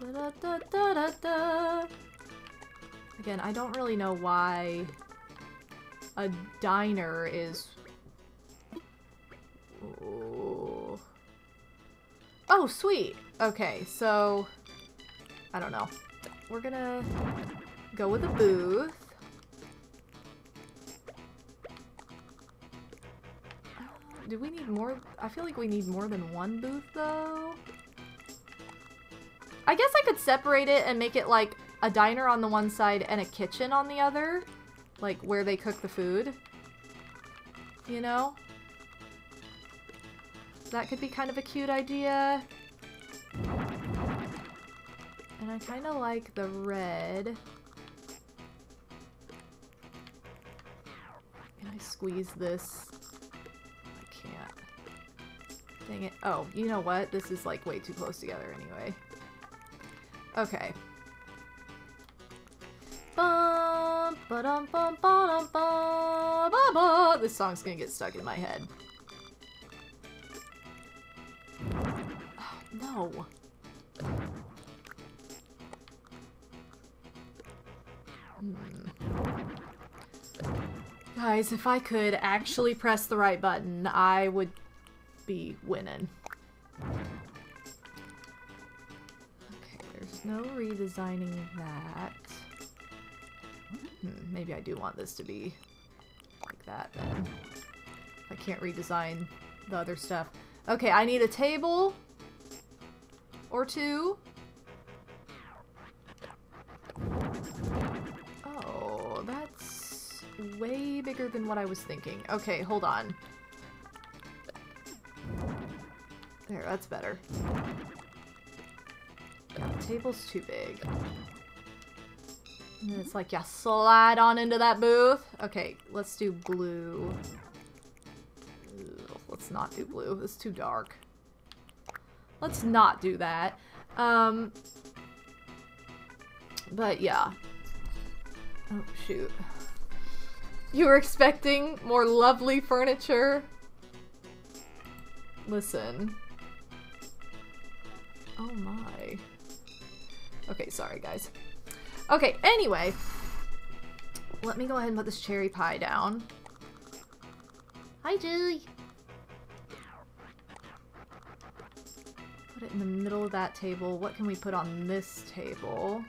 Da -da -da Again, I don't really know why a diner is... Oh, sweet! Okay, so... I don't know. We're gonna go with a booth. Do we need more? I feel like we need more than one booth, though. I guess I could separate it and make it like a diner on the one side and a kitchen on the other. Like where they cook the food. You know? That could be kind of a cute idea. And I kind of like the red. Can I squeeze this? I can't. Dang it. Oh, you know what? This is like way too close together anyway. Okay. This song's gonna get stuck in my head. no. Hmm. Guys, if I could actually press the right button, I would be winning. Okay, there's no redesigning that. Hmm, maybe I do want this to be like that then. I can't redesign the other stuff. Okay, I need a table or two. Oh, that's way bigger than what I was thinking. Okay, hold on. There, that's better. Yeah, the table's too big. And it's like, yeah, slide on into that booth. Okay, let's do blue. Ugh, let's not do blue. It's too dark. Let's not do that. Um, but yeah. Oh, shoot. You were expecting more lovely furniture? Listen. Oh my. Okay, sorry guys. Okay, anyway. Let me go ahead and put this cherry pie down. Hi, Julie. Put it in the middle of that table. What can we put on this table?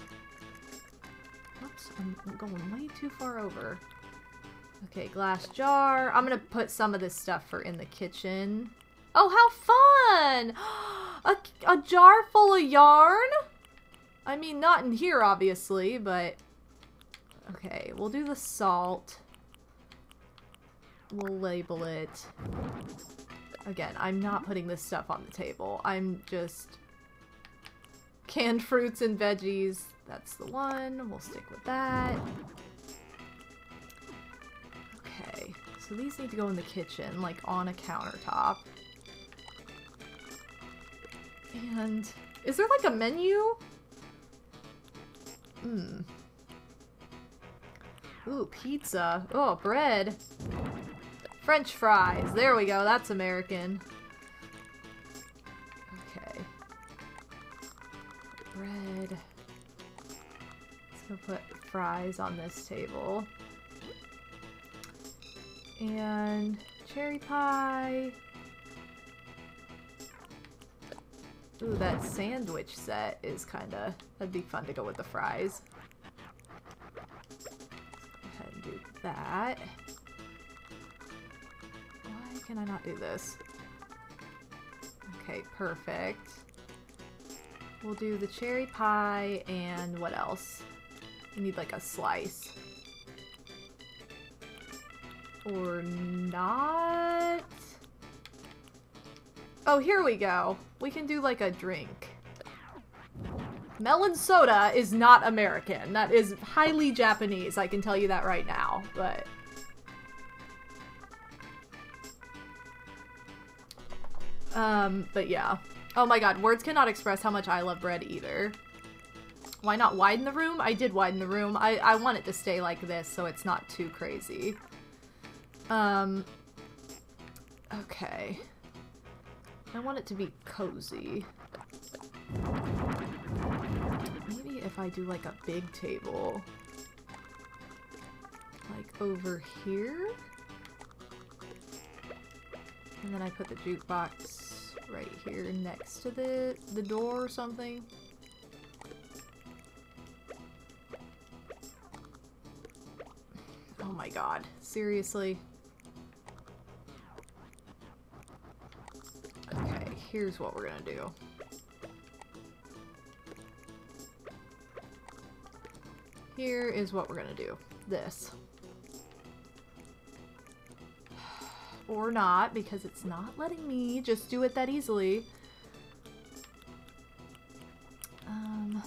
Oops, I'm going way too far over. Okay, glass jar. I'm gonna put some of this stuff for in the kitchen. Oh, how fun! A, a jar full of yarn? I mean, not in here, obviously, but... Okay, we'll do the salt. We'll label it. Again, I'm not putting this stuff on the table. I'm just... Canned fruits and veggies. That's the one. We'll stick with that. Okay, so these need to go in the kitchen, like on a countertop. And is there like a menu? Hmm. Ooh, pizza. Oh, bread. French fries. There we go. That's American. Okay. Bread. Let's go put fries on this table. And cherry pie. Ooh, that sandwich set is kinda... That'd be fun to go with the fries. Go ahead and do that. Why can I not do this? Okay, perfect. We'll do the cherry pie and what else? We need like a slice. Or not? Oh, here we go. We can do like a drink. Melon soda is not American. That is highly Japanese. I can tell you that right now. But Um, but yeah. Oh my god, words cannot express how much I love bread either. Why not widen the room? I did widen the room. I, I want it to stay like this so it's not too crazy. Um, okay. I want it to be cozy. Maybe if I do like a big table. Like over here? And then I put the jukebox right here next to the, the door or something. Oh my god. Seriously? Here's what we're gonna do. Here is what we're gonna do. This. Or not, because it's not letting me just do it that easily. Um,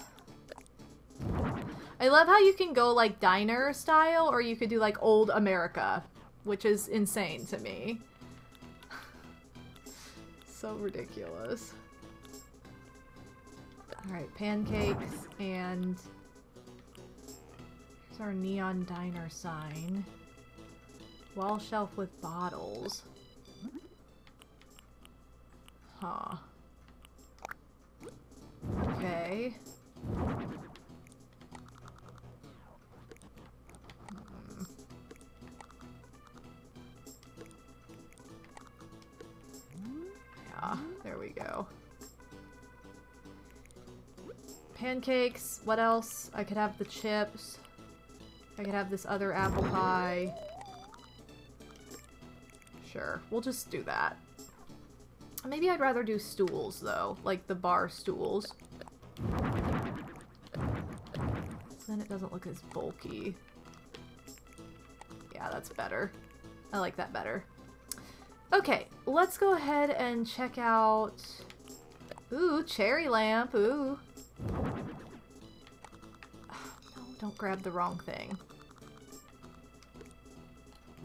I love how you can go like diner style, or you could do like old America, which is insane to me. So ridiculous. Alright, pancakes and here's our neon diner sign. Wall shelf with bottles. Huh. Okay. We go. Pancakes, what else? I could have the chips. I could have this other apple pie. Sure, we'll just do that. Maybe I'd rather do stools, though. Like the bar stools. Then it doesn't look as bulky. Yeah, that's better. I like that better. Okay, let's go ahead and check out... Ooh, cherry lamp, ooh. No, don't grab the wrong thing.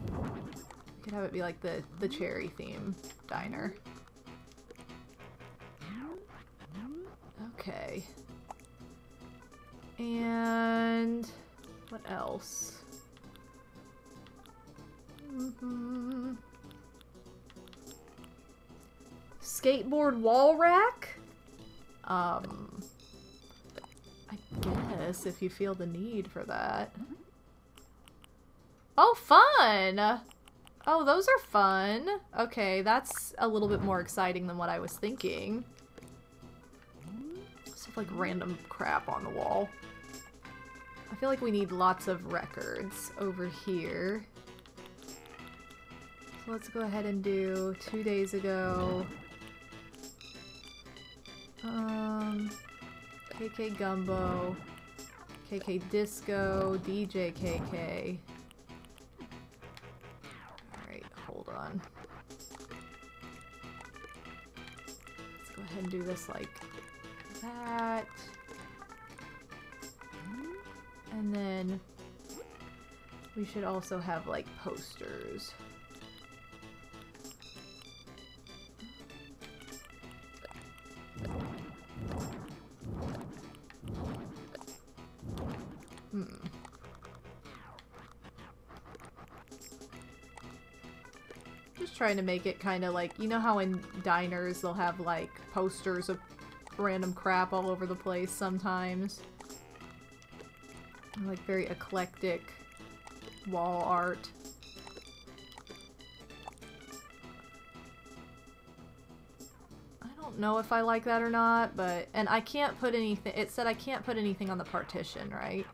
We Could have it be like the, the cherry theme diner. Okay. And what else? Mm-hmm. Skateboard wall rack? Um, I guess if you feel the need for that. Oh, fun! Oh, those are fun. Okay, that's a little bit more exciting than what I was thinking. Stuff like random crap on the wall. I feel like we need lots of records over here. So let's go ahead and do two days ago. Um, KK Gumbo, KK Disco, DJ KK. Alright, hold on. Let's go ahead and do this like that. And then we should also have like posters. Trying to make it kind of like, you know how in diners they'll have like posters of random crap all over the place sometimes? Like very eclectic wall art. I don't know if I like that or not, but, and I can't put anything, it said I can't put anything on the partition, right?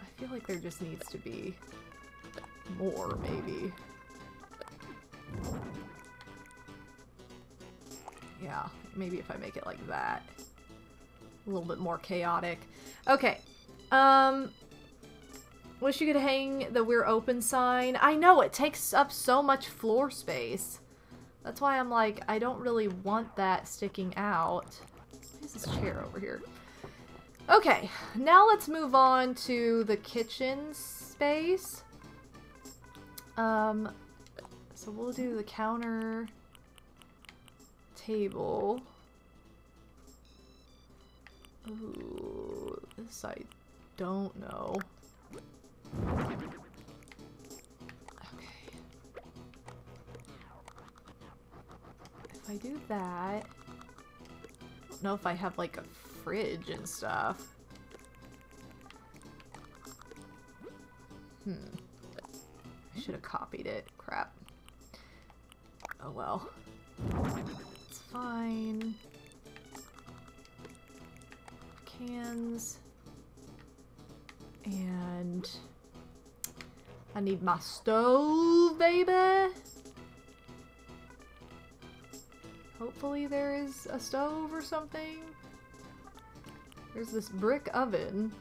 I feel like there just needs to be more, maybe. Yeah, maybe if I make it like that. A little bit more chaotic. Okay. Um, wish you could hang the we're open sign. I know, it takes up so much floor space. That's why I'm like, I don't really want that sticking out. This chair over here? Okay, now let's move on to the kitchen space. Um, so we'll do the counter table. Ooh, this I don't know. Okay. If I do that, I don't know if I have like a fridge and stuff. Hmm. Should have copied it. Crap. Oh well. It's fine. Cans. And I need my stove, baby. Hopefully there is a stove or something. There's this brick oven.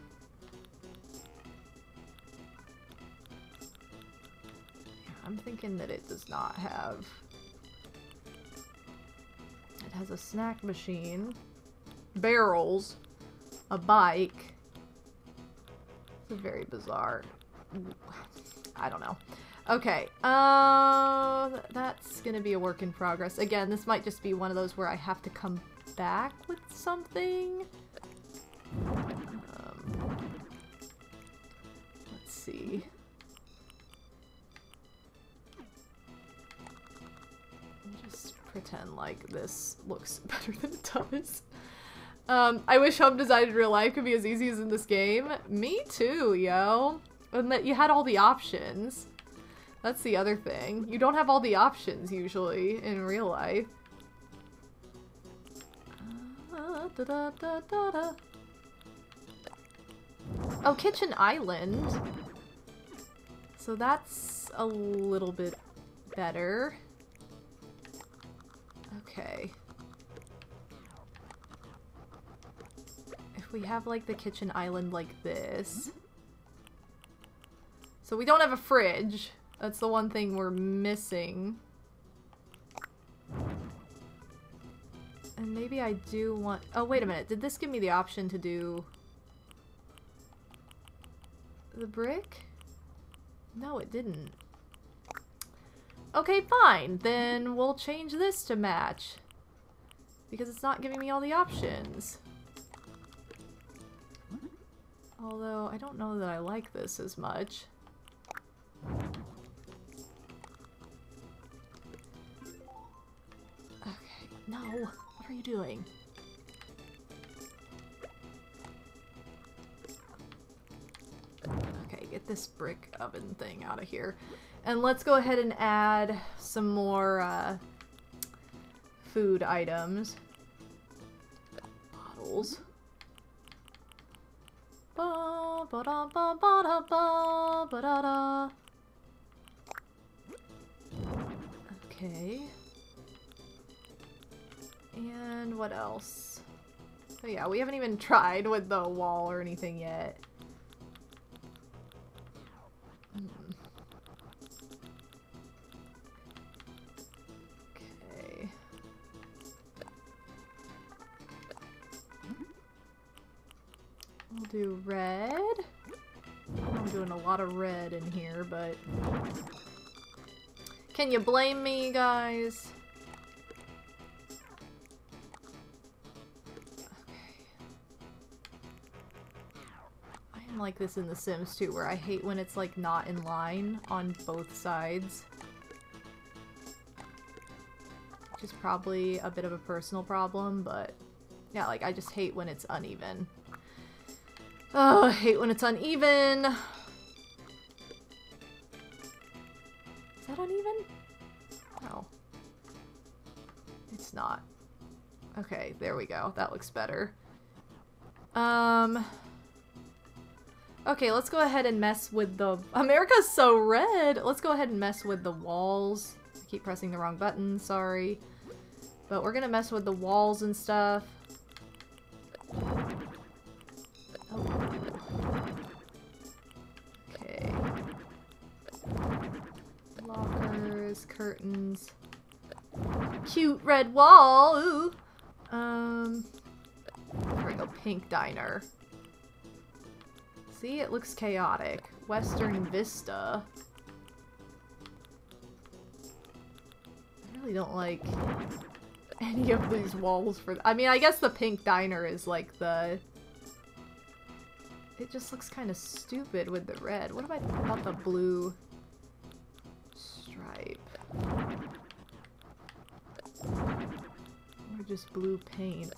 I'm thinking that it does not have... It has a snack machine, barrels, a bike. It's is very bizarre. I don't know. Okay, uh, that's gonna be a work in progress. Again, this might just be one of those where I have to come back with something. Um, let's see. Pretend like this looks better than it does. Um, I wish home design in real life could be as easy as in this game. Me too, yo. And that you had all the options. That's the other thing. You don't have all the options, usually, in real life. -da -da -da. Oh, Kitchen Island. So that's a little bit better. Okay. If we have like the kitchen island like this. So we don't have a fridge. That's the one thing we're missing. And maybe I do want... Oh, wait a minute. Did this give me the option to do... The brick? No, it didn't. Okay, fine. Then we'll change this to match. Because it's not giving me all the options. Although, I don't know that I like this as much. Okay, no! What are you doing? Okay, get this brick oven thing out of here. And let's go ahead and add some more uh, food items. Bottles. Ba ba da ba ba da ba ba da da. Okay. And what else? Oh yeah, we haven't even tried with the wall or anything yet. We'll do red. I'm doing a lot of red in here, but... Can you blame me, guys? I am like this in The Sims too, where I hate when it's like not in line on both sides. Which is probably a bit of a personal problem, but yeah, like I just hate when it's uneven. Oh, I hate when it's uneven. Is that uneven? No. It's not. Okay, there we go. That looks better. Um... Okay, let's go ahead and mess with the... America's so red! Let's go ahead and mess with the walls. I keep pressing the wrong button, sorry. But we're gonna mess with the walls and stuff. Curtains. Cute red wall! Ooh! Um... There we go, pink diner. See, it looks chaotic. Western Vista. I really don't like any of these walls for... I mean, I guess the pink diner is like the... It just looks kind of stupid with the red. What about the blue stripe? Or just blue paint?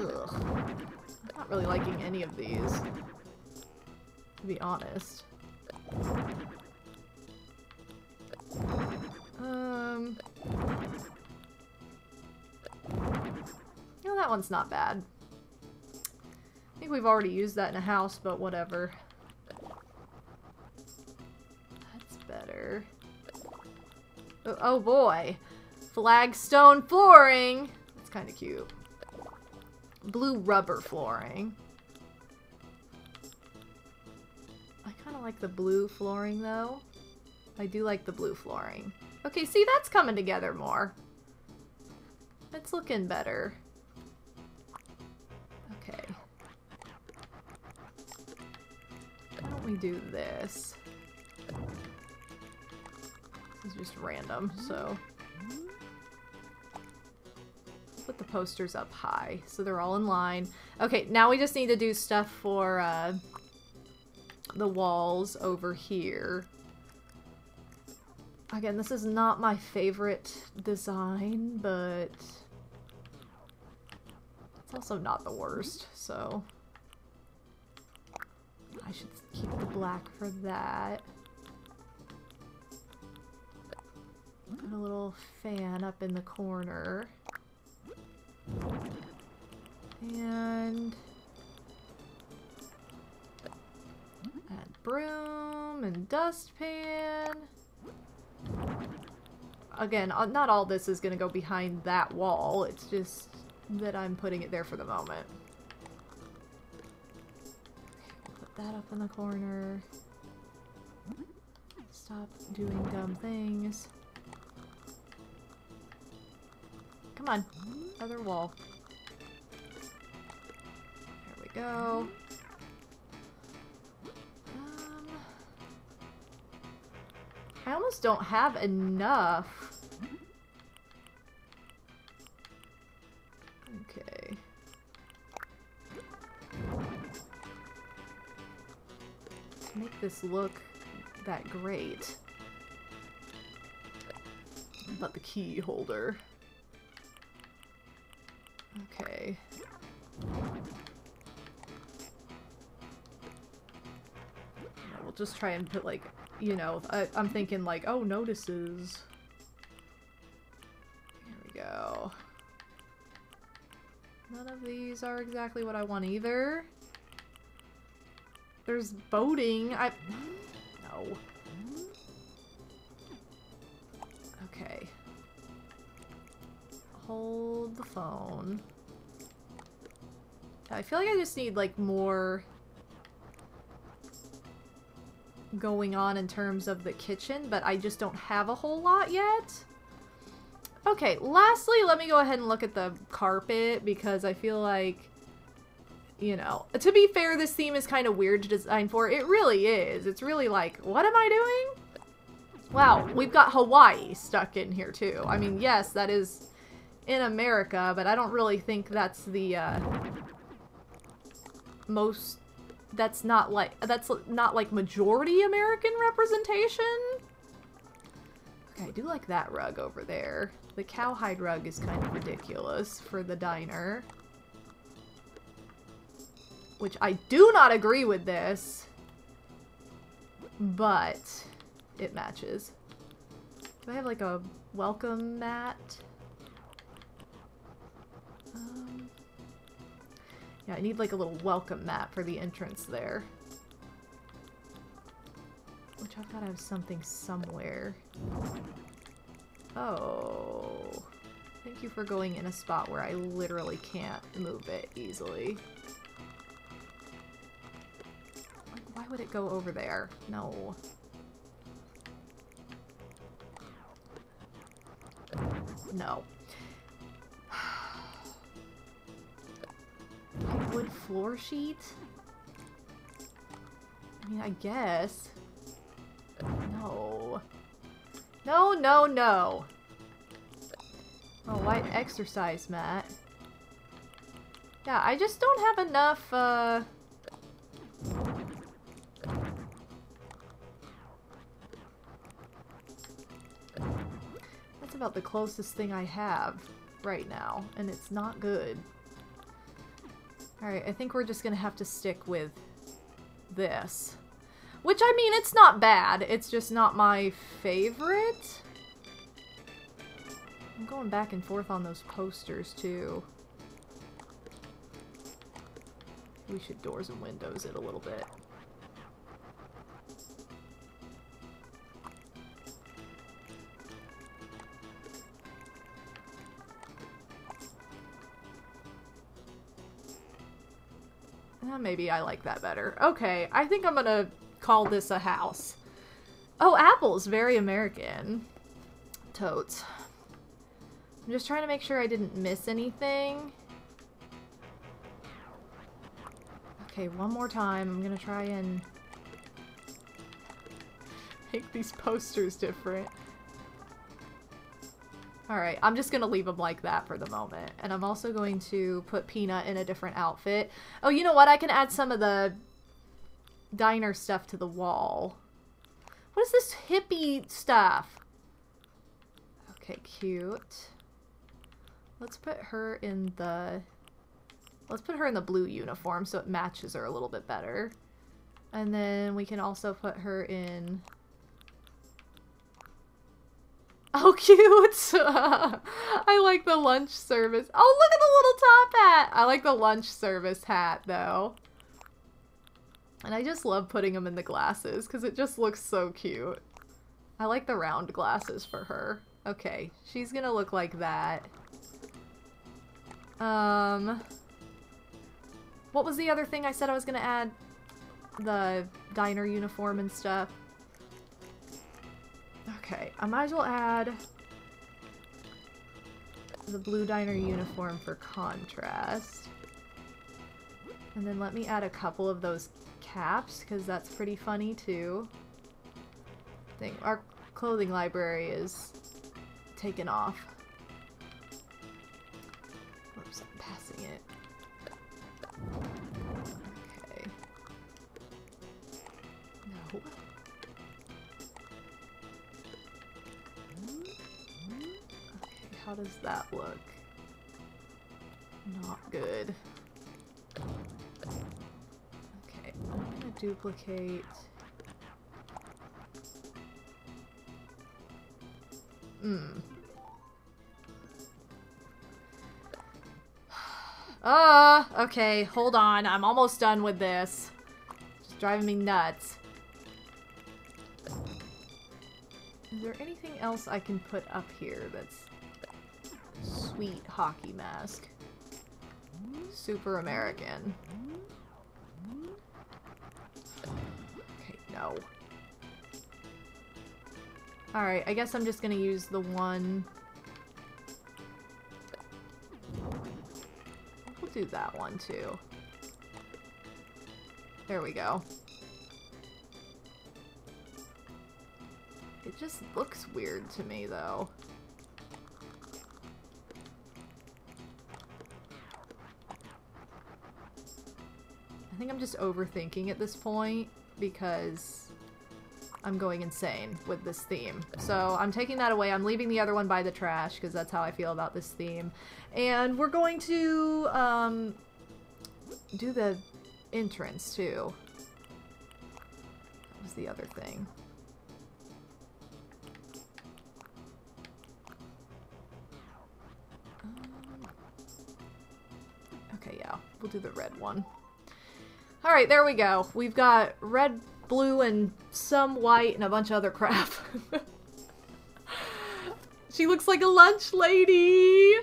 Ugh. I'm not really liking any of these, to be honest. Um... No, that one's not bad. I think we've already used that in a house, but whatever. Better. Oh, oh boy! Flagstone flooring! That's kind of cute blue rubber flooring. I kind of like the blue flooring though. I do like the blue flooring. Okay, see that's coming together more. It's looking better. Okay. Why don't we do this? Is just random, so put the posters up high so they're all in line. Okay, now we just need to do stuff for uh, the walls over here. Again, this is not my favorite design, but it's also not the worst, so I should keep the black for that. A little fan up in the corner. And add broom and dustpan. Again, uh, not all this is going to go behind that wall. It's just that I'm putting it there for the moment. Put that up in the corner. Stop doing dumb things. Come on. Other wall. There we go. Um, I almost don't have enough. Okay. To make this look that great. But the key holder. Just try and put like, you know, I, I'm thinking like, oh, notices. Here we go. None of these are exactly what I want either. There's boating. I... No. Okay hold the phone. I feel like I just need, like, more going on in terms of the kitchen, but I just don't have a whole lot yet. Okay, lastly, let me go ahead and look at the carpet, because I feel like, you know, to be fair, this theme is kind of weird to design for. It really is. It's really like, what am I doing? Wow, we've got Hawaii stuck in here, too. I mean, yes, that is in America, but I don't really think that's the, uh, most that's not like that's not like majority American representation. Okay, I do like that rug over there. The cowhide rug is kind of ridiculous for the diner. Which I do not agree with this. But it matches. Do I have like a welcome mat? Um, yeah, I need like a little welcome mat for the entrance there. Which I've got to have something somewhere. Oh. Thank you for going in a spot where I literally can't move it easily. Like, why would it go over there? No. No. Wood floor sheet? I mean, I guess. No. No, no, no. Oh, white exercise mat. Yeah, I just don't have enough, uh... That's about the closest thing I have right now, and it's not good. Alright, I think we're just gonna have to stick with this. Which, I mean, it's not bad. It's just not my favorite. I'm going back and forth on those posters, too. We should doors and windows it a little bit. Maybe I like that better. Okay, I think I'm gonna call this a house. Oh, apples. Very American. Totes. I'm just trying to make sure I didn't miss anything. Okay, one more time. I'm gonna try and make these posters different. Alright, I'm just gonna leave them like that for the moment. And I'm also going to put Peanut in a different outfit. Oh, you know what? I can add some of the diner stuff to the wall. What is this hippie stuff? Okay, cute. Let's put her in the... Let's put her in the blue uniform so it matches her a little bit better. And then we can also put her in... Oh, cute! I like the lunch service. Oh, look at the little top hat! I like the lunch service hat, though. And I just love putting them in the glasses because it just looks so cute. I like the round glasses for her. Okay, she's gonna look like that. Um, what was the other thing I said I was gonna add? The diner uniform and stuff. Okay, I might as well add the blue diner uniform for contrast. And then let me add a couple of those caps, because that's pretty funny too. Think our clothing library is taken off. That look? Not good. Okay, I'm gonna duplicate. Hmm. Ah, uh, okay, hold on. I'm almost done with this. Just driving me nuts. Is there anything else I can put up here that's sweet hockey mask? Super American. Okay, no. Alright, I guess I'm just gonna use the one... We'll do that one too. There we go. It just looks weird to me though. Think I'm just overthinking at this point because I'm going insane with this theme. So I'm taking that away. I'm leaving the other one by the trash because that's how I feel about this theme. And we're going to um, do the entrance too. That was the other thing. Um, Okay, yeah, we'll do the red one. Alright, there we go. We've got red, blue, and some white, and a bunch of other crap. she looks like a lunch lady!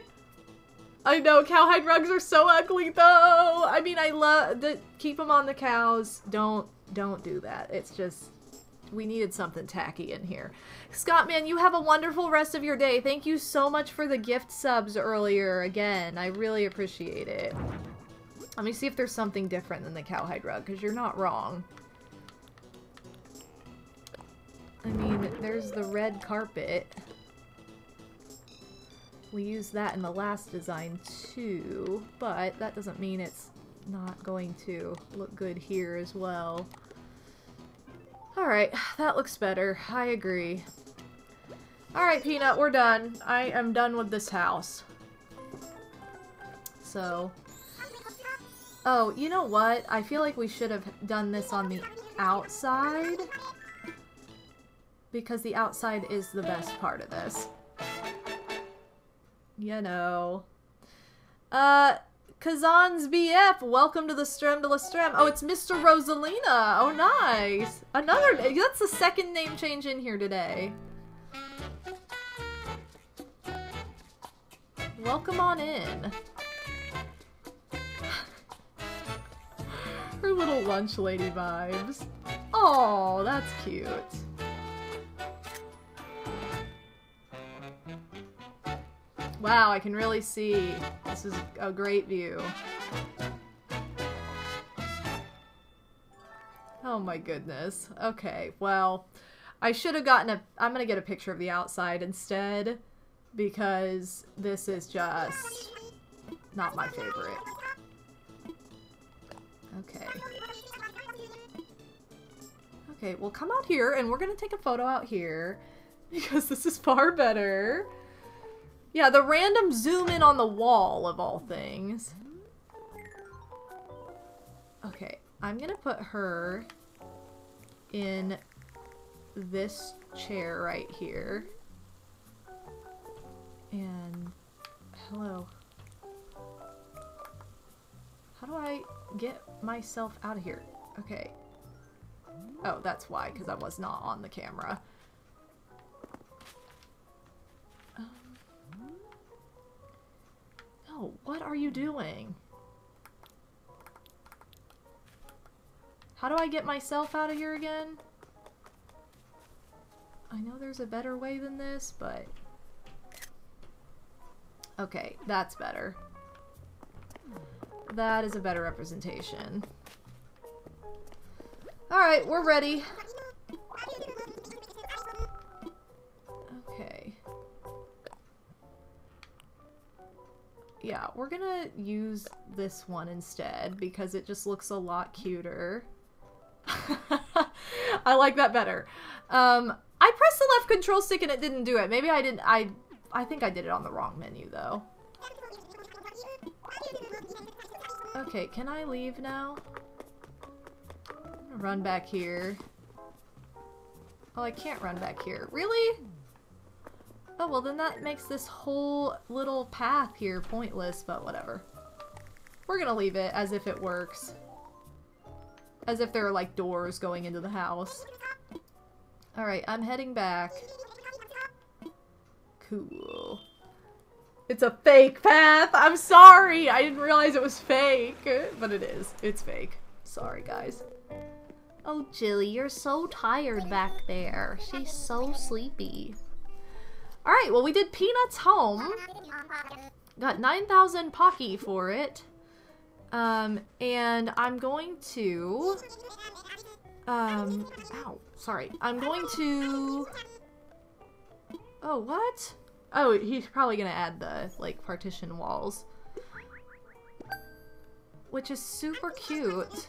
I know, cowhide rugs are so ugly, though! I mean, I love... the Keep them on the cows. Don't, don't do that. It's just... We needed something tacky in here. Scott, man, you have a wonderful rest of your day. Thank you so much for the gift subs earlier. Again, I really appreciate it. Let me see if there's something different than the cowhide rug, because you're not wrong. I mean, there's the red carpet. We used that in the last design too, but that doesn't mean it's not going to look good here as well. Alright, that looks better. I agree. Alright, Peanut, we're done. I am done with this house. So... Oh, you know what? I feel like we should have done this on the outside. Because the outside is the best part of this. You know. Uh, Kazan's BF, welcome to the Strem de la Strem. Oh, it's Mr. Rosalina. Oh, nice. Another, that's the second name change in here today. Welcome on in. Her little lunch lady vibes. Oh, that's cute. Wow, I can really see. This is a great view. Oh my goodness. Okay, well, I should have gotten a... I'm gonna get a picture of the outside instead, because this is just not my favorite. Okay. Okay, well come out here, and we're gonna take a photo out here, because this is far better. Yeah, the random zoom in on the wall of all things. Okay, I'm gonna put her in this chair right here. And hello. How do I get myself out of here? Okay. Oh, that's why, because I was not on the camera. Um, no, what are you doing? How do I get myself out of here again? I know there's a better way than this, but... Okay, that's better. That is a better representation. Alright, we're ready. Okay. Yeah, we're gonna use this one instead because it just looks a lot cuter. I like that better. Um, I pressed the left control stick and it didn't do it. Maybe I didn't, I, I think I did it on the wrong menu though. Okay, can I leave now? Run back here. Oh, I can't run back here. Really? Oh, well then that makes this whole little path here pointless, but whatever. We're gonna leave it as if it works. As if there are like doors going into the house. Alright, I'm heading back. Cool. It's a fake path! I'm sorry! I didn't realize it was fake! But it is. It's fake. Sorry, guys. Oh, Jilly, you're so tired back there. She's so sleepy. Alright, well we did Peanuts Home. Got 9,000 Poki for it. Um, and I'm going to... Um, ow, sorry. I'm going to... Oh, what? Oh, he's probably gonna add the, like, partition walls. which is super cute.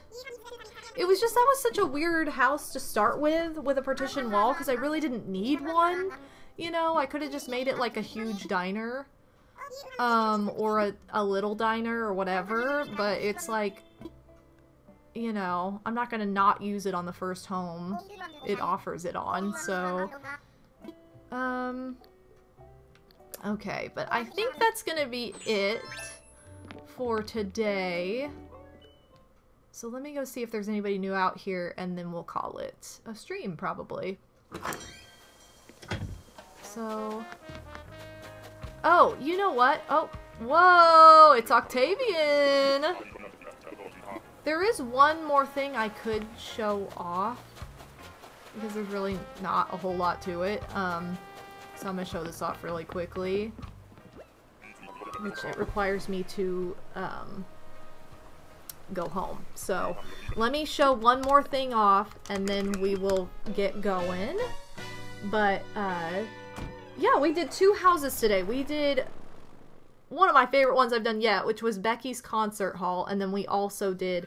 It was just that was such a weird house to start with, with a partition wall, because I really didn't need one. You know, I could have just made it like a huge diner. Um, or a, a little diner or whatever, but it's like, you know, I'm not gonna not use it on the first home it offers it on, so... Um... Okay, but I think that's gonna be it for today. So let me go see if there's anybody new out here, and then we'll call it a stream, probably. So... Oh, you know what? Oh, whoa! It's Octavian! There is one more thing I could show off. Because there's really not a whole lot to it. Um, so I'm going to show this off really quickly. Which it requires me to um, go home. So let me show one more thing off and then we will get going. But uh, yeah, we did two houses today. We did one of my favorite ones I've done yet, which was Becky's concert hall, and then we also did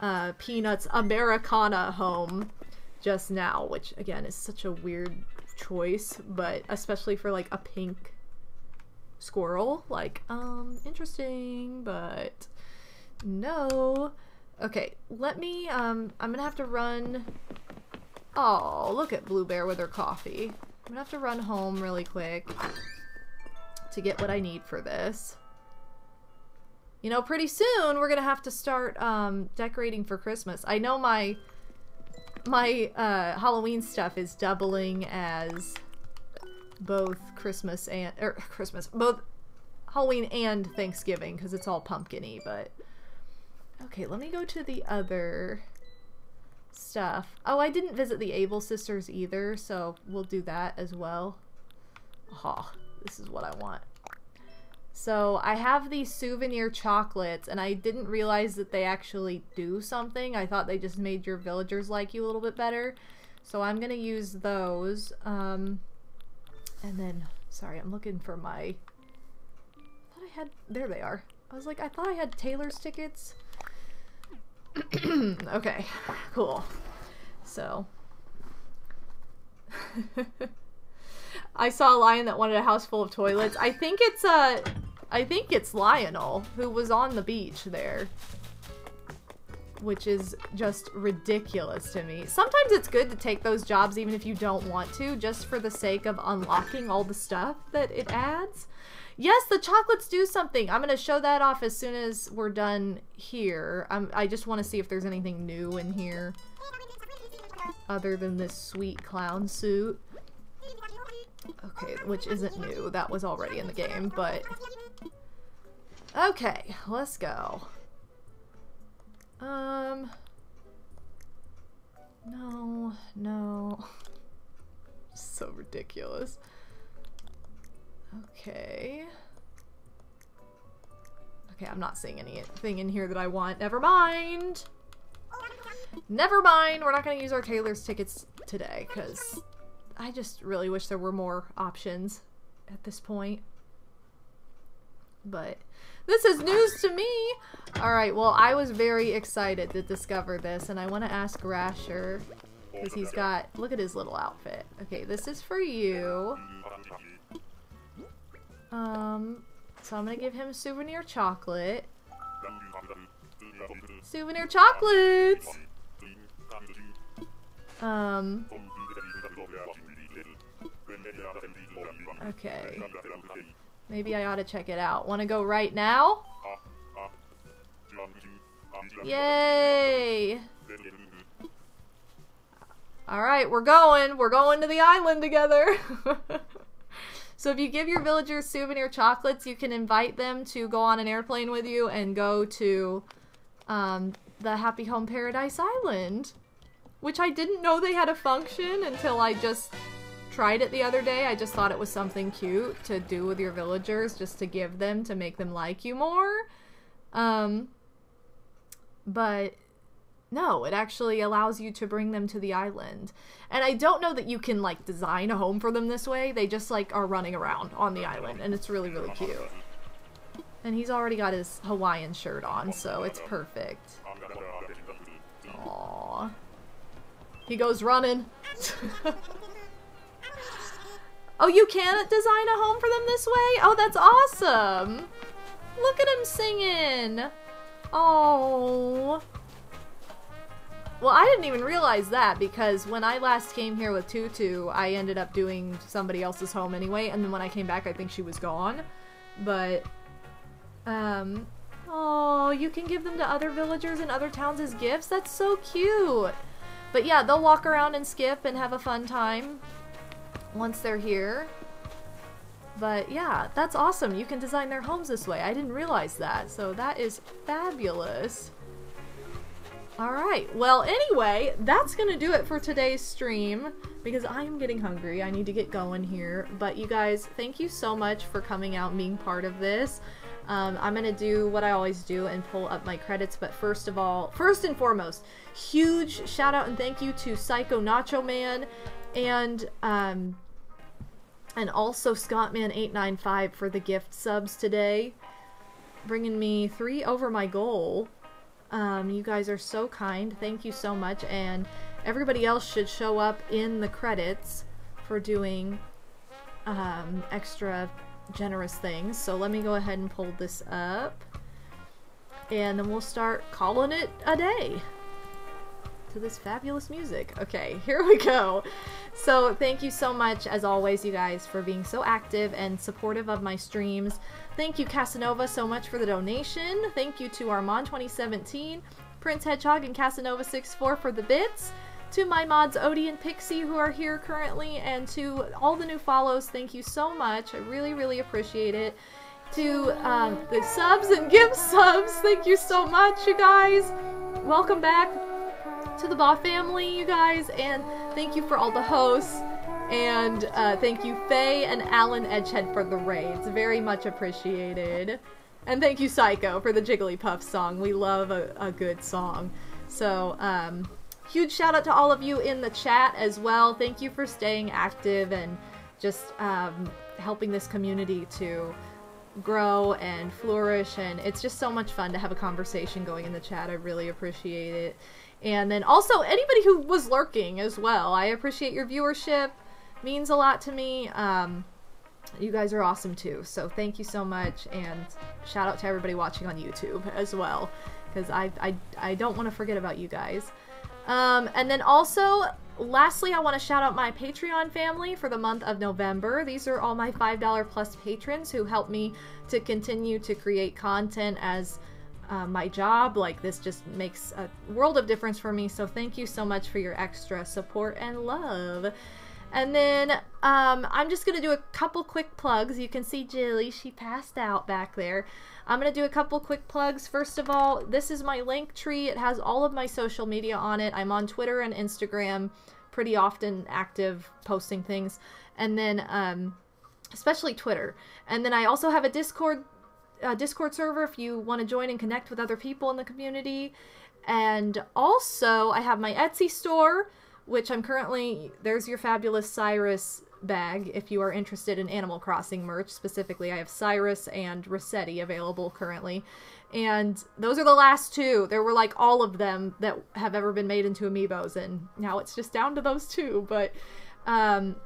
uh, Peanuts Americana home just now, which again is such a weird choice, but especially for like a pink squirrel, like um interesting, but no. Okay, let me um I'm gonna have to run. Oh, look at Bluebear with her coffee. I'm gonna have to run home really quick to get what I need for this. You know, pretty soon we're gonna have to start um, decorating for Christmas. I know my my uh, Halloween stuff is doubling as both Christmas and or Christmas, both Halloween and Thanksgiving because it's all pumpkiny. But okay, let me go to the other stuff. Oh, I didn't visit the Able sisters either, so we'll do that as well. Ah, this is what I want. So I have these souvenir chocolates, and I didn't realize that they actually do something. I thought they just made your villagers like you a little bit better. So I'm going to use those. Um, and then, sorry, I'm looking for my... I thought I had... There they are. I was like, I thought I had Taylor's tickets. okay, cool. So... I saw a lion that wanted a house full of toilets. I think it's uh I think it's Lionel who was on the beach there. Which is just ridiculous to me. Sometimes it's good to take those jobs even if you don't want to, just for the sake of unlocking all the stuff that it adds. Yes, the chocolates do something. I'm going to show that off as soon as we're done here. I'm, I just want to see if there's anything new in here. Other than this sweet clown suit. Okay, which isn't new. That was already in the game, but... Okay, let's go. Um... No, no. so ridiculous. Okay. Okay, I'm not seeing anything in here that I want. Never mind! Never mind! We're not gonna use our Taylor's tickets today, because I just really wish there were more options at this point. But this is news to me! Alright, well, I was very excited to discover this, and I want to ask Rasher, because he's got, look at his little outfit. Okay, this is for you. Um, so I'm going to give him souvenir chocolate. Souvenir chocolates! Um, Okay. Maybe I ought to check it out. Want to go right now? Yay! Alright, we're going. We're going to the island together. so if you give your villagers souvenir chocolates, you can invite them to go on an airplane with you and go to um, the Happy Home Paradise Island. Which I didn't know they had a function until I just tried it the other day. I just thought it was something cute to do with your villagers, just to give them to make them like you more. Um, but no, it actually allows you to bring them to the island. And I don't know that you can like design a home for them this way. They just like are running around on the island and it's really, really cute. And he's already got his Hawaiian shirt on, so it's perfect. Aww. He goes running. oh, you can design a home for them this way? Oh, that's awesome. Look at him singing. Oh. Well, I didn't even realize that because when I last came here with Tutu, I ended up doing somebody else's home anyway, and then when I came back, I think she was gone. But, um, oh, you can give them to other villagers and other towns as gifts? That's so cute! But yeah, they'll walk around and skip and have a fun time once they're here. But yeah, that's awesome. You can design their homes this way. I didn't realize that, so that is fabulous. Alright, well anyway, that's gonna do it for today's stream because I am getting hungry. I need to get going here. But you guys, thank you so much for coming out and being part of this. Um, I'm gonna do what I always do and pull up my credits, but first of all, first and foremost, huge shout out and thank you to Psycho Nacho Man and um, and also Scottman895 for the gift subs today, bringing me three over my goal. Um, you guys are so kind. Thank you so much. And everybody else should show up in the credits for doing um, extra generous things. So let me go ahead and pull this up. And then we'll start calling it a day to this fabulous music. Okay, here we go. So thank you so much, as always, you guys, for being so active and supportive of my streams. Thank you, Casanova, so much for the donation. Thank you to Armand2017, Prince Hedgehog, and Casanova64 for the bits. To my mods, Odie and Pixie, who are here currently, and to all the new follows, thank you so much. I really, really appreciate it. To um, the subs and give subs, thank you so much, you guys. Welcome back to the Ba family, you guys, and thank you for all the hosts. And uh, thank you, Faye and Alan Edgehead, for the raids. Very much appreciated. And thank you, Psycho, for the Jigglypuff song. We love a, a good song. So, um, huge shout out to all of you in the chat as well. Thank you for staying active and just um, helping this community to grow and flourish. And it's just so much fun to have a conversation going in the chat. I really appreciate it. And then also anybody who was lurking as well. I appreciate your viewership means a lot to me. Um, you guys are awesome too, so thank you so much, and shout out to everybody watching on YouTube as well, because I, I, I don't want to forget about you guys. Um, and then also, lastly, I want to shout out my Patreon family for the month of November. These are all my $5 plus patrons who help me to continue to create content as uh, my job. Like, this just makes a world of difference for me, so thank you so much for your extra support and love. And then um, I'm just going to do a couple quick plugs. You can see Jilly, she passed out back there. I'm going to do a couple quick plugs. First of all, this is my link tree. It has all of my social media on it. I'm on Twitter and Instagram, pretty often active posting things. And then, um, especially Twitter. And then I also have a Discord Discord server if you want to join and connect with other people in the community. And also, I have my Etsy store which I'm currently there's your fabulous Cyrus bag if you are interested in Animal Crossing merch specifically. I have Cyrus and Rossetti available currently. And those are the last two. There were like all of them that have ever been made into amiibos and now it's just down to those two, but um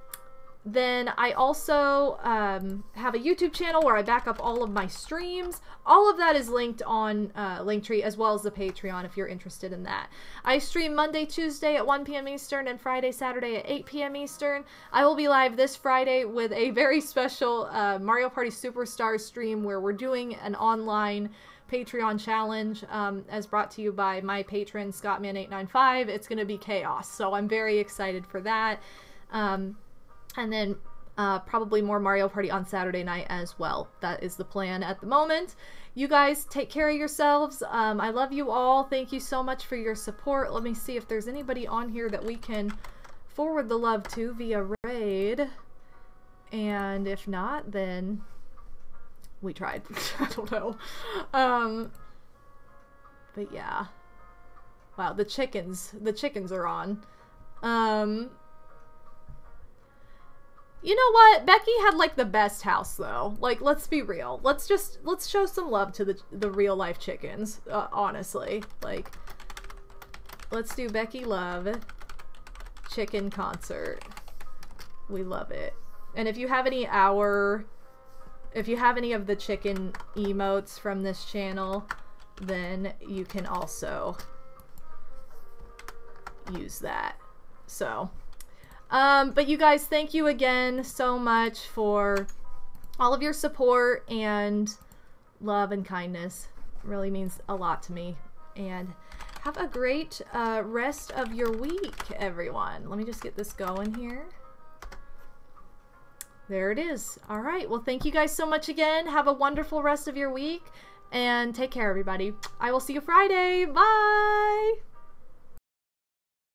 then I also um, have a YouTube channel where I back up all of my streams. All of that is linked on uh, Linktree as well as the Patreon if you're interested in that. I stream Monday, Tuesday at 1 p.m. Eastern and Friday, Saturday at 8 p.m. Eastern. I will be live this Friday with a very special uh, Mario Party Superstar stream where we're doing an online Patreon challenge um, as brought to you by my patron Scottman895. It's going to be chaos, so I'm very excited for that. Um, and then uh, probably more Mario Party on Saturday night as well. That is the plan at the moment. You guys take care of yourselves. Um, I love you all. Thank you so much for your support. Let me see if there's anybody on here that we can forward the love to via raid. And if not, then we tried. I don't know. Um, but yeah. Wow, the chickens. The chickens are on. Um, You know what? Becky had like the best house though. Like let's be real. Let's just let's show some love to the the real life chickens. Uh, honestly, like let's do Becky Love chicken concert. We love it. And if you have any our if you have any of the chicken emotes from this channel, then you can also use that. So, um, but you guys, thank you again so much for all of your support and love and kindness. It really means a lot to me. And have a great uh, rest of your week, everyone. Let me just get this going here. There it is. All right. Well, thank you guys so much again. Have a wonderful rest of your week and take care, everybody. I will see you Friday. Bye.